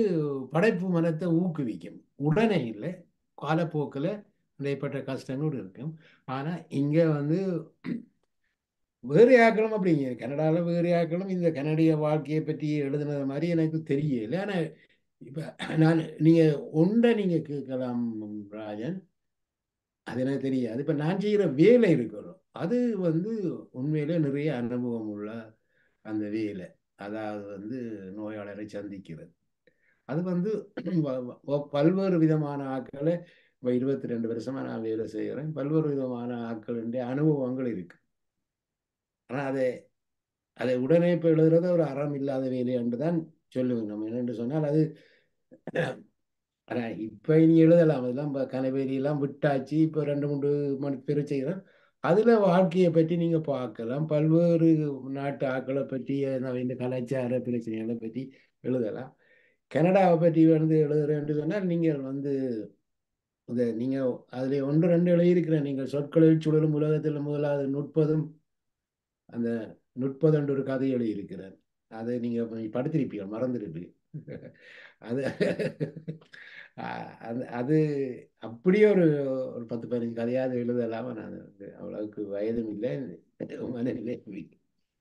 [SPEAKER 2] படைப்பு மனத்தை ஊக்குவிக்கும். உடனே இல்லை காலப்போக்கில் இடைப்பட்ட கஷ்டங்கள் இருக்கும். ஆனால் இங்கே வந்து வேறு ஆக்களும் அப்படிங்க கனடாவில் வேறு ஆக்களும் இந்த கனடிய வாழ்க்கையை பற்றி எழுதுனது மாதிரி எனக்கு தெரியல. ஆனால் இப்போ நான் நீங்கள் ஒன்றை நீங்கள் கேட்கலாம் ராஜன். அது எனக்கு தெரியாது. இப்போ நான் செய்கிற வேலை இருக்கிறோம். அது வந்து உண்மையிலே நிறைய அனுபவம் உள்ள அந்த வேலை. அதாவது வந்து நோயாளரை சந்திக்கிறது. அது வந்து பல்வேறு விதமான ஆட்களை இப்போ இருபத்தி ரெண்டு வருஷமாக நான் வேலை செய்கிறேன். பல்வேறு விதமான ஆட்களுடைய அனுபவங்கள் இருக்கு. ஆனால் அதை அதை உடனே இப்போ எழுதுறது ஒரு அறம் இல்லாத வேலை என்று தான் சொல்லுவேன். நம்ம என்னென்று சொன்னால் அது ஆனால் இப்போ நீ எழுதலாம். அதெல்லாம் இப்போ கனவேலியெல்லாம் விட்டாச்சு. இப்போ ரெண்டு மூன்று மணி பேர் செய்கிறேன் அதில் வாழ்க்கையை பற்றி நீங்கள் பார்க்கலாம். பல்வேறு நாட்டு ஆக்களை பற்றி இந்த கலாச்சார பிரச்சனைகளை பற்றி எழுதலாம். கனடாவை பற்றி வந்து எழுதுறேன்னு சொன்னால் நீங்கள் வந்து இந்த நீங்கள் அதில் ஒன்று ரெண்டு எழுதியிருக்கிறேன் நீங்கள் சொற்களில் சுழலும் உலகத்தில் முதலாவது நுட்பதும் அந்த நுட்பதண்டு ஒரு கதை எழுதியிருக்கிறேன் அதை நீங்கள் படுத்திருப்பீங்க மறந்துருப்பீங்க அது அது அது அப்படியே ஒரு ஒரு பத்து பதினஞ்சு கதையாவது எழுதலாம? நான் அவ்வளவுக்கு வயதும் இல்லை மனநிலை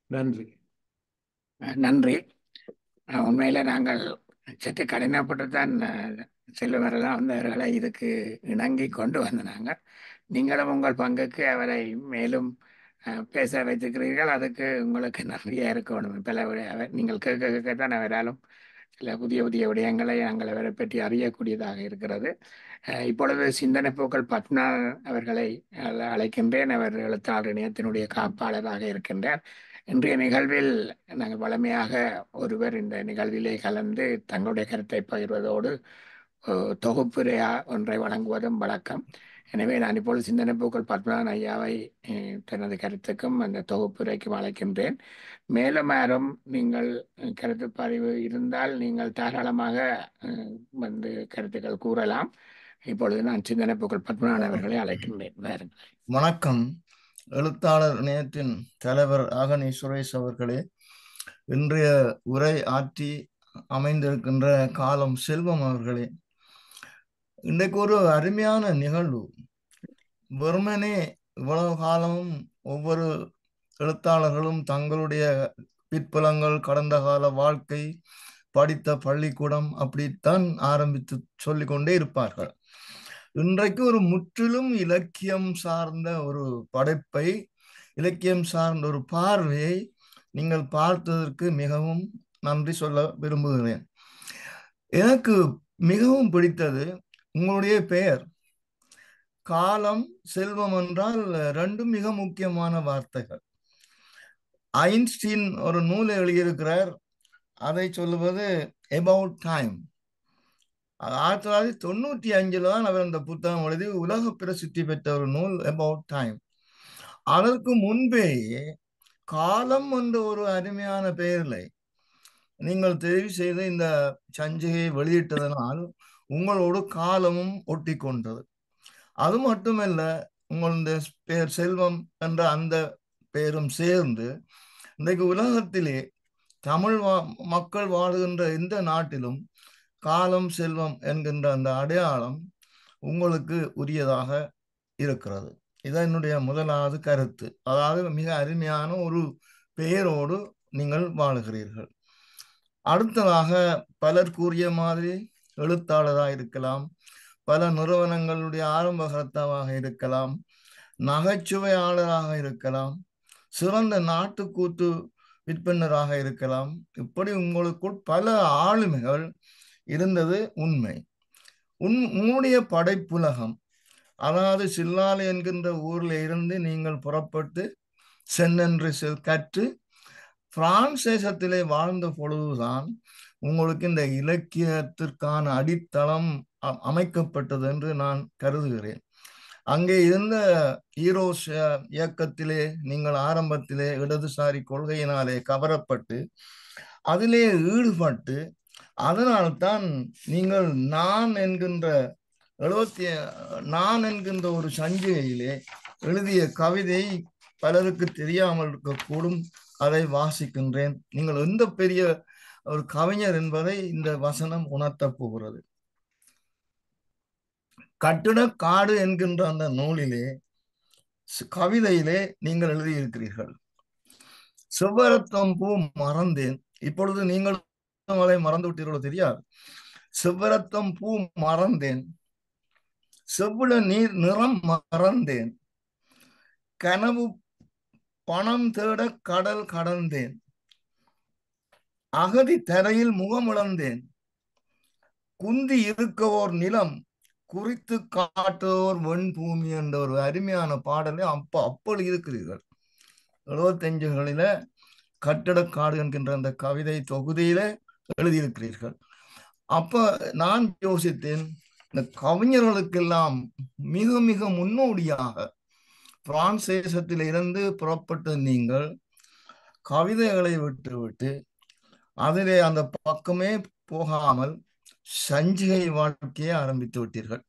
[SPEAKER 2] நன்றி.
[SPEAKER 1] நன்றி. உண்மையில நாங்கள் சற்று கடினப்பட்டு தான் செல்வரெல்லாம் வந்தவர்களை இதுக்கு இணங்கி கொண்டு வந்தனாங்க நீங்களும் உங்கள் பங்குக்கு அவரை மேலும் பேச வைத்திருக்கிறீர்கள். அதுக்கு உங்களுக்கு நிறைய இருக்கணும். பல நீங்கள் கேட்க கேட்க தான் அவராலும் சில புதிய புதிய விடயங்களை நாங்கள் அவரை பற்றி அறியக்கூடியதாக இருக்கிறது. இப்பொழுது சிந்தனை போக்கள் பட்னா அவர்களை அழைக்கின்றேன். அவர் எழுத்தாளர் இணையத்தினுடைய காப்பாளராக இருக்கின்றார். இன்றைய நிகழ்வில் நாங்கள் வளமையாக ஒருவர் இந்த நிகழ்விலே கலந்து தங்களுடைய கருத்தை பகிர்வதோடு தொகுப்புரையா ஒன்றை வழங்குவதும் வழக்கம். எனவே நான் இப்பொழுது சிந்தனை பூக்கள் பத்மநாதன் ஐயாவை தனது கருத்துக்கும் அந்த தொகுப்புரைக்கும் அழைக்கின்றேன். மேலும் யாரும் நீங்கள் கருத்து பதிவு இருந்தால் நீங்கள் தாராளமாக வந்து கருத்துக்கள் கூறலாம். இப்பொழுது நான் சிந்தனை பூக்கள் பத்மநாதன் அவர்களை அழைக்கின்றேன். வேறு.
[SPEAKER 15] வணக்கம். எழுத்தாளர் இணையத்தின் தலைவர் ஆகனி சுரேஷ் அவர்களே இன்றைய உரை ஆற்றி அமைந்திருக்கின்ற காலம் செல்வம் அவர்களே. இன்றைக்கு ஒரு அருமையான நிகழ்வு. வெறுமனே இவ்வளவு காலமும் ஒவ்வொரு எழுத்தாளர்களும் தங்களுடைய பிற்பலங்கள் கடந்த கால வாழ்க்கை படித்த பள்ளிக்கூடம் அப்படித்தான் ஆரம்பித்து சொல்லிக்கொண்டே இருப்பார்கள். இன்றைக்கு ஒரு முற்றிலும் இலக்கியம் சார்ந்த ஒரு படைப்பை இலக்கியம் சார்ந்த ஒரு பார்வையை நீங்கள் பார்த்ததற்கு மிகவும் நன்றி சொல்ல விரும்புகிறேன். எனக்கு மிகவும் பிடித்தது உங்களுடைய பெயர்? காலம் செல்வம் என்றால் ரெண்டும் மிக முக்கியமான வார்த்தைகள். ஐன்ஸ்டீன் ஒரு நூலை எழுதியிருக்கிறார். அதை சொல்லுவது எபவுட் டைம் ஆயிரத்தி தொள்ளாயிரத்தி தொண்ணூற்றி அஞ்சில் தான் அவர் அந்த புத்தகம் எழுதி உலக பிரசித்தி பெற்ற ஒரு நூல் எபவுட் டைம் அதற்கு முன்பேயே காலம் என்ற ஒரு அருமையான பெயரில் நீங்கள் தெரிவு செய்து இந்த சஞ்சிகையை வெளியிட்டதனால் உங்களோடு காலமும் ஒட்டி கொண்டது அது மட்டுமல்ல உங்களுடைய பெயர் செல்வம் என்ற அந்த பெயரும் சேர்ந்து இன்றைக்கு உலகத்திலே தமிழ் வா மக்கள் வாழுகின்ற எந்த நாட்டிலும் காலம் செல்வம் என்கின்ற அந்த அடையாளம் உங்களுக்கு உரியதாக இருக்கிறது. இதான் என்னுடைய முதலாவது கருத்து. அதாவது மிக அருமையான ஒரு பெயரோடு நீங்கள் வாழுகிறீர்கள். அடுத்ததாக பலர் கூறிய மாதிரி எழுத்தாளராக இருக்கலாம். பல நிறுவனங்களுடைய ஆரம்பகர்த்தாவாக இருக்கலாம். நகைச்சுவையாளராக இருக்கலாம். சிறந்த நாட்டுக்கூத்து விற்பனராக இருக்கலாம். இப்படி உங்களுக்குள் பல ஆளுமைகள் இருந்தது உண்மை. உன் உன்னுடைய படைப்புலகம். அதாவது சில்லாலை என்கின்ற ஊரில் இருந்து நீங்கள் புறப்பட்டு சென்னென்று கற்று பிரான்ஸ் தேசத்திலே வாழ்ந்த பொழுதுதான் உங்களுக்கு இந்த இலக்கியத்திற்கான அடித்தளம் அமைக்கப்பட்டது என்று நான் கருதுகிறேன். அங்கே இருந்த ஈரோஸ் இயக்கத்திலே நீங்கள் ஆரம்பத்திலே இடதுசாரி கொள்கையினாலே கவரப்பட்டு அதிலே ஈடுபட்டு அதனால்தான் நீங்கள் நான் என்கின்ற எழுபத்தி நான் என்கின்ற ஒரு சஞ்சிகையிலே எழுதிய கவிதை பலருக்கு தெரியாமல் இருக்கக்கூடும் அதை வாசிக்கின்றேன். நீங்கள் எந்த பெரிய ஒரு கவிஞர் என்பதை இந்த வசனம் உணர்த்தப் போகிறது. கட்டிட காடு என்கின்ற அந்த நூலிலே கவிதையிலே நீங்கள் எழுதியிருக்கிறீர்கள். செவ்வரத்தம்பூ மறந்தேன். இப்பொழுது நீங்கள் அதை மறந்து விட்டீர்களோ தெரியாது. செவ்வரத்தம் பூ மறந்தேன். செவ்வுள நீர் நிறம் மறந்தேன். கனவு பணம் தேட கடல் கடந்தேன். அகதி தரையில் முகமுழந்தேன் குந்தி இருக்கவோர் நிலம் குறித்து காட்டுவோர் வெண்பூமி என்ற ஒரு அருமையான பாடலை அப்ப அப்பொழுது இருக்கிறீர்கள். எழுபத்தஞ்சுகளில கட்டடக்காடு என்கின்ற அந்த கவிதை தொகுதியில எழுதியிருக்கிறீர்கள். அப்ப நான் யோசித்தேன் இந்த கவிஞர்களுக்கெல்லாம் மிக மிக முன்னோடியாக பிரான்ஸ் தேசத்தில் இருந்து புறப்பட்ட நீங்கள் கவிதைகளை விட்டுவிட்டு அதிலே அந்த பக்கமே போகாமல் சஞ்சிகை வாழ்க்கையை ஆரம்பித்து விட்டீர்கள்.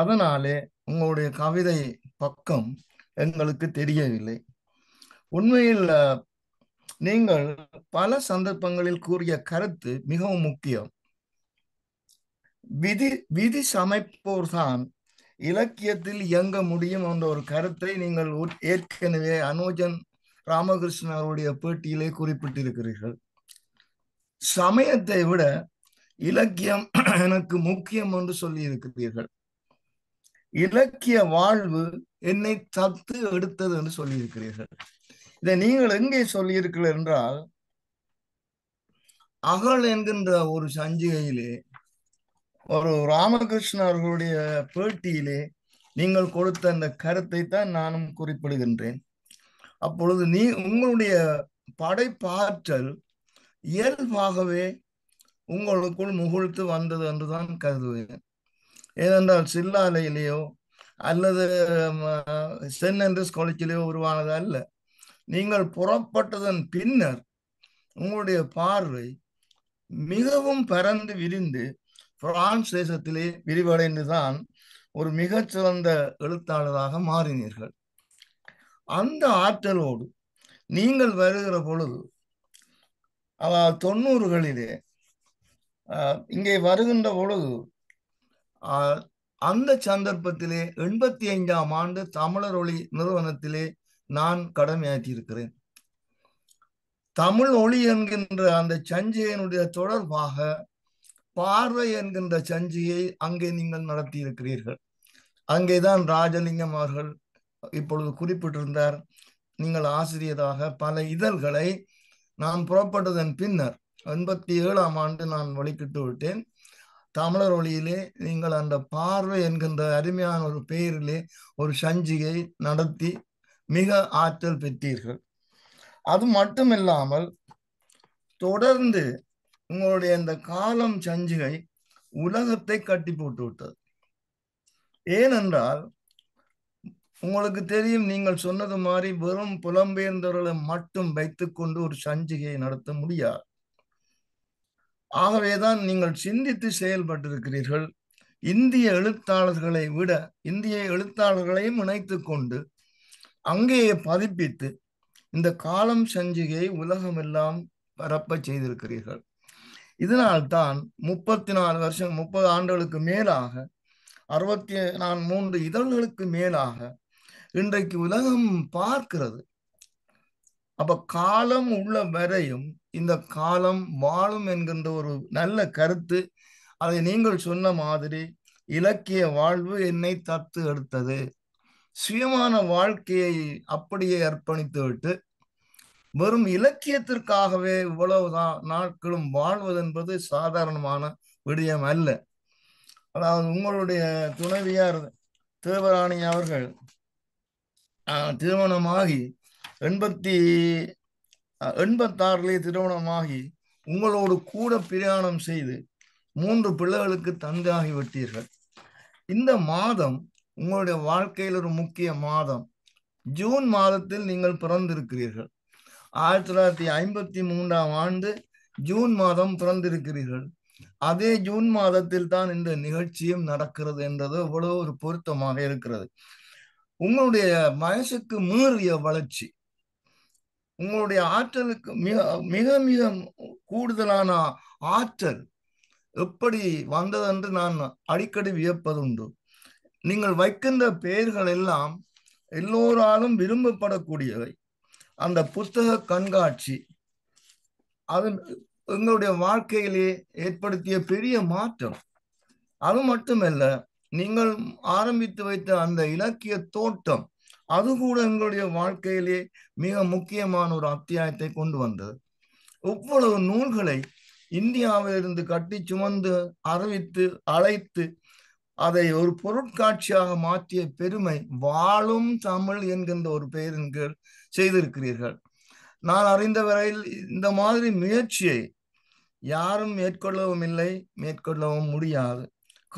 [SPEAKER 15] அதனாலே உங்களுடைய கவிதை பக்கம் எங்களுக்கு தெரியவில்லை. உண்மையில் நீங்கள் பல சந்தர்ப்பங்களில் கூறிய கருத்து மிகவும் முக்கியம். விதி விதி சமைப்போர்தான் இலக்கியத்தில் இயங்க முடியும் என்ற ஒரு கருத்தை நீங்கள் ஏற்கனவே அனோஜன் ராமகிருஷ்ணன் அவருடைய பேட்டியிலே குறிப்பிட்டிருக்கிறீர்கள். சமயத்தை விட இலக்கியம் (clears throat) எனக்கு முக்கியம் என்று சொல்லி இருக்கிறீர்கள். இலக்கிய வாழ்வு என்னை தத்து எடுத்தது என்று சொல்லியிருக்கிறீர்கள் இதை நீங்கள் எங்கே சொல்லியிருக்கிறீர்கள் என்றால் அகல் என்கின்ற ஒரு சஞ்சிகையிலே ஒரு ராமகிருஷ்ண அவர்களுடைய பேட்டியிலே நீங்கள் கொடுத்த அந்த கருத்தை தான் நானும் குறிப்பிடுகின்றேன். அப்பொழுது நீ உங்களுடைய படைப்பாற்றல் இயல்பாகவே உங்களுக்குள் முகிழ்த்து வந்தது என்றுதான் கருதுவேன். ஏனென்றால் சில்லாலையிலேயோ அல்லது சென்ட் ஆண்ட்ரஸ் காலேஜிலேயோ உருவானது அல்ல. நீங்கள் புறப்பட்டதன் பின்னர் உங்களுடைய பார்வை மிகவும் பரந்து விரிந்து பிரான்ஸ் தேசத்திலே விரிவடைந்துதான் ஒரு மிகச்சிறந்த எழுத்தாளராக மாறினீர்கள். அந்த ஆற்றலோடு நீங்கள் வருகிற பொழுது அதாவது தொண்ணூறுகளிலே இங்கே வருகின்ற பொழுது அந்த சந்தர்ப்பத்திலே எண்பத்தி ஐந்தாம் ஆண்டு தமிழர் ஒளி நிறுவனத்திலே நான் கடமையாற்றி இருக்கிறேன் தமிழ் ஒளி என்கின்ற அந்த சஞ்சிகையினுடைய தொடர்பாக பார்வை என்கின்ற சஞ்சையை அங்கே நீங்கள் நடத்தி இருக்கிறீர்கள் அங்கேதான் ராஜலிங்கம் அவர்கள் இப்பொழுது குறிப்பிட்டிருந்தார். நீங்கள் ஆசிரியராக பல இதழ்களை நான் புறப்பட்டதன் பின்னர் எண்பத்தி ஏழாம் ஆண்டு நான் வழிகிட்டு விட்டேன். தமிழர் ஒளியிலே நீங்கள் அந்த பார்வை என்கின்ற அருமையான ஒரு பெயரிலே ஒரு சஞ்சிகை நடத்தி மிக ஆற்றல் பெற்றீர்கள். அது மட்டுமில்லாமல் தொடர்ந்து உங்களுடைய இந்த காலம் சஞ்சிகை உலகத்தை கட்டி போட்டு விட்டது. ஏனென்றால் உங்களுக்கு தெரியும் நீங்கள் சொன்னது மாதிரி வெறும் புலம்பெயர்ந்தவர்களை மட்டும் வைத்துக்கொண்டு ஒரு சஞ்சிகையை நடத்த முடியாது. ஆகவேதான் நீங்கள் சிந்தித்து செயல்பட்டிருக்கிறீர்கள். இந்திய எழுத்தாளர்களை விட இந்திய எழுத்தாளர்களையும் இணைத்து கொண்டு அங்கேயே பதிப்பித்து இந்த காலம் சஞ்சிகையை உலகமெல்லாம் பரப்ப செய்திருக்கிறீர்கள். இதனால்தான் முப்பத்தி நாலு வருஷம் முப்பது ஆண்டுகளுக்கு மேலாக அறுபத்தி நான் மூன்று இதழ்களுக்கு மேலாக இன்றைக்கு உலகம் பார்க்கிறது. அப்ப காலம் உள்ள வரையும் இந்த காலம் வாழும் என்கின்ற ஒரு நல்ல கருத்து அதை நீங்கள் சொன்ன மாதிரி இலக்கிய வாழ்வு என்னை தத்து எடுத்தது. சுயமான வாழ்க்கையை அப்படியே அர்ப்பணித்து விட்டு வெறும் இலக்கியத்திற்காகவே இவ்வளவுதான் நாட்களும் வாழ்வது என்பது சாதாரணமான விடயம் அல்ல. அதாவது உங்களுடைய துணைவியார் தேவராணி அவர்கள் திருமணமாகி எண்பத்தி எண்பத்தாறிலே திருமணமாகி உங்களோடு கூட பிரயாணம் செய்து மூன்று பிள்ளைகளுக்கு தந்தாகி விட்டீர்கள். இந்த மாதம் உங்களுடைய வாழ்க்கையில் ஒரு முக்கிய மாதம். ஜூன் மாதத்தில் நீங்கள் பிறந்திருக்கிறீர்கள். ஆயிரத்தி தொள்ளாயிரத்தி ஐம்பத்தி மூன்றாம் ஆண்டு ஜூன் மாதம் பிறந்திருக்கிறீர்கள். அதே ஜூன் மாதத்தில் தான் இந்த நிகழ்ச்சியும் நடக்கிறது என்றது எவ்வளவு ஒரு பொருத்தமாக இருக்கிறது. உங்களுடைய வயசுக்கு மீறிய வளர்ச்சி உங்களுடைய ஆற்றலுக்கு மிக மிக மிக கூடுதலான ஆற்றல் எப்படி வந்ததென்று நான் அடிக்கடி வியப்பதுண்டு. நீங்கள் வைக்கின்ற பெயர்கள் எல்லாம் எல்லோராலும் விரும்பப்படக்கூடியவை. அந்த புத்தக கண்காட்சி அது எங்களுடைய வாழ்க்கையிலே ஏற்படுத்திய பெரிய மாற்றம். அது மட்டுமல்ல நீங்கள் ஆரம்பித்து வைத்த அந்த இலக்கிய தோட்டம் அது கூட எங்களுடைய வாழ்க்கையிலே மிக முக்கியமான ஒரு அத்தியாயத்தை கொண்டு வந்தது. இவ்வளவு நூல்களை இந்தியாவிலிருந்து கட்டி சுமந்து அறிவித்து அழைத்து அதை ஒரு பொருட்காட்சியாக மாற்றிய பெருமை வாழும் தமிழ் என்கின்ற ஒரு பெயரின் கீழ் செய்திருக்கிறீர்கள். நான் அறிந்த வரையில் இந்த மாதிரி முயற்சியை யாரும் மேற்கொள்ளவும் இல்லை மேற்கொள்ளவும் முடியாது.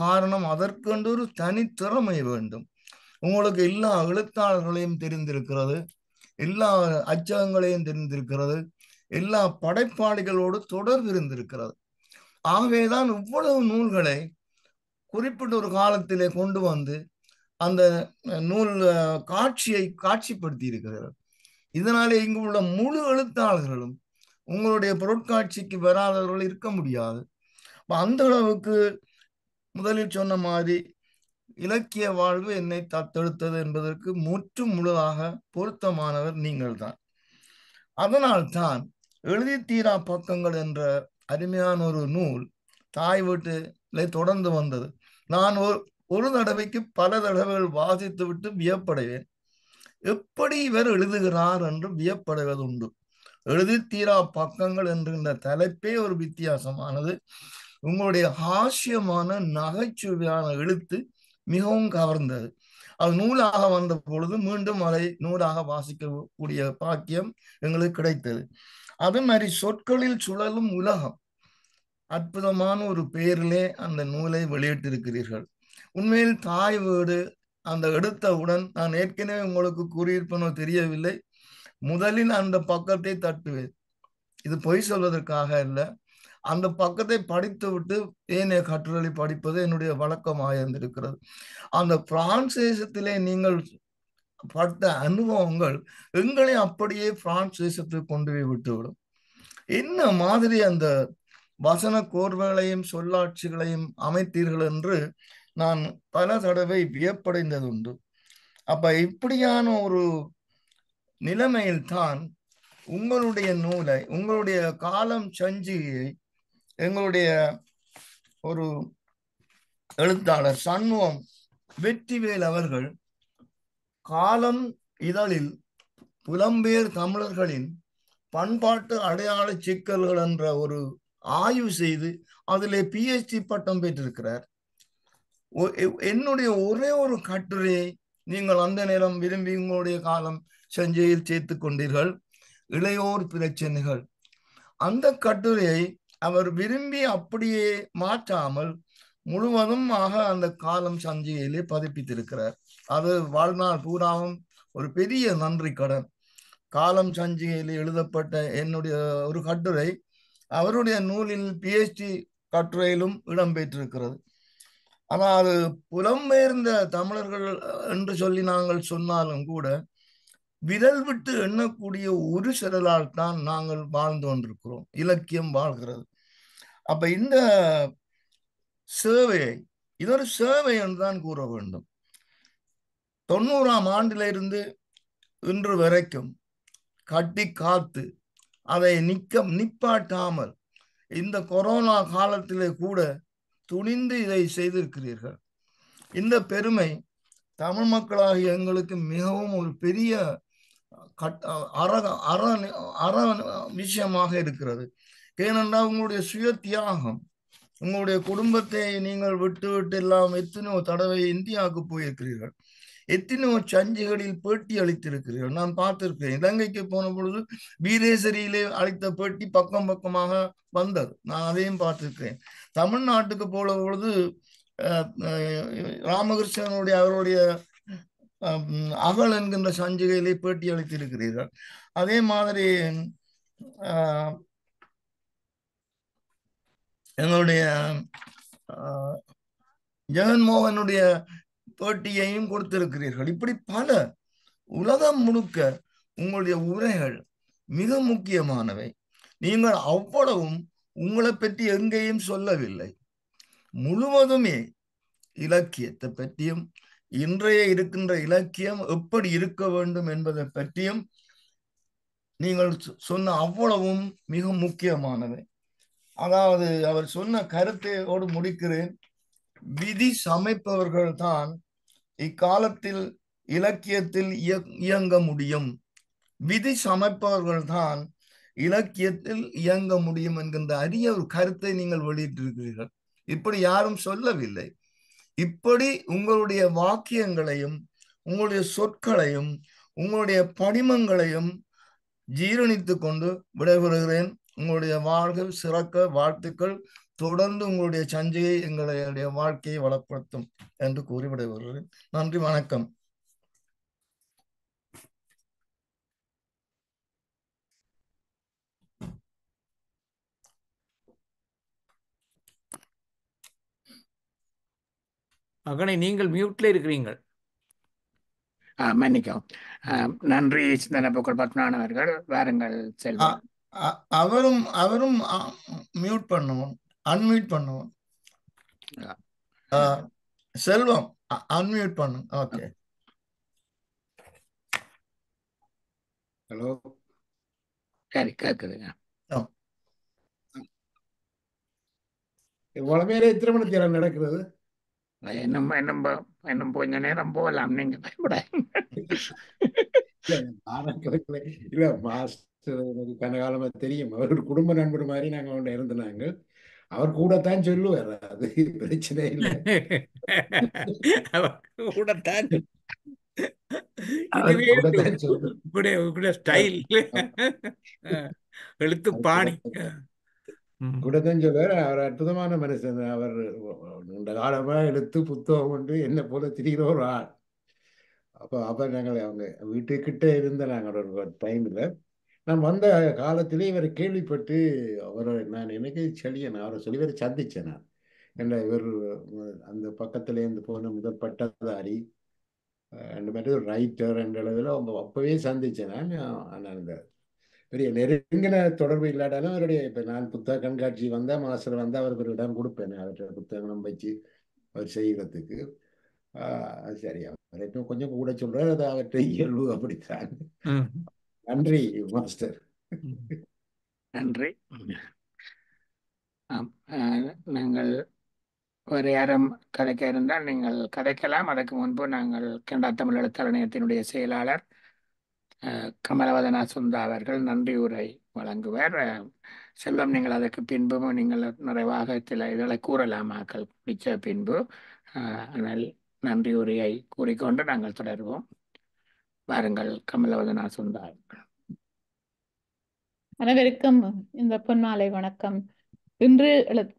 [SPEAKER 15] காரணம் அதற்கென்று தனித்திறமை வேண்டும். உங்களுக்கு எல்லா எழுத்தாளர்களையும் தெரிந்திருக்கிறது எல்லா அச்சகங்களையும் தெரிந்திருக்கிறது எல்லா படைப்பாளிகளோடு தொடர்பு இருந்திருக்கிறது. ஆகவேதான் இவ்வளவு நூல்களை குறிப்பிட்ட ஒரு காலத்திலே கொண்டு வந்து அந்த நூல் காட்சியை காட்சிப்படுத்தி இருக்கிறார் இதனாலே இங்கு உள்ள முழு எழுத்தாளர்களும் உங்களுடைய பொருட்காட்சிக்கு வராதவர்கள் இருக்க முடியாது. அந்த அளவுக்கு முதலில் சொன்ன மாதிரி இலக்கிய வாழ்வு என்னை தத்தெடுத்தது என்பதற்கு முற்று முழுதாக பொருத்தமானவர் நீங்கள் தான் அதனால் தான் எழுதி தீரா பக்கங்கள் என்ற அருமையான ஒரு நூல் தாய் வீட்டிலே தொடர்ந்து வந்தது. நான் ஒரு ஒரு தடவைக்கு பல தடவைகள் வாசித்து விட்டு வியப்படைவேன். எப்படி இவர் எழுதுகிறார் என்று வியப்படைவது உண்டு எழுதி தீரா பக்கங்கள் என்கின்ற தலைப்பே ஒரு வித்தியாசமானது. உங்களுடைய ஹாஸ்யமான நகைச்சுவையான எழுத்து மிகவும் கவர்ந்தது. அது நூலாக வந்த பொழுது மீண்டும் அதை நூலாக வாசிக்கக்கூடிய பாக்கியம் எங்களுக்கு கிடைத்தது. அதே மாதிரி சொற்களில் சுழலும் உலகம் அற்புதமான ஒரு பெயரிலே அந்த நூலை வெளியிட்டிருக்கிறீர்கள். உண்மையில் தாய் வீடு அந்த எடுத்தவுடன் நான் ஏற்கனவே உங்களுக்கு கூறியிருப்பனோ தெரியவில்லை. முதலில் அந்த பக்கத்தை தட்டுவேன். இது பொய் சொல்வதற்காக இல்லை அந்த பக்கத்தை படித்து விட்டு ஏனைய கட்டுரைகளை படிப்பது என்னுடைய வழக்கமாக இருந்திருக்கிறது அந்த பிரான்சேசத்திலே நீங்கள் பட்ட அனுபவங்கள் எங்களை அப்படியே பிரான்ஸ் தேசத்துக்கு கொண்டு போய் விட்டுவிடும். என்ன மாதிரி அந்த வசன கோர்வைகளையும் சொல்லாட்சிகளையும் அமைத்தீர்கள் என்று நான் பல தடவை வியப்படைந்தது உண்டு அப்ப இப்படியான ஒரு நிலைமையில்தான் உங்களுடைய நூலை உங்களுடைய காலம் சஞ்சியை எங்களுடைய ஒரு எழுத்தாளர் சண்முகம் வெற்றிவேல் அவர்கள் காலம் இதழில் புலம்பெயர் தமிழர்களின் பண்பாட்டு அடையாள சிக்கல்கள் என்ற ஒரு ஆய்வு செய்து அதிலே பிஹெச்டி பட்டம் பெற்றிருக்கிறார். என்னுடைய ஒரே ஒரு கட்டுரையை நீங்கள் அந்த நேரம் விரும்பி உங்களுடைய காலம் செஞ்சையில் சேர்த்து கொண்டீர்கள். இளையோர் பிரச்சனைகள். அந்த கட்டுரையை அவர் விரும்பி அப்படியே மாற்றாமல் முழுவதும் ஆக அந்த காலம் சஞ்சிகையிலே பதிப்பித்திருக்கிறார். அது வாழ்நாள் பூராவும் ஒரு பெரிய நன்றி கடன். காலம் சஞ்சிகையில் எழுதப்பட்ட என்னுடைய ஒரு கட்டுரை அவருடைய நூலில் பிஹெச்டி கட்டுரையிலும் இடம்பெற்றிருக்கிறது. ஆனால் அது புலம்பெயர்ந்த தமிழர்கள் என்று சொல்லி நாங்கள் சொன்னாலும் கூட விரல் விட்டு எண்ணக்கூடிய ஒரு சிறலால் தான் நாங்கள் வாழ்ந்து கொண்டிருக்கிறோம் இலக்கியம் வாழ்கிறது. அப்ப இந்த சேவையை இது ஒரு சேவை என்றுதான் கூற வேண்டும். தொண்ணூறாம் ஆண்டிலிருந்து இன்று வரைக்கும் கட்டி காத்து அதை நிக்க நிப்பாட்டாமல் இந்த கொரோனா காலத்திலே கூட துணிந்து இதை செய்திருக்கிறீர்கள். இந்த பெருமை தமிழ் மக்களாகிய எங்களுக்கு மிகவும் ஒரு பெரிய கட் அற அற அற விஷயமாக இருக்கிறது. ஏனென்றால் உங்களுடைய சுய தியாகம் உங்களுடைய குடும்பத்தை நீங்கள் விட்டு விட்டு எல்லாம் எத்தனையோ தடவை இந்தியாவுக்கு போயிருக்கிறீர்கள். எத்தனையோ சஞ்சிகளில் பேட்டி அளித்திருக்கிறீர்கள். நான் பார்த்திருக்கிறேன். இலங்கைக்கு போன பொழுது வீரேசரியிலே அளித்த பேட்டி பக்கம் பக்கமாக வந்தது. நான் அதையும் பார்த்திருக்கிறேன். தமிழ்நாட்டுக்கு போன பொழுது ராமகிருஷ்ணனுடைய அவருடைய அகல் என்கின்ற சஞ்சிகையிலே பேட்டி அளித்திருக்கிறீர்கள். அதே மாதிரி எங்களுடைய ஜெகன்மோகனுடைய பேட்டியையும் கொடுத்திருக்கிறீர்கள். இப்படி பல உலகம் முழுக்க உங்களுடைய உரைகள் மிக முக்கியமானவை. நீங்கள் அவ்வளவும் உங்களை பற்றி எங்கேயும் சொல்லவில்லை. முழுவதுமே இலக்கியத்தை பற்றியும் இன்றைய இருக்கின்ற இலக்கியம் எப்படி இருக்க வேண்டும் என்பதை பற்றியும் நீங்கள் சொன்ன அவ்வளவும் மிக முக்கியமானவை. அதாவது அவர் சொன்ன கருத்தையோடு முடிக்கிறேன். விதி சமைப்பவர்கள் தான் இக்காலத்தில் இலக்கியத்தில் இயங்க முடியும். விதி சமைப்பவர்கள் தான் இலக்கியத்தில் இயங்க முடியும் என்கின்ற அரிய ஒரு கருத்தை நீங்கள் வெளியிட்டிருக்கிறீர்கள். இப்படி யாரும் சொல்லவில்லை. இப்படி உங்களுடைய வாக்கியங்களையும் உங்களுடைய சொற்களையும் உங்களுடைய படிமங்களையும் ஜீரணித்து கொண்டு விடைபெறுகிறேன். உங்களுடைய வாழ்க்கை சிறக்க வாழ்த்துக்கள். தொடர்ந்து உங்களுடைய சஞ்சையை எங்களுடைய வாழ்க்கையை வளப்படுத்தும் என்று கூறி விடைபெறுகிறேன் நன்றி வணக்கம்.
[SPEAKER 3] அகனை நீங்கள் மியூட்ல இருக்கிறீங்கள்
[SPEAKER 1] மன்னிக்கவும். நன்றி சிந்தனை புகழ் பத்மநாதன் அவர்கள். வாருங்கள் செல்வம்.
[SPEAKER 15] அவரும் அவரும் மியூட் பண்ணுவோம். அன்மியூட் பண்ணுவோம். செல்வம் அன்மியூட் பண்ணும் ஓகே
[SPEAKER 2] ஹலோ
[SPEAKER 1] சரி கேட்குதுங்க
[SPEAKER 2] இவ்வளவு பேரே திருமணத்தில் நடக்கிறது?
[SPEAKER 1] இன்னும் இன்னும் இன்னும் கொஞ்ச நேரம் போகலாம். நீங்க பயப்பட
[SPEAKER 2] இல்ல மாஸ்டர் எனக்கு கனகாலமா தெரியும். அவர் ஒரு குடும்ப நண்பர் மாதிரி நாங்க ஒன்று இருந்தாங்க அவர் கூடத்தான் சொல்லுவார். அது பிரச்சனை இல்லை.
[SPEAKER 3] அவர் கூடத்தான் எழுத்து பாணி.
[SPEAKER 2] கூடத்தான் சொல்லுவார். அவர் அற்புதமான மனுஷன். அவர் நீண்ட காலமா எடுத்து புத்தகம் கொண்டு என்ன போல திரிகிற ஒரு ஆள். அப்போ அப்போ நாங்கள் அவங்க வீட்டுக்கிட்ட இருந்த நாங்கள் ஒரு டைமில் நான் வந்த காலத்திலே இவர் கேள்விப்பட்டு அவரை நான் எனக்கு செழியன் அவரை சொல்லி இவரை சந்திச்சேன் நான். என்ன இவர் அந்த பக்கத்துலேருந்து போன முதல் பட்டதாரி ரெண்டு மாதிரி ஒரு ரைட்டர் என்ற அளவில் அவங்க அப்போவே சந்திச்சேன் நான். ஆனால் இந்த பெரிய நெருங்கின தொடர்பு இல்லாட்டாலும் அவருடைய இப்போ நான் புத்தக கண்காட்சி வந்தால் மாஸ்டர் வந்தால் அவருக்கு ஒரு இடம் கொடுப்பேன் அவருடைய புத்தகம் வச்சு அவர் செய்கிறதுக்கு சரி அவர் இன்னும் கொஞ்சம் கூட சொல்றாரு அது அவற்றை இயல்பு அப்படித்தான். நன்றி மாஸ்டர்.
[SPEAKER 1] நன்றி. நாங்கள் வேறு யாரும் கதைக்க இருந்தால் நீங்கள் கதைக்கலாம் அதற்கு முன்பு நாங்கள் கனடா தமிழ் எழுத்தரணையத்தினுடைய செயலாளர் கமலவதனா சுந்தா அவர்கள் நன்றி உரை வழங்குவார். செல்வம் நீங்கள் அதற்கு பின்பும் நீங்கள் நிறைவாக சில இதழை கூறலாமாக்கள் பிடிச்ச பின்பு. ஆனால் நன்றி உரையை கூறிக்கொண்டு நாங்கள் தொடருவோம். வாருங்கள் கமலவதனா சொன்னார்.
[SPEAKER 7] அனைவருக்கும் இந்த பொன்மாலை வணக்கம். இன்று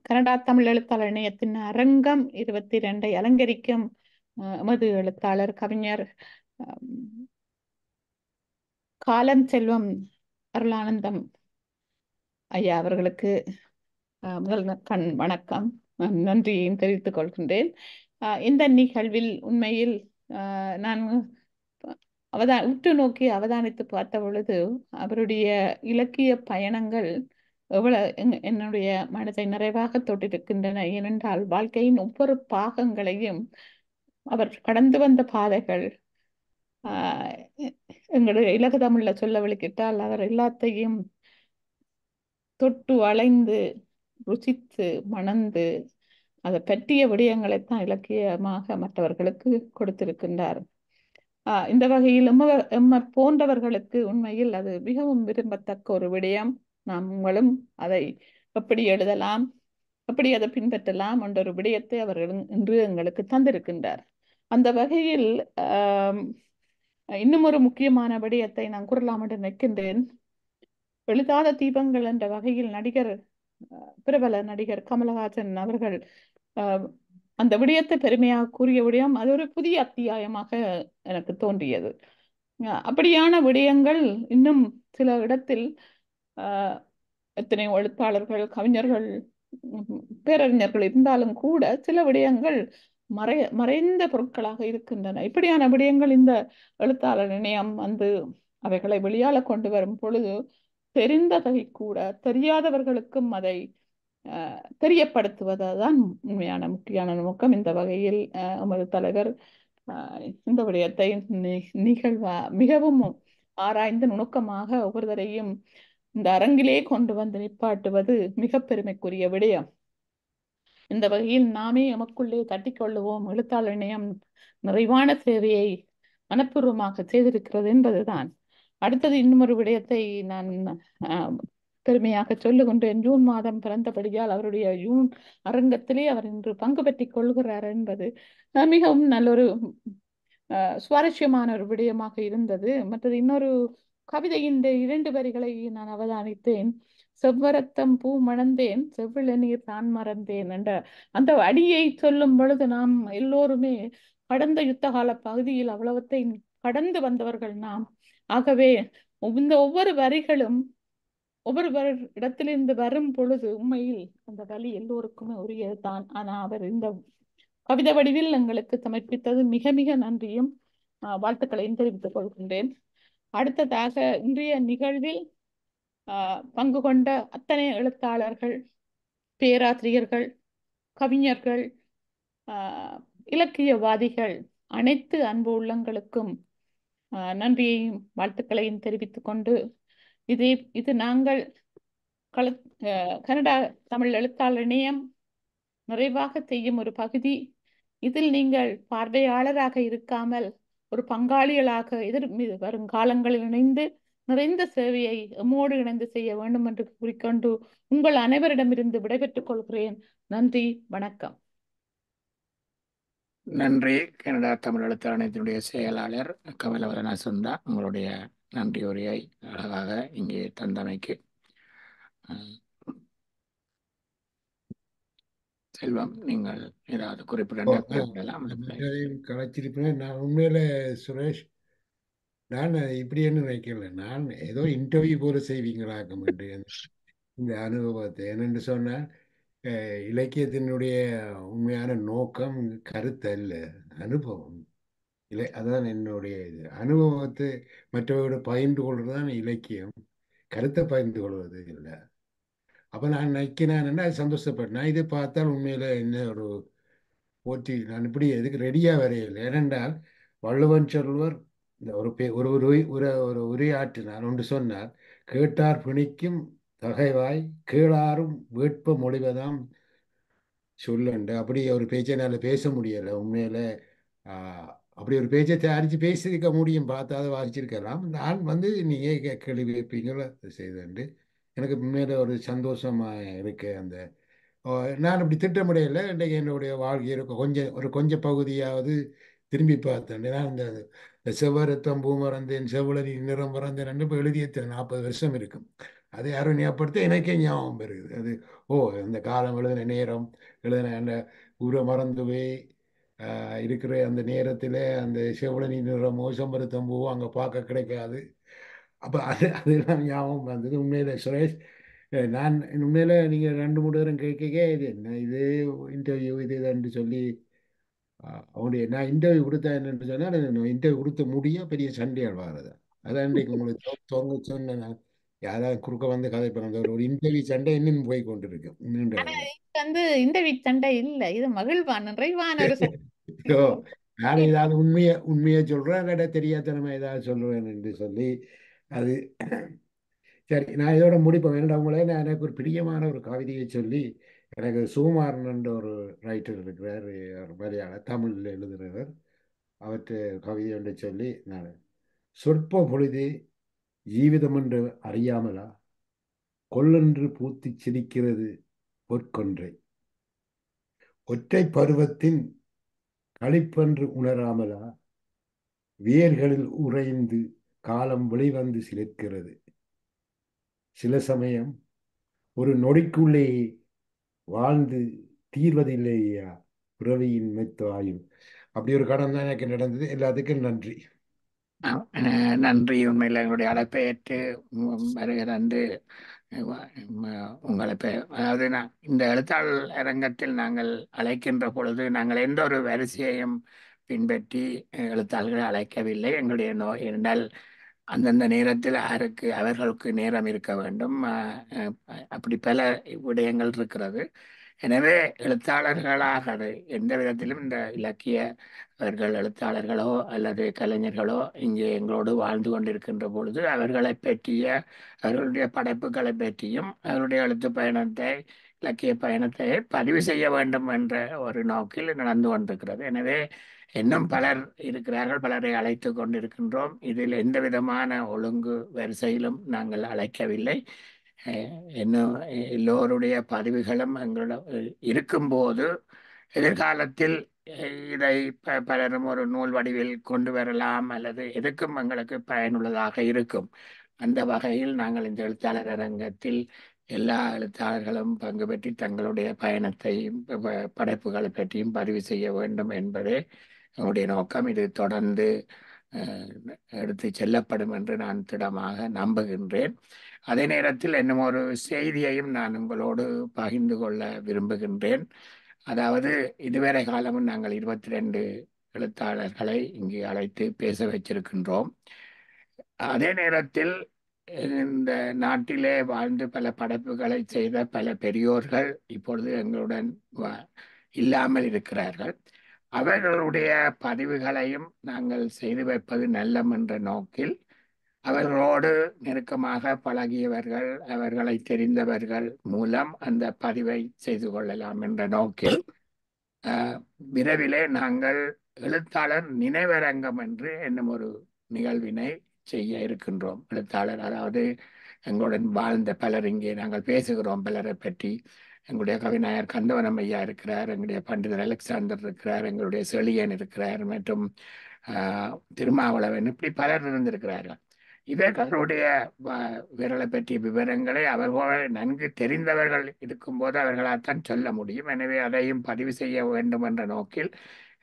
[SPEAKER 7] கனடா தமிழ் எழுத்தாளர் இணையத்தின் அரங்கம் இருபத்தி இரண்டை அலங்கரிக்கும் எமது எழுத்தாளர் கவிஞர் காலம் செல்வம் அருளானந்தம் ஐயா அவர்களுக்கு அஹ், முதல் கண் வணக்கம். நன்றியையும் தெரிவித்துக் கொள்கின்றேன். அஹ், இந்த நிகழ்வில் உண்மையில் நான் அவதா உற்று நோக்கி அவதானித்து பார்த்த பொழுது அவருடைய இலக்கிய பயணங்கள் எவ்வளவு என்னுடைய மனதை நிறைவாக தொட்டிருக்கின்றன. ஏனென்றால் வாழ்க்கையின் ஒவ்வொரு பாகங்களையும் அவர் கடந்து வந்த பாதைகள் ஆஹ் எங்களுடைய இலகு தமிழ்ல சொல்ல வழிக்கிட்டால் அவர் எல்லாத்தையும் தொட்டு வளைந்து ருசித்து மணந்து அதை பற்றிய விடயங்களைத்தான் இலக்கியமாக மற்றவர்களுக்கு கொடுத்திருக்கின்றார். இந்த வகையில் எம்ம எம்ம போன்றவர்களுக்கு உண்மையில் அது மிகவும் விரும்பத்தக்க ஒரு விடயம். நாம் உங்களும் அதை எப்படி எழுதலாம் எப்படி அதை பின்பற்றலாம் என்ற ஒரு விடயத்தை அவர்கள் இன்று எங்களுக்கு தந்திருக்கின்றார். அந்த வகையில் இன்னும் ஒரு முக்கியமான விடயத்தை நான் கூறலாம் என்று நினைக்கின்றேன். எழுதாத தீபங்கள் என்ற வகையில் நடிகர் பிரபல நடிகர் கமலஹாசன் அவர்கள் அஹ், அந்த விடயத்தை பெருமையாக கூறிய விடயம் அது ஒரு புதிய அத்தியாயமாக எனக்கு தோன்றியது. அப்படியான விடயங்கள் இன்னும் சில இடத்தில் எத்தனை எத்தனையோ எழுத்தாளர்கள் கவிஞர்கள் பேரறிஞர்கள் இருந்தாலும் கூட சில விடயங்கள் மறை மறைந்த பொருட்களாக இருக்கின்றன. இப்படியான விடயங்கள் இந்த எழுத்தாளர் இணையம் வந்து அவைகளை வெளியால கொண்டு வரும் பொழுது தெரிந்ததை கூட தெரியாதவர்களுக்கும் அதை தெரியப்படுத்துவதுதான் உண்மையான முக்கியமான நோக்கம். இந்த வகையில் உமது தலைவர் அஹ், இந்த விடயத்தை நி- நிகழ்வா மிகவும் ஆராய்ந்து நுணுக்கமாக ஒவ்வொருவரையும் இந்த அரங்கிலே கொண்டு வந்து நிப்பாட்டுவது மிக பெருமைக்குரிய விடயம். இந்த வகையில் நாமே எமக்குள்ளே தட்டிக்கொள்ளுவோம். எழுத்தாளர் இணையம் நிறைவான சேவையை மனப்பூர்வமாக செய்திருக்கிறது என்பதுதான். அடுத்தது இன்னும் ஒரு விடயத்தை நான் பெருமையாக சொல்லுகின்றேன் ஜூன் மாதம் பிறந்தபடியால் அவருடைய ஜூன் அரங்கத்திலே அவர் இன்று பங்கு பெற்றுக் கொள்கிறார் என்பது மிகவும் நல்லொரு ஆஹ், சுவாரஸ்யமான ஒரு விடயமாக இருந்தது. மற்றது இன்னொரு கவிதையின் இந்த இரண்டு வரிகளை நான் அவதானித்தேன். செவ்வரத்தம் பூ மணந்தேன் செவ்விளநீர் தான் மறந்தேன் என்ற அந்த அடியை சொல்லும் பொழுது நாம் எல்லோருமே கடந்த யுத்த கால பகுதியில் அவ்வளவத்தை கடந்து வந்தவர்கள் நாம். ஆகவே இந்த ஒவ்வொரு வரிகளும் ஒவ்வொருவர் இடத்திலிருந்து வரும் பொழுது உண்மையில் அந்த வழி எல்லோருக்குமே உரியதுதான். ஆனா அவர் இந்த கவிதை வடிவில் எங்களுக்கு சமர்ப்பித்தது மிக மிக நன்றியும் வாழ்த்துக்களையும் தெரிவித்துக் கொள்கின்றேன். அடுத்ததாக இன்றைய நிகழ்வில் ஆஹ், பங்கு கொண்ட அத்தனை எழுத்தாளர்கள் பேராசிரியர்கள் கவிஞர்கள் ஆஹ், இலக்கியவாதிகள் அனைத்து அன்பு உள்ளங்களுக்கும் நன்றியையும் வாழ்த்துக்களையும் தெரிவித்துக் கொண்டு இதே இது நாங்கள் கல ஆஹ், கனடா தமிழ் எழுத்தாளர் இணையம் நிறைவாக செய்யும் ஒரு பகுதி. இதில் நீங்கள் பார்வையாளராக இருக்காமல் ஒரு பங்காளிகளாக எதிர் மீது வரும் காலங்களில் இணைந்து நிறைந்த சேவையை எம்மோடு இணைந்து செய்ய வேண்டும் என்று கூறிக்கொண்டு உங்கள் அனைவரிடமிருந்து விடைபெற்றுக் கொள்கிறேன். நன்றி வணக்கம்.
[SPEAKER 1] நன்றி. கனடா தமிழ் எழுத்தாளர் இணையத்தினுடைய செயலாளர் கமலவரன் சுந்தா உங்களுடைய நன்றி உரையை அழகாக இங்கே தந்தமைக்கு. செல்வம் நீங்கள் ஏதாவது குறிப்பிடலாம்?
[SPEAKER 2] கலைச்சிருப்பேன் நான் உண்மையில சுரேஷ் நான் இப்படி என்ன நினைக்கல? நான் ஏதோ இன்டர்வியூ போல செய்வீங்களாக்கும் என்று இந்த அனுபவத்தை. என்னென்று சொன்னால் இலக்கியத்தினுடைய உண்மையான நோக்கம் கருத்து அல்ல அனுபவம். இல்லை அதான் என்னுடைய இது. அனுபவத்தை மற்றவரோட பகிர்ந்து கொள்வது தான் இலக்கியம். கருத்தை பகிர்ந்து கொள்வது இல்லை. அப்போ நான் நினைக்கிறேன் அது சந்தோஷப்பட்டேன் நான் இதை பார்த்தால் உண்மையில் என்ன ஒரு போற்றி நான் இப்படி எதுக்கு ரெடியாக வரையில்லை ஏனென்றால் வள்ளுவன் சொல்வர் இந்த ஒரு பே ஒரு ஒரு ஒரு ஒரு உரையாற்றினார் ஒன்று சொன்னார் கேட்டார் பிணிக்கும் தகைவாய் கீழாரும் வேட்ப மொழிவதாம் சொல்லுண்டு அப்படி ஒரு பேச்சை என்னால் பேச முடியலை. உண்மையில் அப்படி ஒரு பேச்சை தயாரித்து பேசியிருக்க முடியும். பார்த்து அதை வாசிச்சிருக்கலாம் நான் வந்து நீங்கள் கேள்வி வைப்பீங்களோ அதை எனக்கு முன்னேற ஒரு சந்தோஷமாக இருக்கு அந்த ஓ, நான் இப்படி திட்டமிடையில இன்றைக்கு என்னுடைய வாழ்க்கையில் கொஞ்சம் ஒரு கொஞ்சம் பகுதியாவது திரும்பி பார்த்தேன். நான் இந்த செவ்வரத்தம் பூ மறந்தேன் செவ்வளரி நிறம் மறந்தேன் இப்போ எழுதிய நாற்பது வருஷம் இருக்கும். அதை யாரும் ஞாபகப்படுத்த எனக்கே ஞாபகம் வருது. அது ஓ இந்த காலம் எழுதின நேரம் எழுதின அந்த ஊரை மறந்துவே இருக்கிற அந்த நேரத்தில் அந்த செவளனி நிறமோ செம்பருத்தம் பூவோ அங்கே பார்க்க கிடைக்காது. அப்போ அது அதெல்லாம் ஞாபகம் வந்தது. உண்மையில சுரேஷ் நான் உண்மையில நீங்கள் ரெண்டு மூணு நேரம் கேட்க இது என்ன இது? இன்டர்வியூ இது இதுன்னு சொல்லி அவனுடைய நான் இன்டர்வியூ கொடுத்தேன் என்னன்னு சொன்னால் இன்டர்வியூ கொடுத்த முடிய பெரிய சண்டைகள் வர்றது அதான் இன்றைக்கு உங்களுக்கு தொங்க சொன்னேன் நான் யாராவது குறுக்க வந்து கதை பண்ண ஒரு இன்டர்வியூ சண்டை இன்னும் போய் கொண்டிருக்கு.
[SPEAKER 7] வந்து வீட்டு சண்டை இல்ல. இது மகிழ்வான நிறைவான ஒரு சண்டை. (laughs)
[SPEAKER 2] நான் ஏதாவது உண்மையை உண்மையை சொல்றேன் இல்லாட்டா தெரியாதனமா ஏதாவது சொல்லுவேன் என்று சொல்லி அது சரி நான் இதோட முடிப்பேன் வேண்டாம் உங்களே நான் எனக்கு ஒரு பிரியமான ஒரு கவிதையை சொல்லி எனக்கு சுகுமாரன் என்ற ஒரு ரைட்டர் இருக்கிறார் ஒரு மலையாள தமிழில் எழுதுகிறவர் அவற்றை கவிதை ஒன்றை சொல்லி நான் சொற்ப பொழுது ஜீவிதம் என்று அறியாமலா? கொல்லென்று பூத்துச் சிரிக்கிறது பொற்கொன்றை. ஒற்றை பருவத்தின் களிப்பென்று உணராமலா? வேர்களில் உறைந்து காலம் வெளிவந்து சிலிர்க்கிறது. சில சமயம் ஒரு நொடிக்குள்ளேயே வாழ்ந்து தீர்வதில்லையா? பிறவியின் மெத்தாயும் அப்படி ஒரு கடன் தான் எனக்கு நடந்தது. எல்லாத்துக்கும் நன்றி.
[SPEAKER 1] அஹ் நன்றி. உண்மையில் எங்களுடைய அழைப்பை ஏற்று உம் உங்களை பெ- அதாவது நான் இந்த எழுத்தாளர் அரங்கத்தில் நாங்கள் அழைக்கின்ற பொழுது நாங்கள் எந்த ஒரு வரிசையையும் பின்பற்றி எழுத்தாளர்களை அழைக்கவில்லை. எங்களுடைய நோய் இருந்தால் அந்தந்த நேரத்தில் யாருக்கு அவர்களுக்கு நேரம் இருக்க வேண்டும். அப்படி பல விடயங்கள் இருக்கிறது. எனவே எழுத்தாளர்களாக அது எந்த விதத்திலும் இந்த இலக்கிய அவர்கள் எழுத்தாளர்களோ அல்லது கலைஞர்களோ இங்கே எங்களோடு வாழ்ந்து கொண்டிருக்கின்ற பொழுது அவர்களை பற்றிய அவர்களுடைய படைப்புகளை பற்றியும் அவருடைய எழுத்து பயணத்தை இலக்கிய பயணத்தை பதிவு செய்ய வேண்டும் என்ற ஒரு நோக்கில் நடந்து கொண்டிருக்கிறது. எனவே இன்னும் பலர் இருக்கிறார்கள் பலரை அழைத்து கொண்டிருக்கின்றோம். இதில் எந்த விதமான ஒழுங்கு வரிசையிலும் நாங்கள் அழைக்கவில்லை. இன்னும் எல்லோருடைய பதிவுகளும் எங்களிடம் இருக்கும்போது எதிர்காலத்தில் இதை ப- பலரும் ஒரு நூல் வடிவில் கொண்டு வரலாம் அல்லது எதுக்கும் எங்களுக்கு பயனுள்ளதாக இருக்கும். அந்த வகையில் நாங்கள் இந்த எழுத்தாளர் அரங்கத்தில் எல்லா எழுத்தாளர்களும் பங்கு பெற்றி தங்களுடைய பயணத்தையும் ப- படைப்புகளை பற்றியும் பதிவு செய்ய வேண்டும் என்பதே என்னுடைய நோக்கம். இது தொடர்ந்து எடுத்து செல்லப்படும் என்று நான் திடமாக நம்புகின்றேன். அதே நேரத்தில் என்னும் ஒரு செய்தியையும் நான் உங்களோடு பகிர்ந்து கொள்ள விரும்புகின்றேன். அதாவது இதுவரை காலமும் நாங்கள் இருபத்தி ரெண்டு எழுத்தாளர்களை இங்கு அழைத்து பேச வச்சிருக்கின்றோம். அதே நேரத்தில் இந்த நாட்டிலே வாழ்ந்து பல படைப்புகளை செய்த பல பெரியோர்கள் இப்பொழுது எங்களுடன் வ- இல்லாமல் இருக்கிறார்கள். அவர்களுடைய பதிவுகளையும் நாங்கள் செய்து வைப்பது நல்லம் என்ற நோக்கில் அவர்களோடு நெருக்கமாக பழகியவர்கள் அவர்களை தெரிந்தவர்கள் மூலம் அந்த பதிவை செய்து கொள்ளலாம் என்ற நோக்கில் விரைவிலே நாங்கள் எழுத்தாளர் நினைவரங்கம் என்று என்னும் ஒரு நிகழ்வினை செய்ய இருக்கின்றோம். எழுத்தாளர் அதாவது எங்களுடன் வாழ்ந்த பலர் இங்கே நாங்கள் பேசுகிறோம். பலரை பற்றி எங்களுடைய கவிநாயர் கந்தவனம் ஐயா இருக்கிறார் எங்களுடைய பண்டிதர் அலெக்சாண்டர் இருக்கிறார் எங்களுடைய செழியன் இருக்கிறார் மற்றும் திருமாவளவன் இப்படி பலர் இருந்திருக்கிறார்கள். இவர்களுடைய வ- விரலை பற்றிய விவரங்களை அவர்கள் நன்கு தெரிந்தவர்கள் இருக்கும்போது அவர்களால் சொல்ல முடியும். எனவே அதையும் பதிவு செய்ய வேண்டும் என்ற நோக்கில்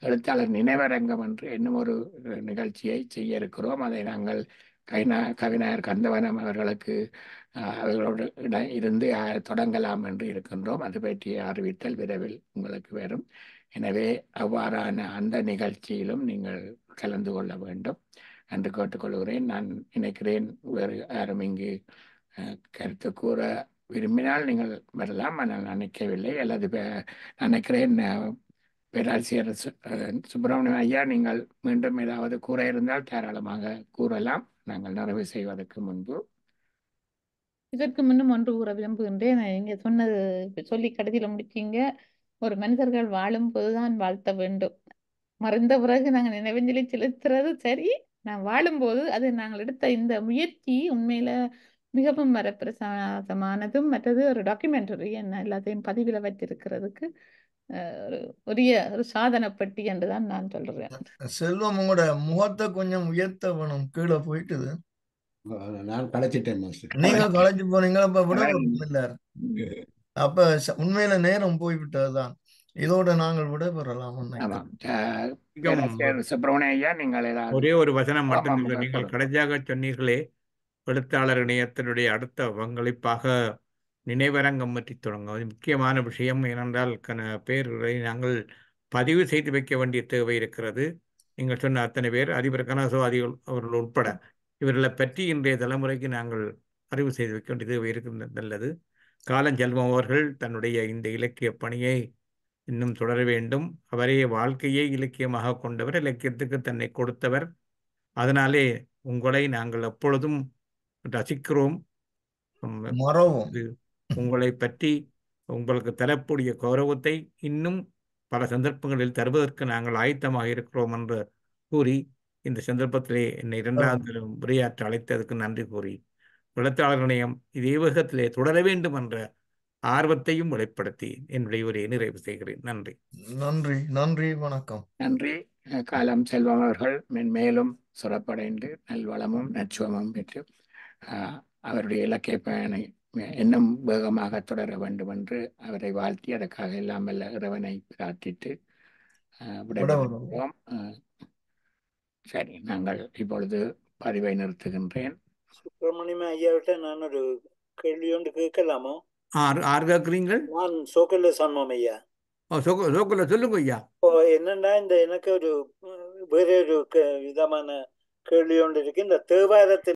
[SPEAKER 1] எழுத்தாளர் நினைவரங்கம் என்று இன்னும் ஒரு நிகழ்ச்சியை செய்ய இருக்கிறோம். அதை நாங்கள் கைநா கவிநாயர் கந்தவனம் அவர்களுக்கு அவர்களோட அவர்களோடு இருந்து தொடங்கலாம் என்று இருக்கின்றோம். அது பற்றிய அறிவித்தல் விரைவில் உங்களுக்கு வரும். எனவே அவ்வாறான அந்த நிகழ்ச்சியிலும் நீங்கள் கலந்து கொள்ள வேண்டும். என்று கேட்டுக்கொள்கிறேன். நான் நினைக்கிறேன் வேறு யாரும் இங்கு அஹ், கருத்து கூற விரும்பினால் நீங்கள் வரலாம். ஆனால் நான் நினைக்கவில்லை. அல்லது நினைக்கிறேன் பேராசிரியர் சுப்பிரமணியம் ஐயா நீங்கள் மீண்டும் ஏதாவது கூற இருந்தால் தாராளமாக கூறலாம். நாங்கள் நிறைவு செய்வதற்கு முன்பு.
[SPEAKER 7] இதற்கு முன்னும் ஒன்று கூற விரும்புகின்றேன். நீங்க சொன்னது சொல்லி கடைசியில முடிச்சீங்க ஒரு மனிதர்கள் வாழும் போதுதான் வாழ்த்த வேண்டும். மறைந்த பிறகு நாங்கள் நினைவஞ்சலி செலுத்துறது சரி. நான் வாழும்போது அது நாங்கள் எடுத்த இந்த முயற்சி உண்மையில மிகவும் வரப்பிரசாதமானதும் மற்றது ஒரு டாக்குமெண்டரி என்ன எல்லாத்தையும் பதிவில் வச்சிருக்கிறதுக்கு அஹ், ஒரு உரிய ஒரு சாதனை பெட்டி என்று தான் நான் சொல்றேன்.
[SPEAKER 15] செல்வம் உங்களோட முகத்தை கொஞ்சம் உயர்த்த வேணும் கீழே போயிட்டுது.
[SPEAKER 2] நான் கலைச்சிட்டேன் மாஸ்டர்.
[SPEAKER 15] நீங்க களைச்சு போனீங்க அப்ப விட இல்ல. அப்ப உண்மையில நேரம் போய்விட்டதுதான். இதோட நாங்கள் விடைபெறலாம்
[SPEAKER 1] சுப்பிரமணிய நீங்கள்
[SPEAKER 3] ஒரே ஒரு வசனம் மட்டும் நீங்கள். கடைசியாக சொன்னீர்களே எழுத்தாளர் இணையத்தினுடைய அடுத்த பங்களிப்பாக நினைவரங்கம் பற்றி தொடங்கும். அது முக்கியமான விஷயம். ஏனென்றால் கன பேர்களை நாங்கள் பதிவு செய்து வைக்க வேண்டிய தேவை இருக்கிறது. நீங்கள் சொன்ன அத்தனை பேர் அதிபர் கனசவாதிகள் அவர்கள் உட்பட இவர்களை பற்றி இன்றைய தலைமுறைக்கு நாங்கள் அறிவு செய்து வைக்க வேண்டிய தேவை இருக்கிறது நல்லது. காலஞ்செல்வம் அவர்கள் தன்னுடைய இந்த இலக்கிய பணியை இன்னும் தொடர வேண்டும். அவரே வாழ்க்கையை இலக்கியமாக கொண்டவர் இலக்கியத்துக்கு தன்னை கொடுத்தவர். அதனாலே உங்களை நாங்கள் எப்பொழுதும் ரசிக்கிறோம். உங்களை பற்றி உங்களுக்கு தரக்கூடிய கௌரவத்தை இன்னும் பல சந்தர்ப்பங்களில் தருவதற்கு நாங்கள் ஆயத்தமாக இருக்கிறோம் என்று கூறி இந்த சந்தர்ப்பத்திலே என்னை இரண்டாவது உரையாற்ற அழைத்ததற்கு நன்றி கூறி எழுத்தாளர் நிலையம் இதே வேகத்திலே தொடர வேண்டும் என்ற ஆர்வத்தையும் வெளிப்படுத்தி என்னுடைய உரையை நிறைவு செய்கிறேன். நன்றி.
[SPEAKER 15] நன்றி நன்றி வணக்கம்.
[SPEAKER 1] நன்றி. காலம் செல்வம் அவர்கள் மென்மேலும் சிறப்படைந்து நல்வளமும் நச்சுவமும் பெற்று அவருடைய இலக்கிய பயனை இன்னும் வேகமாக தொடர வேண்டும் என்று அவரை வாழ்த்தி அதற்காக எல்லாம் வல்ல இறைவனை பிரார்த்தித்து விடைபெறுகிறோம். சரி நாங்கள் இப்பொழுது பதிவை நிறுத்துகின்றேன்.
[SPEAKER 4] சுப்பிரமணியம் ஐயாவிட்ட நான் ஒரு கேள்வி ஒன்று கேட்கலாமோ?
[SPEAKER 3] ஆறு கேட்குறீங்கள்
[SPEAKER 4] நான் சோக்கல்ல சண்முகம் ஐயா.
[SPEAKER 3] சோக்குல சொல்லுங்க ஐயா.
[SPEAKER 4] இப்போ என்னன்னா இந்த எனக்கு ஒரு வேற ஒரு விதமான கேள்வி ஒன்று இருக்கு. இந்த தேவாரத்தில்